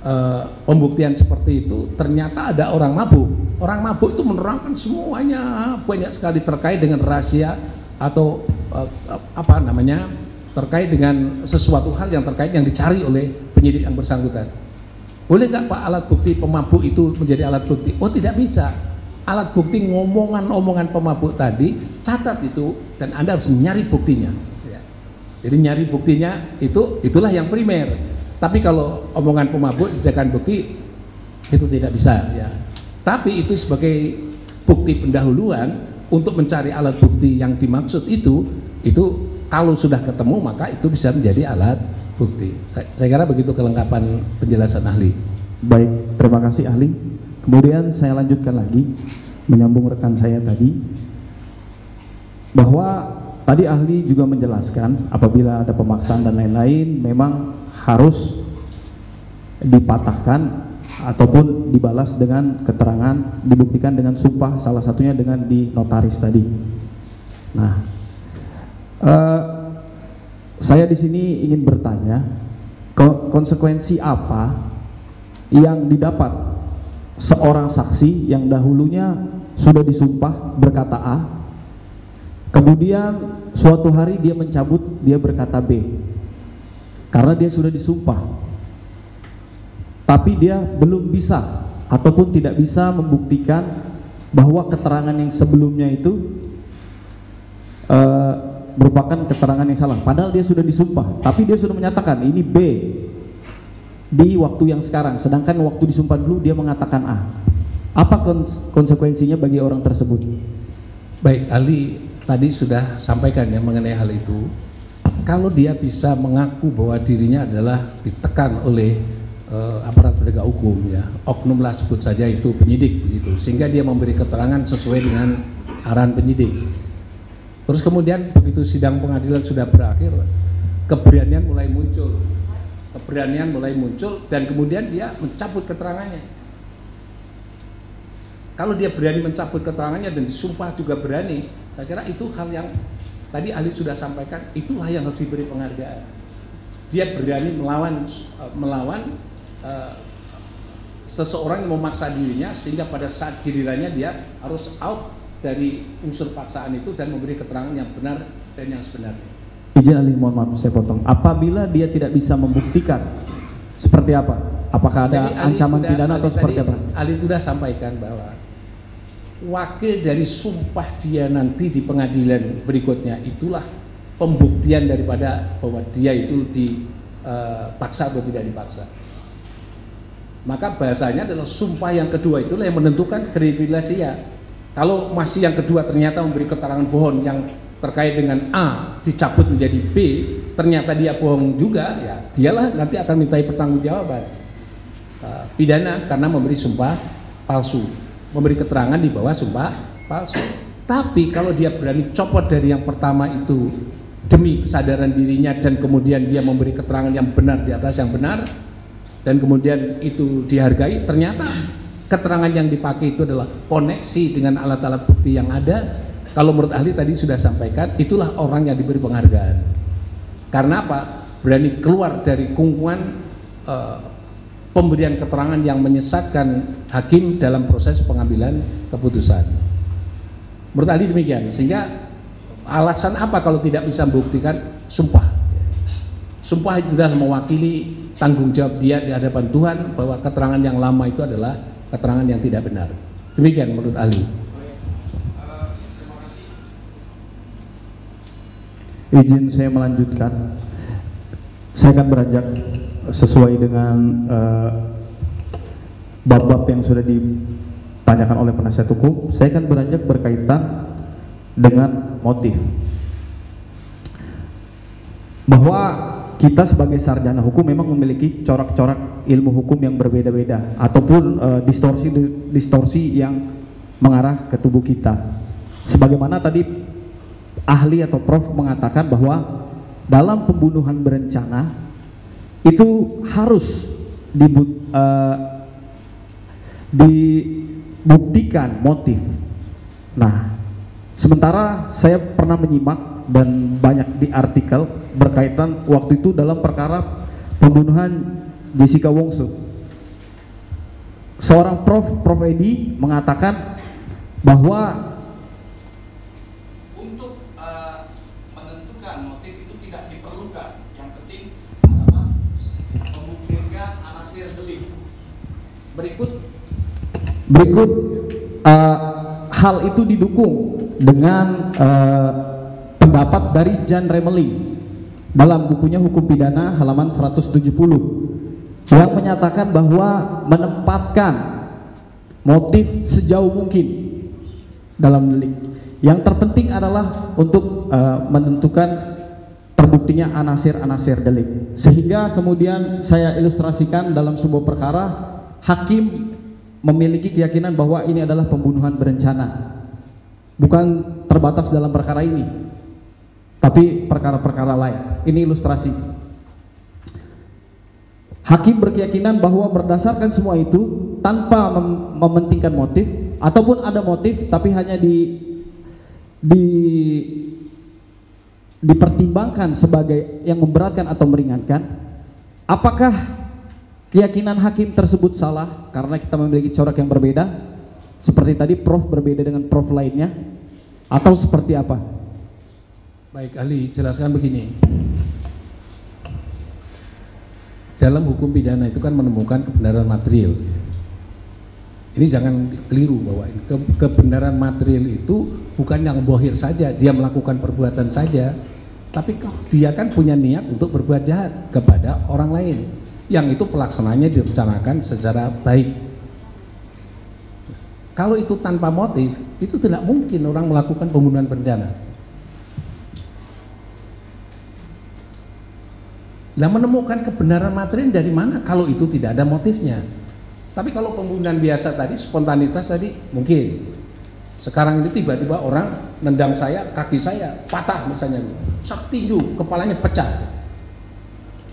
uh, pembuktian seperti itu. Ternyata ada orang mabuk. Orang mabuk itu menerangkan semuanya banyak sekali terkait dengan rahasia atau uh, apa namanya terkait dengan sesuatu hal yang terkait yang dicari oleh penyidik yang bersangkutan. Boleh nggak Pak alat bukti pemabuk itu menjadi alat bukti? Oh tidak bisa alat bukti ngomongan-omongan pemabuk tadi catat itu dan anda harus nyari buktinya ya. jadi nyari buktinya itu itulah yang primer tapi kalau omongan pemabuk dijadikan bukti itu tidak bisa ya tapi itu sebagai bukti pendahuluan untuk mencari alat bukti yang dimaksud itu itu kalau sudah ketemu maka itu bisa menjadi alat bukti saya, saya kira begitu kelengkapan penjelasan ahli. Baik terima kasih ahli. Kemudian saya lanjutkan lagi menyambung rekan saya tadi bahwa tadi ahli juga menjelaskan apabila ada pemaksaan dan lain-lain memang harus dipatahkan ataupun dibalas dengan keterangan dibuktikan dengan sumpah salah satunya dengan di notaris tadi. Nah, eh, saya di sini ingin bertanya ko- konsekuensi apa yang didapat seorang saksi yang dahulunya sudah disumpah berkata A, kemudian suatu hari dia mencabut dia berkata B, karena dia sudah disumpah, tapi dia belum bisa ataupun tidak bisa membuktikan bahwa keterangan yang sebelumnya itu eh, merupakan keterangan yang salah. Padahal dia sudah disumpah, tapi dia sudah menyatakan ini B di waktu yang sekarang, sedangkan waktu disumpah dulu dia mengatakan A. Apa kons- konsekuensinya bagi orang tersebut? Baik, Ali tadi sudah sampaikan ya mengenai hal itu. Kalau dia bisa mengaku bahwa dirinya adalah ditekan oleh eh, aparat penegak hukum ya, oknum lah sebut saja itu penyidik begitu, sehingga dia memberi keterangan sesuai dengan arahan penyidik. Terus kemudian begitu sidang pengadilan sudah berakhir, keberanian mulai muncul, keberanian mulai muncul dan kemudian dia mencabut keterangannya. Kalau dia berani mencabut keterangannya dan disumpah juga berani, saya kira itu hal yang tadi ahli sudah sampaikan, itulah yang harus diberi penghargaan. Dia berani melawan eh, melawan eh, seseorang yang memaksa dirinya sehingga pada saat gilirannya dia harus out dari unsur paksaan itu dan memberi keterangan yang benar dan yang sebenarnya. Izin alih mohon maaf saya potong. Apabila dia tidak bisa membuktikan seperti apa? Apakah ada Jadi Ali ancaman pidana atau Ali seperti tadi- apa? Ali sudah sampaikan bahwa wakil dari sumpah dia nanti di pengadilan berikutnya itulah pembuktian daripada bahwa dia itu dipaksa atau tidak dipaksa. Maka bahasanya adalah sumpah yang kedua itulah yang menentukan kredibilitas dia. Kalau masih yang kedua ternyata memberi keterangan bohong yang terkait dengan A dicabut menjadi B, ternyata dia bohong juga, ya dialah nanti akan mintai pertanggungjawaban uh, pidana karena memberi sumpah palsu, memberi keterangan di bawah sumpah palsu. Tapi kalau dia berani copot dari yang pertama itu demi kesadaran dirinya dan kemudian dia memberi keterangan yang benar di atas yang benar dan kemudian itu dihargai, ternyata keterangan yang dipakai itu adalah koneksi dengan alat-alat bukti yang ada. Kalau menurut ahli tadi sudah sampaikan, itulah orang yang diberi penghargaan. Karena apa? Berani keluar dari kungkungan eh, pemberian keterangan yang menyesatkan hakim dalam proses pengambilan keputusan. Menurut ahli demikian, sehingga alasan apa kalau tidak bisa membuktikan sumpah? Sumpah itu adalah mewakili tanggung jawab dia di hadapan Tuhan bahwa keterangan yang lama itu adalah keterangan yang tidak benar. Demikian menurut ahli. Izin saya melanjutkan. Saya akan beranjak sesuai dengan eh, bab-bab yang sudah ditanyakan oleh penasihat hukum. Saya akan beranjak berkaitan dengan motif. Bahwa kita sebagai sarjana hukum memang memiliki corak-corak ilmu hukum yang berbeda-beda ataupun distorsi-distorsi yang mengarah ke tubuh kita. Sebagaimana tadi ahli atau prof mengatakan bahwa dalam pembunuhan berencana itu harus dibu- eh, dibuktikan motif. Nah, sementara saya pernah menyimak dan banyak di artikel berkaitan waktu itu dalam perkara pembunuhan Jessica Wongso. Seorang prof, Prof Edi mengatakan bahwa untuk eh, menentukan motif itu tidak diperlukan. Yang penting adalah membuktikan anasir delik. Berikut Berikut eh, hal itu didukung dengan eh, pendapat dari Jan Remeling dalam bukunya Hukum Pidana halaman 170 yang menyatakan bahwa menempatkan motif sejauh mungkin dalam delik. Yang terpenting adalah untuk eh, menentukan terbuktinya anasir-anasir delik. Sehingga kemudian saya ilustrasikan dalam sebuah perkara hakim memiliki keyakinan bahwa ini adalah pembunuhan berencana. Bukan terbatas dalam perkara ini, tapi perkara-perkara lain. Ini ilustrasi. Hakim berkeyakinan bahwa berdasarkan semua itu tanpa mem mementingkan motif ataupun ada motif tapi hanya di di dipertimbangkan sebagai yang memberatkan atau meringankan apakah keyakinan hakim tersebut salah karena kita memiliki corak yang berbeda seperti tadi prof berbeda dengan prof lainnya atau seperti apa Baik, ahli jelaskan begini. Dalam hukum pidana itu kan menemukan kebenaran material. Ini jangan keliru bahwa ke kebenaran material itu bukan yang bohir saja, dia melakukan perbuatan saja, tapi dia kan punya niat untuk berbuat jahat kepada orang lain. Yang itu pelaksananya direncanakan secara baik. Kalau itu tanpa motif, itu tidak mungkin orang melakukan pembunuhan berencana. Nah menemukan kebenaran material dari mana kalau itu tidak ada motifnya. Tapi kalau pembunuhan biasa tadi, spontanitas tadi mungkin. Sekarang ini tiba-tiba orang nendang saya, kaki saya patah misalnya, sak tinju, kepalanya pecah.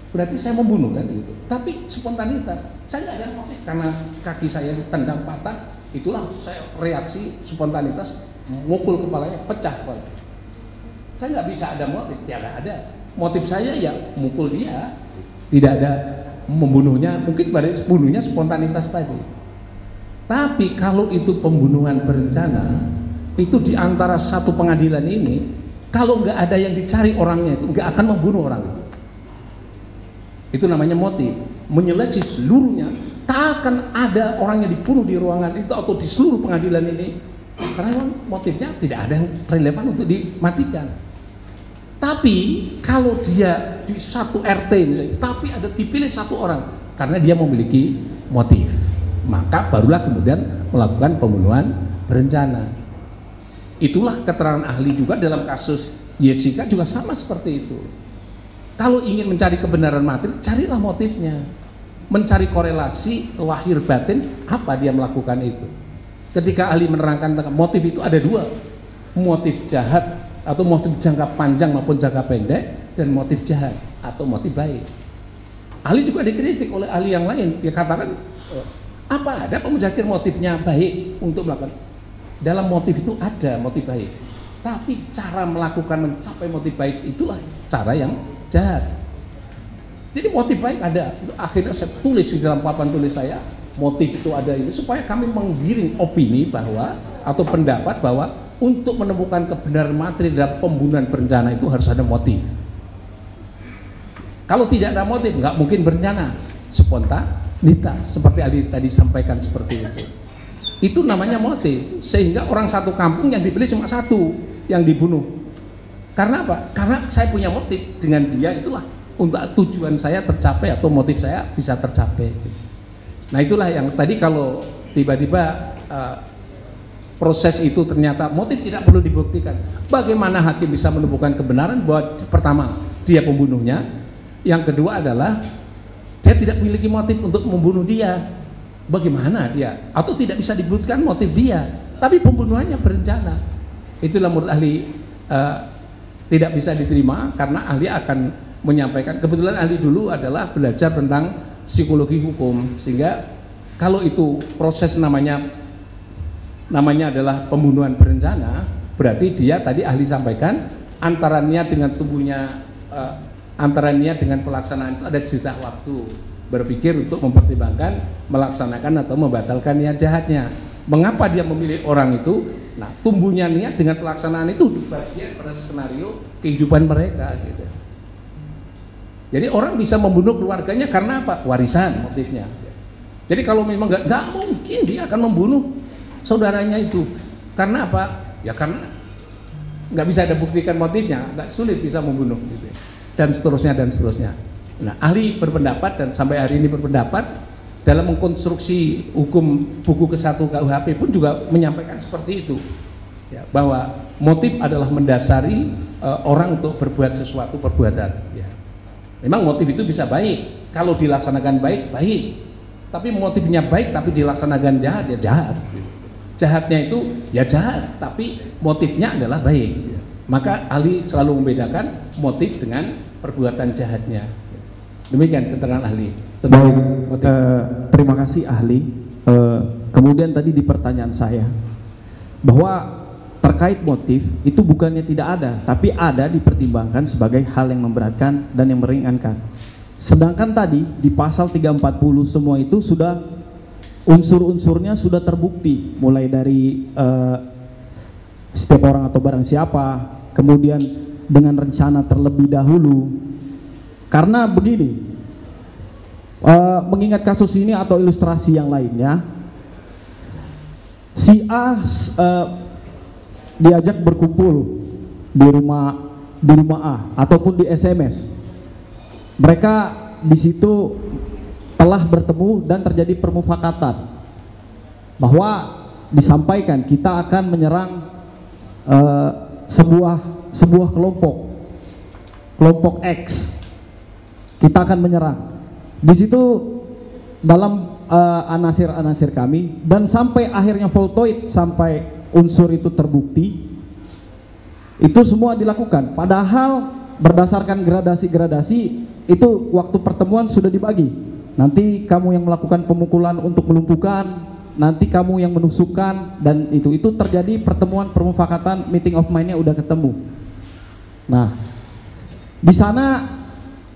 Berarti saya membunuh kan gitu. Tapi spontanitas, saya nggak ada motif karena kaki saya ditendang patah, itulah saya reaksi spontanitas, mukul kepalanya pecah kepala. Saya nggak bisa ada motif, tidak ada motif saya ya mukul dia. Tidak ada membunuhnya mungkin pada bunuhnya spontanitas tadi. Tapi kalau itu pembunuhan berencana itu di antara satu pengadilan ini kalau nggak ada yang dicari orangnya itu nggak akan membunuh orang itu. Itu namanya motif. Menyeleksi seluruhnya tak akan ada orang yang dibunuh di ruangan itu atau di seluruh pengadilan ini. Karena motifnya tidak ada yang relevan untuk dimatikan tapi kalau dia di satu RT misalnya, tapi ada dipilih satu orang karena dia memiliki motif, maka barulah kemudian melakukan pembunuhan berencana. Itulah keterangan ahli juga dalam kasus Jessica juga sama seperti itu. Kalau ingin mencari kebenaran materi, carilah motifnya. Mencari korelasi lahir batin apa dia melakukan itu. Ketika ahli menerangkan motif itu ada dua, motif jahat atau motif jangka panjang maupun jangka pendek dan motif jahat atau motif baik. Ahli juga dikritik oleh ahli yang lain. Dia katakan oh, apa ada pemujahir motifnya baik untuk melakukan dalam motif itu ada motif baik. Tapi cara melakukan mencapai motif baik itulah cara yang jahat. Jadi motif baik ada. Akhirnya saya tulis di dalam papan tulis saya motif itu ada ini supaya kami menggiring opini bahwa atau pendapat bahwa untuk menemukan kebenaran materi dalam pembunuhan berencana itu harus ada motif. Kalau tidak ada motif, nggak mungkin berencana. Spontanitas, seperti Ali tadi sampaikan seperti itu. Itu namanya motif. Sehingga orang satu kampung yang dibeli cuma satu yang dibunuh. Karena apa? Karena saya punya motif dengan dia itulah untuk tujuan saya tercapai atau motif saya bisa tercapai. Nah itulah yang tadi kalau tiba-tiba uh, proses itu ternyata motif tidak perlu dibuktikan. Bagaimana hakim bisa menemukan kebenaran bahwa pertama dia pembunuhnya, yang kedua adalah dia tidak memiliki motif untuk membunuh dia. Bagaimana dia? Atau tidak bisa dibuktikan motif dia, tapi pembunuhannya berencana. Itulah menurut ahli uh, tidak bisa diterima karena ahli akan menyampaikan. Kebetulan ahli dulu adalah belajar tentang psikologi hukum sehingga kalau itu proses namanya namanya adalah pembunuhan berencana, berarti dia tadi ahli sampaikan antara niat dengan tubuhnya uh, antara niat dengan pelaksanaan itu ada jeda waktu berpikir untuk mempertimbangkan melaksanakan atau membatalkan niat jahatnya. Mengapa dia memilih orang itu? Nah, tumbuhnya niat dengan pelaksanaan itu bagian pada skenario kehidupan mereka gitu. Jadi orang bisa membunuh keluarganya karena apa? Warisan motifnya. Jadi kalau memang nggak mungkin dia akan membunuh saudaranya itu. Karena apa? Ya karena nggak bisa ada buktikan motifnya, nggak sulit bisa membunuh gitu. Dan seterusnya dan seterusnya. Nah, ahli berpendapat dan sampai hari ini berpendapat dalam mengkonstruksi hukum buku ke-1 KUHP pun juga menyampaikan seperti itu. Ya, bahwa motif adalah mendasari uh, orang untuk berbuat sesuatu perbuatan. Ya. Memang motif itu bisa baik kalau dilaksanakan baik, baik. Tapi motifnya baik tapi dilaksanakan jahat ya jahat. Jahatnya itu ya jahat, tapi motifnya adalah baik. Maka ahli selalu membedakan motif dengan perbuatan jahatnya. Demikian keterangan ahli. Baik, motif. eh, terima kasih ahli. Eh, kemudian tadi di pertanyaan saya bahwa terkait motif itu bukannya tidak ada, tapi ada dipertimbangkan sebagai hal yang memberatkan dan yang meringankan. Sedangkan tadi di pasal 340 semua itu sudah unsur-unsurnya sudah terbukti, mulai dari eh, setiap orang atau barang siapa, kemudian dengan rencana terlebih dahulu. Karena begini, Eh, mengingat kasus ini atau ilustrasi yang lainnya, si A eh, diajak berkumpul di rumah di rumah A ataupun di SMS. Mereka di situ telah bertemu dan terjadi permufakatan. Bahwa disampaikan kita akan menyerang eh, sebuah sebuah kelompok kelompok X. Kita akan menyerang. Di situ dalam eh, anasir-anasir kami dan sampai akhirnya voltoid sampai unsur itu terbukti itu semua dilakukan. Padahal berdasarkan gradasi-gradasi itu waktu pertemuan sudah dibagi nanti kamu yang melakukan pemukulan untuk melumpuhkan nanti kamu yang menusukkan dan itu itu terjadi pertemuan permufakatan meeting of mind-nya udah ketemu nah di sana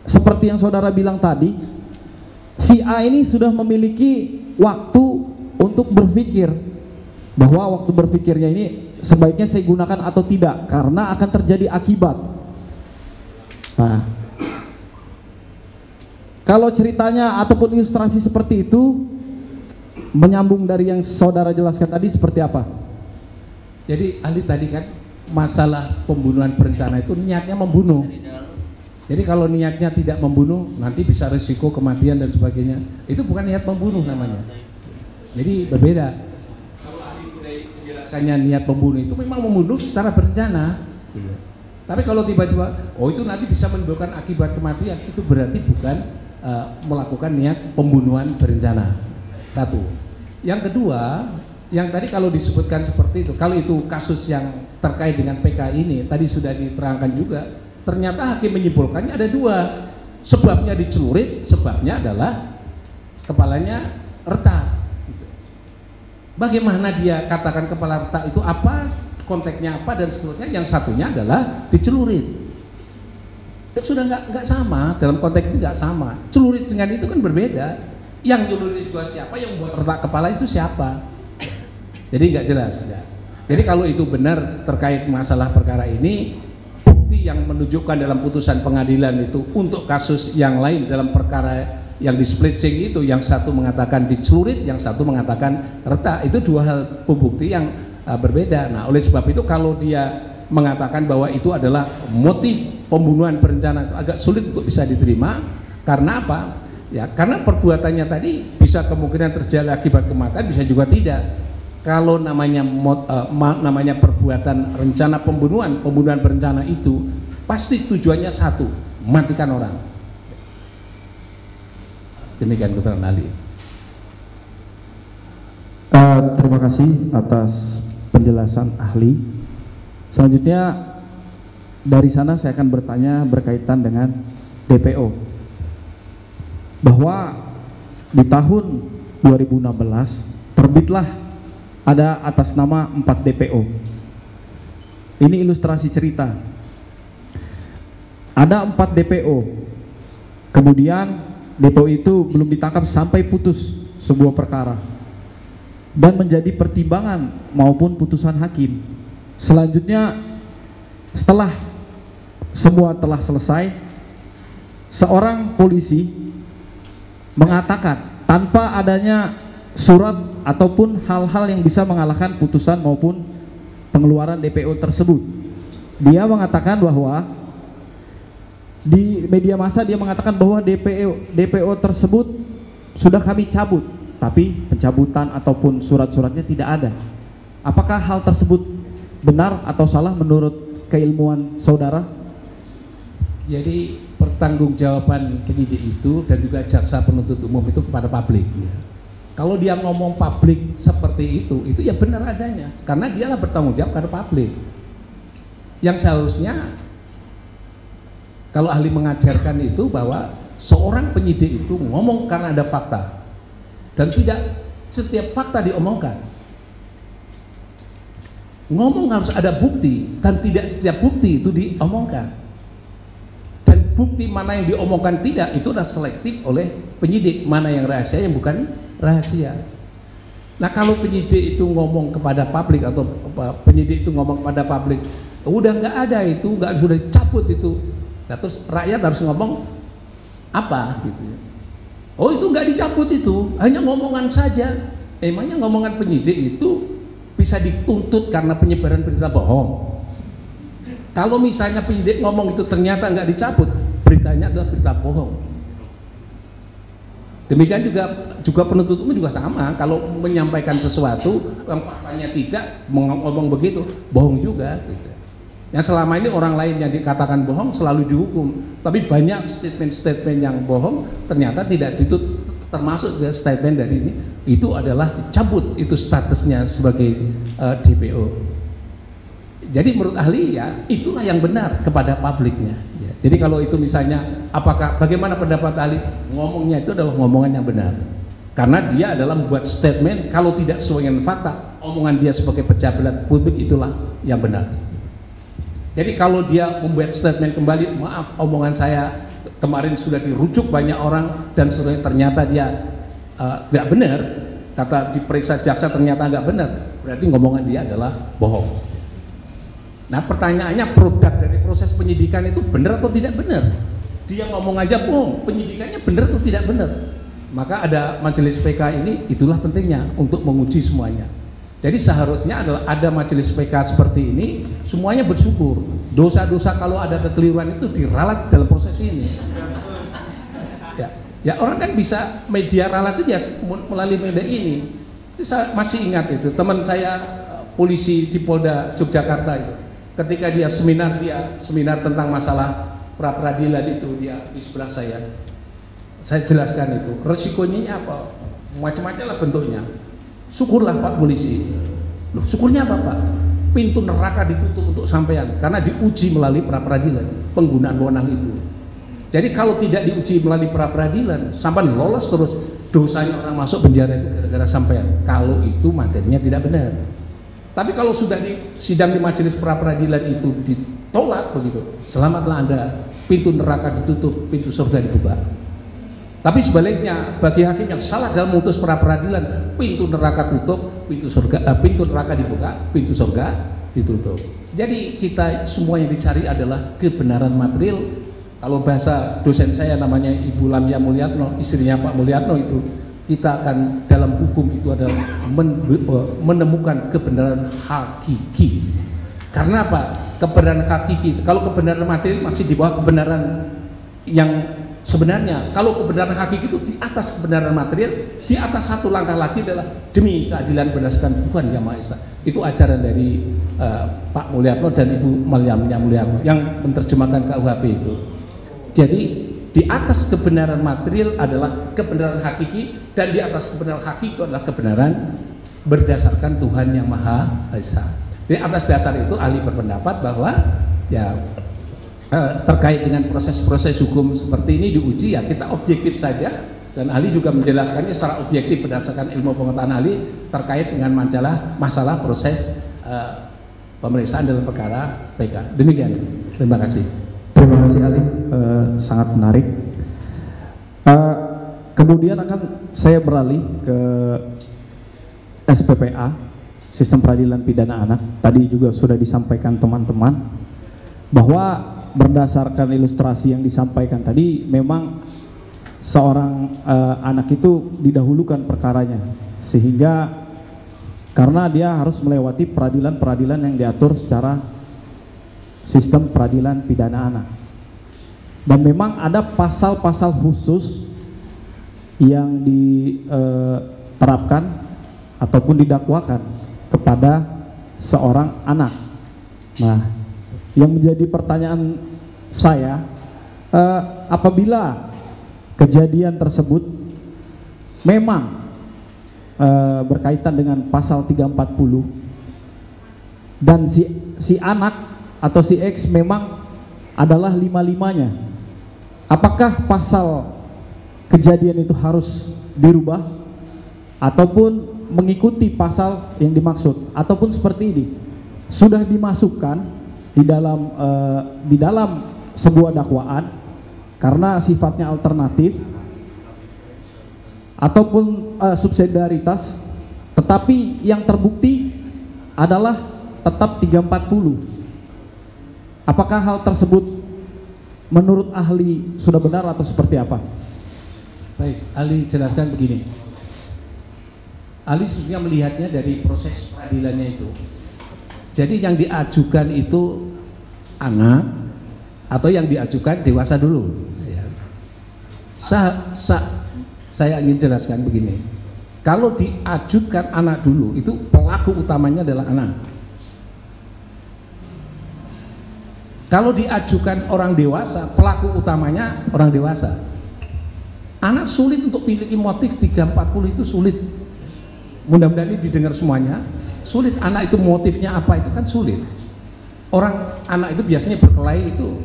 seperti yang saudara bilang tadi si A ini sudah memiliki waktu untuk berpikir bahwa waktu berpikirnya ini sebaiknya saya gunakan atau tidak karena akan terjadi akibat. Nah, kalau ceritanya ataupun ilustrasi seperti itu menyambung dari yang saudara jelaskan tadi seperti apa? Jadi ahli tadi kan masalah pembunuhan berencana itu niatnya membunuh. Jadi kalau niatnya tidak membunuh, nanti bisa risiko kematian dan sebagainya. Itu bukan niat membunuh namanya. Jadi berbeda. Kalau ahli menjelaskannya niat membunuh itu memang membunuh secara berencana. Tapi kalau tiba-tiba, oh itu nanti bisa menimbulkan akibat kematian, itu berarti bukan uh, melakukan niat pembunuhan berencana. Satu. Yang kedua, yang tadi kalau disebutkan seperti itu, kalau itu kasus yang terkait dengan PK ini, tadi sudah diterangkan juga, ternyata hakim menyimpulkannya ada dua sebabnya dicelurit sebabnya adalah kepalanya retak bagaimana dia katakan kepala retak itu apa konteksnya apa dan seterusnya yang satunya adalah dicelurit itu sudah nggak nggak sama. Dalam konteks itu nggak sama. Celurit dengan itu kan berbeda. Yang celurit itu siapa yang buat retak kepala itu siapa? Jadi nggak jelas ya. jadi kalau itu benar terkait masalah perkara ini bukti yang menunjukkan dalam putusan pengadilan itu untuk kasus yang lain dalam perkara yang di splitsing itu yang satu mengatakan dicelurit yang satu mengatakan retak itu dua hal pembukti yang uh, berbeda. Nah oleh sebab itu kalau dia mengatakan bahwa itu adalah motif pembunuhan berencana agak sulit untuk bisa diterima karena apa ya karena perbuatannya tadi bisa kemungkinan terjadi akibat kematian bisa juga tidak kalau namanya mot, uh, ma, namanya perbuatan rencana pembunuhan, pembunuhan berencana itu pasti tujuannya satu, matikan orang. Demikian keterangan ahli. Uh, terima kasih atas penjelasan ahli. Selanjutnya dari sana saya akan bertanya berkaitan dengan DPO. Bahwa di tahun 2016 terbitlah ada atas nama 4 DPO. Ini ilustrasi cerita. Ada 4 DPO. Kemudian DPO itu belum ditangkap sampai putus sebuah perkara dan menjadi pertimbangan maupun putusan hakim. Selanjutnya setelah semua telah selesai, seorang polisi mengatakan tanpa adanya surat ataupun hal-hal yang bisa mengalahkan putusan maupun pengeluaran DPO tersebut. Dia mengatakan bahwa di media massa dia mengatakan bahwa DPO DPO tersebut sudah kami cabut, tapi pencabutan ataupun surat-suratnya tidak ada. Apakah hal tersebut benar atau salah menurut keilmuan saudara? Jadi pertanggungjawaban penyidik itu dan juga jaksa penuntut umum itu kepada publik. ya. Kalau dia ngomong publik seperti itu, itu ya benar adanya, karena dialah bertanggung jawab kepada publik. Yang seharusnya kalau ahli mengajarkan itu bahwa seorang penyidik itu ngomong karena ada fakta dan tidak setiap fakta diomongkan. Ngomong harus ada bukti dan tidak setiap bukti itu diomongkan. Dan bukti mana yang diomongkan tidak itu sudah selektif oleh penyidik, mana yang rahasia yang bukan rahasia. Nah kalau penyidik itu ngomong kepada publik atau penyidik itu ngomong kepada publik, udah nggak ada itu, nggak sudah cabut itu. Nah terus rakyat harus ngomong apa gitu. ya. Oh itu nggak dicabut itu, hanya ngomongan saja. Emangnya ngomongan penyidik itu bisa dituntut karena penyebaran berita bohong. Kalau misalnya penyidik ngomong itu ternyata nggak dicabut, beritanya adalah berita bohong. Demikian juga juga penuntut umum juga sama. Kalau menyampaikan sesuatu yang faktanya tidak ngomong begitu, bohong juga. Gitu. Yang selama ini orang lain yang dikatakan bohong selalu dihukum, tapi banyak statement-statement yang bohong ternyata tidak itu termasuk statement dari ini itu adalah dicabut itu statusnya sebagai eh, DPO. Jadi menurut ahli ya itulah yang benar kepada publiknya. Ya. Jadi kalau itu misalnya apakah bagaimana pendapat ahli ngomongnya itu adalah ngomongan yang benar. Karena dia adalah membuat statement kalau tidak sesuai dengan fakta, omongan dia sebagai pejabat publik itulah yang benar. Jadi kalau dia membuat statement kembali, maaf omongan saya kemarin sudah dirujuk banyak orang dan sudah ternyata dia tidak benar, kata diperiksa jaksa ternyata nggak benar, berarti ngomongan dia adalah bohong. Nah pertanyaannya produk dari proses penyidikan itu benar atau tidak benar? Dia ngomong aja bohong, penyidikannya benar atau tidak benar? Maka ada majelis PK ini, itulah pentingnya untuk menguji semuanya. Jadi seharusnya adalah ada majelis PK seperti ini, semuanya bersyukur. Dosa-dosa kalau ada kekeliruan itu diralat dalam proses ini. Ya, orang kan bisa media ralat itu ya melalui media ini. Saya masih ingat itu teman saya eh, polisi di Polda Yogyakarta itu. Ketika dia seminar dia seminar tentang masalah pra peradilan itu dia di sebelah saya. Saya jelaskan itu resikonya apa? Macam-macam lah bentuknya. Syukurlah pak polisi. Loh syukurnya apa pak? Pintu neraka ditutup untuk sampean karena diuji melalui pra peradilan penggunaan wewenang itu jadi kalau tidak diuji melalui pra peradilan sampai lolos terus dosanya orang masuk penjara itu gara-gara sampean kalau itu materinya tidak benar tapi kalau sudah di sidang di majelis pra peradilan itu ditolak begitu, selamatlah Anda. Pintu neraka ditutup, pintu surga dibuka. Tapi sebaliknya, bagi hakim yang salah dalam memutus pra peradilan, pintu neraka tutup, pintu surga, eh, pintu neraka dibuka, pintu surga ditutup. Jadi kita semua yang dicari adalah kebenaran material. Kalau bahasa dosen saya namanya Ibu Lamia Mulyatno, istrinya Pak Mulyatno itu kita akan dalam hukum itu adalah men, menemukan kebenaran hakiki. Karena apa? Kebenaran hakiki. Kalau kebenaran material masih di bawah kebenaran yang sebenarnya. Kalau kebenaran hakiki itu di atas kebenaran material, di atas satu langkah lagi adalah demi keadilan berdasarkan Tuhan Yang Maha Esa. Itu ajaran dari uh, Pak Mulyatno dan Ibu Malyamnya Mulyatno yang menerjemahkan KUHP itu. Jadi di atas kebenaran material adalah kebenaran hakiki dan di atas kebenaran hakiki adalah kebenaran berdasarkan Tuhan yang Maha Esa. Di atas dasar itu ahli berpendapat bahwa ya eh, terkait dengan proses-proses hukum seperti ini diuji ya kita objektif saja dan ahli juga menjelaskannya secara objektif berdasarkan ilmu pengetahuan ahli terkait dengan masalah masalah proses eh, pemeriksaan dalam perkara PK. Demikian. Terima kasih. Terima kasih Ali, Eh, sangat menarik. Eh, kemudian akan saya beralih ke SPPA, Sistem Peradilan Pidana Anak. Tadi juga sudah disampaikan teman-teman bahwa berdasarkan ilustrasi yang disampaikan tadi, memang seorang eh, anak itu didahulukan perkaranya, sehingga karena dia harus melewati peradilan-peradilan yang diatur secara sistem peradilan pidana anak. Dan memang ada pasal-pasal khusus yang diterapkan ataupun didakwakan kepada seorang anak. Nah, yang menjadi pertanyaan saya eh, apabila kejadian tersebut memang eh, berkaitan dengan pasal 340 dan si si anak atau si X memang adalah lima-limanya. Apakah pasal kejadian itu harus dirubah? Ataupun mengikuti pasal yang dimaksud? Ataupun seperti ini sudah dimasukkan di dalam eh, di dalam sebuah dakwaan karena sifatnya alternatif ataupun eh, subsidiaritas tetapi yang terbukti adalah tetap 340 apakah hal tersebut menurut ahli sudah benar atau seperti apa Baik, ahli jelaskan begini. Ahli sebenarnya melihatnya dari proses peradilannya itu. Jadi yang diajukan itu anak atau yang diajukan dewasa dulu. Ya. Sa, sa, saya ingin jelaskan begini. Kalau diajukan anak dulu, itu pelaku utamanya adalah anak. Kalau diajukan orang dewasa, pelaku utamanya orang dewasa. Anak sulit untuk memiliki motif 340 itu sulit. Mudah-mudahan ini didengar semuanya. Sulit anak itu motifnya apa itu kan sulit. Orang anak itu biasanya berkelahi itu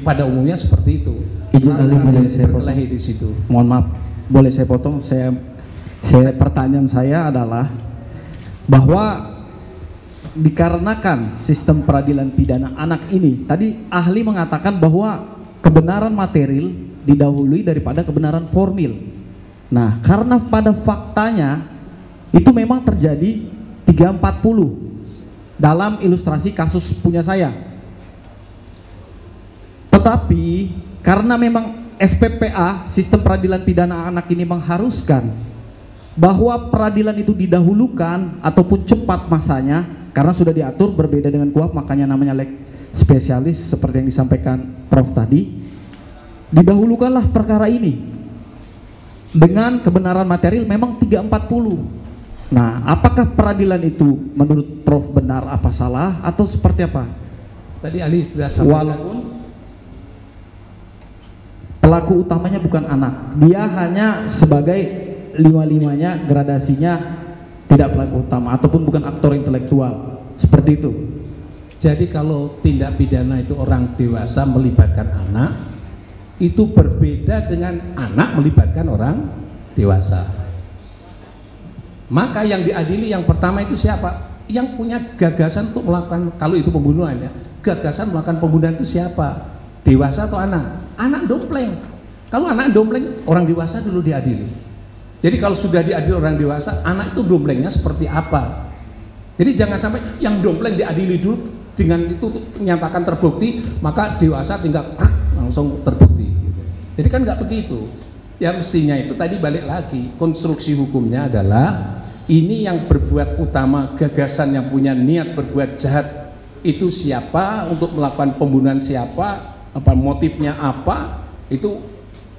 pada umumnya seperti itu. Izin ahli boleh saya potong? di situ. Mohon maaf, boleh saya potong? Saya, saya pertanyaan saya adalah bahwa dikarenakan sistem peradilan pidana anak ini, tadi ahli mengatakan bahwa kebenaran material didahului daripada kebenaran formil. Nah, karena pada faktanya itu memang terjadi 340 dalam ilustrasi kasus punya saya. Tetapi karena memang SPPA, sistem peradilan pidana anak ini mengharuskan bahwa peradilan itu didahulukan ataupun cepat masanya karena sudah diatur berbeda dengan kuap makanya namanya lek spesialis seperti yang disampaikan Prof tadi. Didahulukanlah perkara ini dengan kebenaran material memang 340 nah apakah peradilan itu menurut Prof benar apa salah atau seperti apa? Tadi ahli sudah sampaikan. Walaupun pelaku utamanya bukan anak. Dia hanya sebagai lima-limanya gradasinya tidak pelaku utama ataupun bukan aktor intelektual seperti itu Jadi kalau tindak pidana itu orang dewasa melibatkan anak, itu berbeda dengan anak melibatkan orang dewasa. Maka yang diadili yang pertama itu siapa? Yang punya gagasan untuk melakukan kalau itu pembunuhan ya, gagasan melakukan pembunuhan itu siapa? Dewasa atau anak? Anak dompleng. Kalau anak dompleng, orang dewasa dulu diadili. Jadi kalau sudah diadili orang dewasa, anak itu domplengnya seperti apa? Jadi jangan sampai yang dompleng diadili dulu dengan itu menyatakan terbukti, maka dewasa tinggal langsung terbukti. Jadi kan nggak begitu. Ya mestinya itu tadi balik lagi konstruksi hukumnya adalah ini yang berbuat utama gagasan yang punya niat berbuat jahat itu siapa untuk melakukan pembunuhan siapa apa motifnya apa itu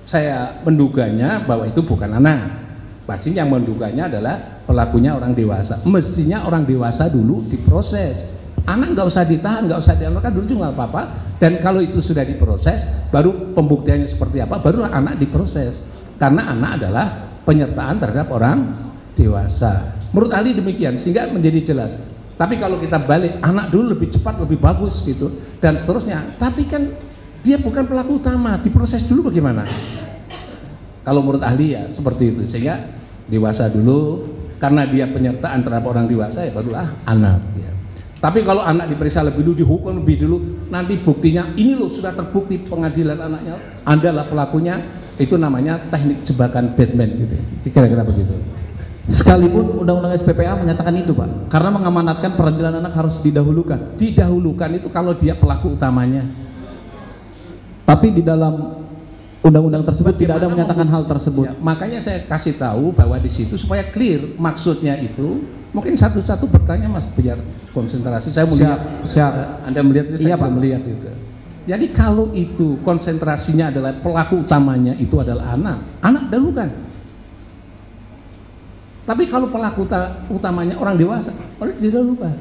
saya menduganya bahwa itu bukan anak pasti yang menduganya adalah pelakunya orang dewasa. Mestinya orang dewasa dulu diproses. Anak nggak usah ditahan nggak usah diamalkan dulu juga apa-apa. Dan kalau itu sudah diproses baru pembuktiannya seperti apa barulah anak diproses. Karena anak adalah penyertaan terhadap orang dewasa. Menurut ahli demikian sehingga menjadi jelas. Tapi kalau kita balik anak dulu lebih cepat lebih bagus gitu. Dan seterusnya. Tapi kan dia bukan pelaku utama. Diproses dulu bagaimana kalau menurut ahli ya seperti itu. Sehingga dewasa dulu karena dia penyertaan terhadap orang dewasa ya barulah anak ya. tapi kalau anak diperiksa lebih dulu dihukum lebih dulu nanti buktinya ini loh sudah terbukti pengadilan anaknya anda lah pelakunya itu namanya teknik jebakan Batman gitu kira-kira begitu. Sekalipun undang-undang SPPA menyatakan itu Pak. Karena mengamanatkan peradilan anak harus didahulukan. Didahulukan itu kalau dia pelaku utamanya. Tapi di dalam undang-undang tersebut tidak ada Bagaimana menyatakan hal tersebut Ya, makanya saya kasih tahu bahwa di situ supaya clear maksudnya itu mungkin satu-satu bertanya Mas biar konsentrasi saya melihat siap. Eh, Anda melihat saya Iya, Pak. melihat itu. Jadi kalau itu konsentrasinya adalah pelaku utamanya itu adalah anak, anak dahulukan. Tapi kalau pelaku uta- utamanya orang dewasa, orang didahulukan.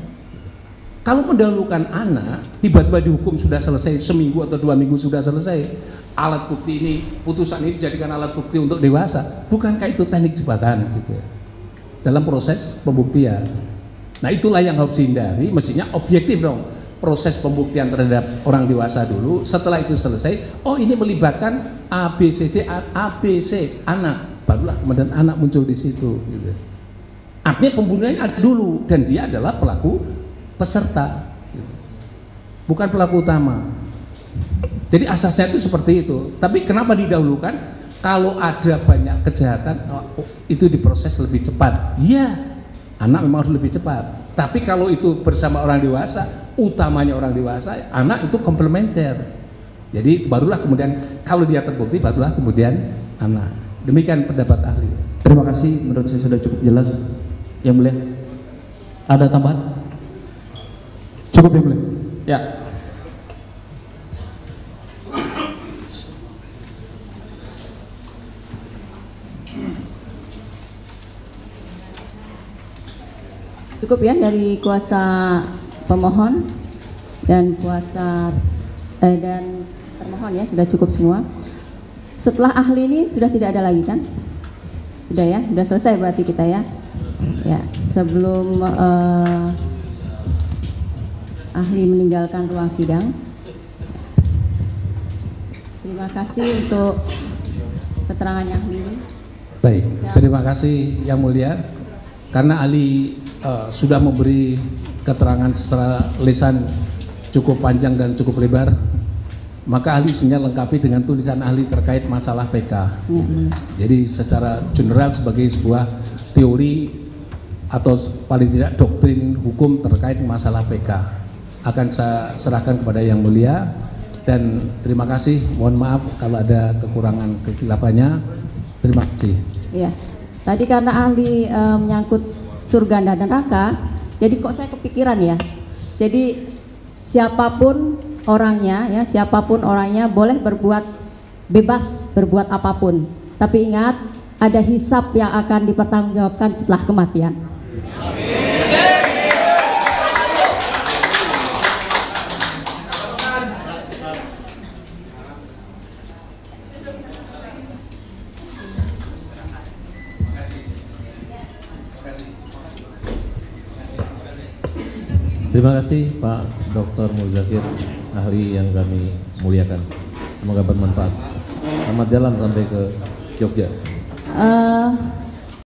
Kalau mendahulukan anak, tiba-tiba dihukum sudah selesai seminggu atau dua minggu sudah selesai, alat bukti ini, putusan ini dijadikan alat bukti untuk dewasa. Bukankah itu teknik jebakan gitu ya? Dalam proses pembuktian. Nah itulah yang harus dihindari, mestinya objektif dong proses pembuktian terhadap orang dewasa dulu. Setelah itu selesai, oh ini melibatkan ABCD, ABC anak, barulah kemudian anak muncul di situ. Gitu. Artinya pembunuhannya ada dulu dan dia adalah pelaku peserta, gitu. bukan pelaku utama. Jadi asasnya itu seperti itu. Tapi kenapa didahulukan? Kalau ada banyak kejahatan, oh, itu diproses lebih cepat. Iya, anak memang harus lebih cepat. Tapi kalau itu bersama orang dewasa, utamanya orang dewasa, anak itu komplementer. Jadi barulah kemudian kalau dia terbukti barulah kemudian anak. Demikian pendapat ahli. Terima kasih, menurut saya sudah cukup jelas. Yang mulia, ada tambahan? Cukup yang mulia. Ya. Cukup ya dari kuasa pemohon dan kuasa eh, dan termohon ya sudah cukup semua. Setelah ahli ini sudah tidak ada lagi kan? Sudah ya, sudah selesai berarti kita ya. Ya, sebelum eh, ahli meninggalkan ruang sidang. Terima kasih untuk keterangannya ahli. Baik, terima kasih yang mulia. Karena ahli uh, sudah memberi keterangan secara lisan cukup panjang dan cukup lebar, maka ahli sebenarnya lengkapi dengan tulisan ahli terkait masalah PK. Ya, Jadi secara general sebagai sebuah teori atau paling tidak doktrin hukum terkait masalah PK akan saya serahkan kepada yang mulia dan terima kasih. Mohon maaf kalau ada kekurangan kekilafannya. Terima kasih. Ya, tadi karena ahli e, menyangkut surga dan neraka, jadi kok saya kepikiran ya. Jadi siapa pun orangnya ya, siapa pun orangnya boleh berbuat bebas berbuat apa pun. Tapi ingat ada hisap yang akan dipertanggungjawabkan setelah kematian. Terima kasih Pak Dr. Muzakir, ahli yang kami muliakan. Semoga bermanfaat. Selamat jalan sampai ke Jogja. Uh,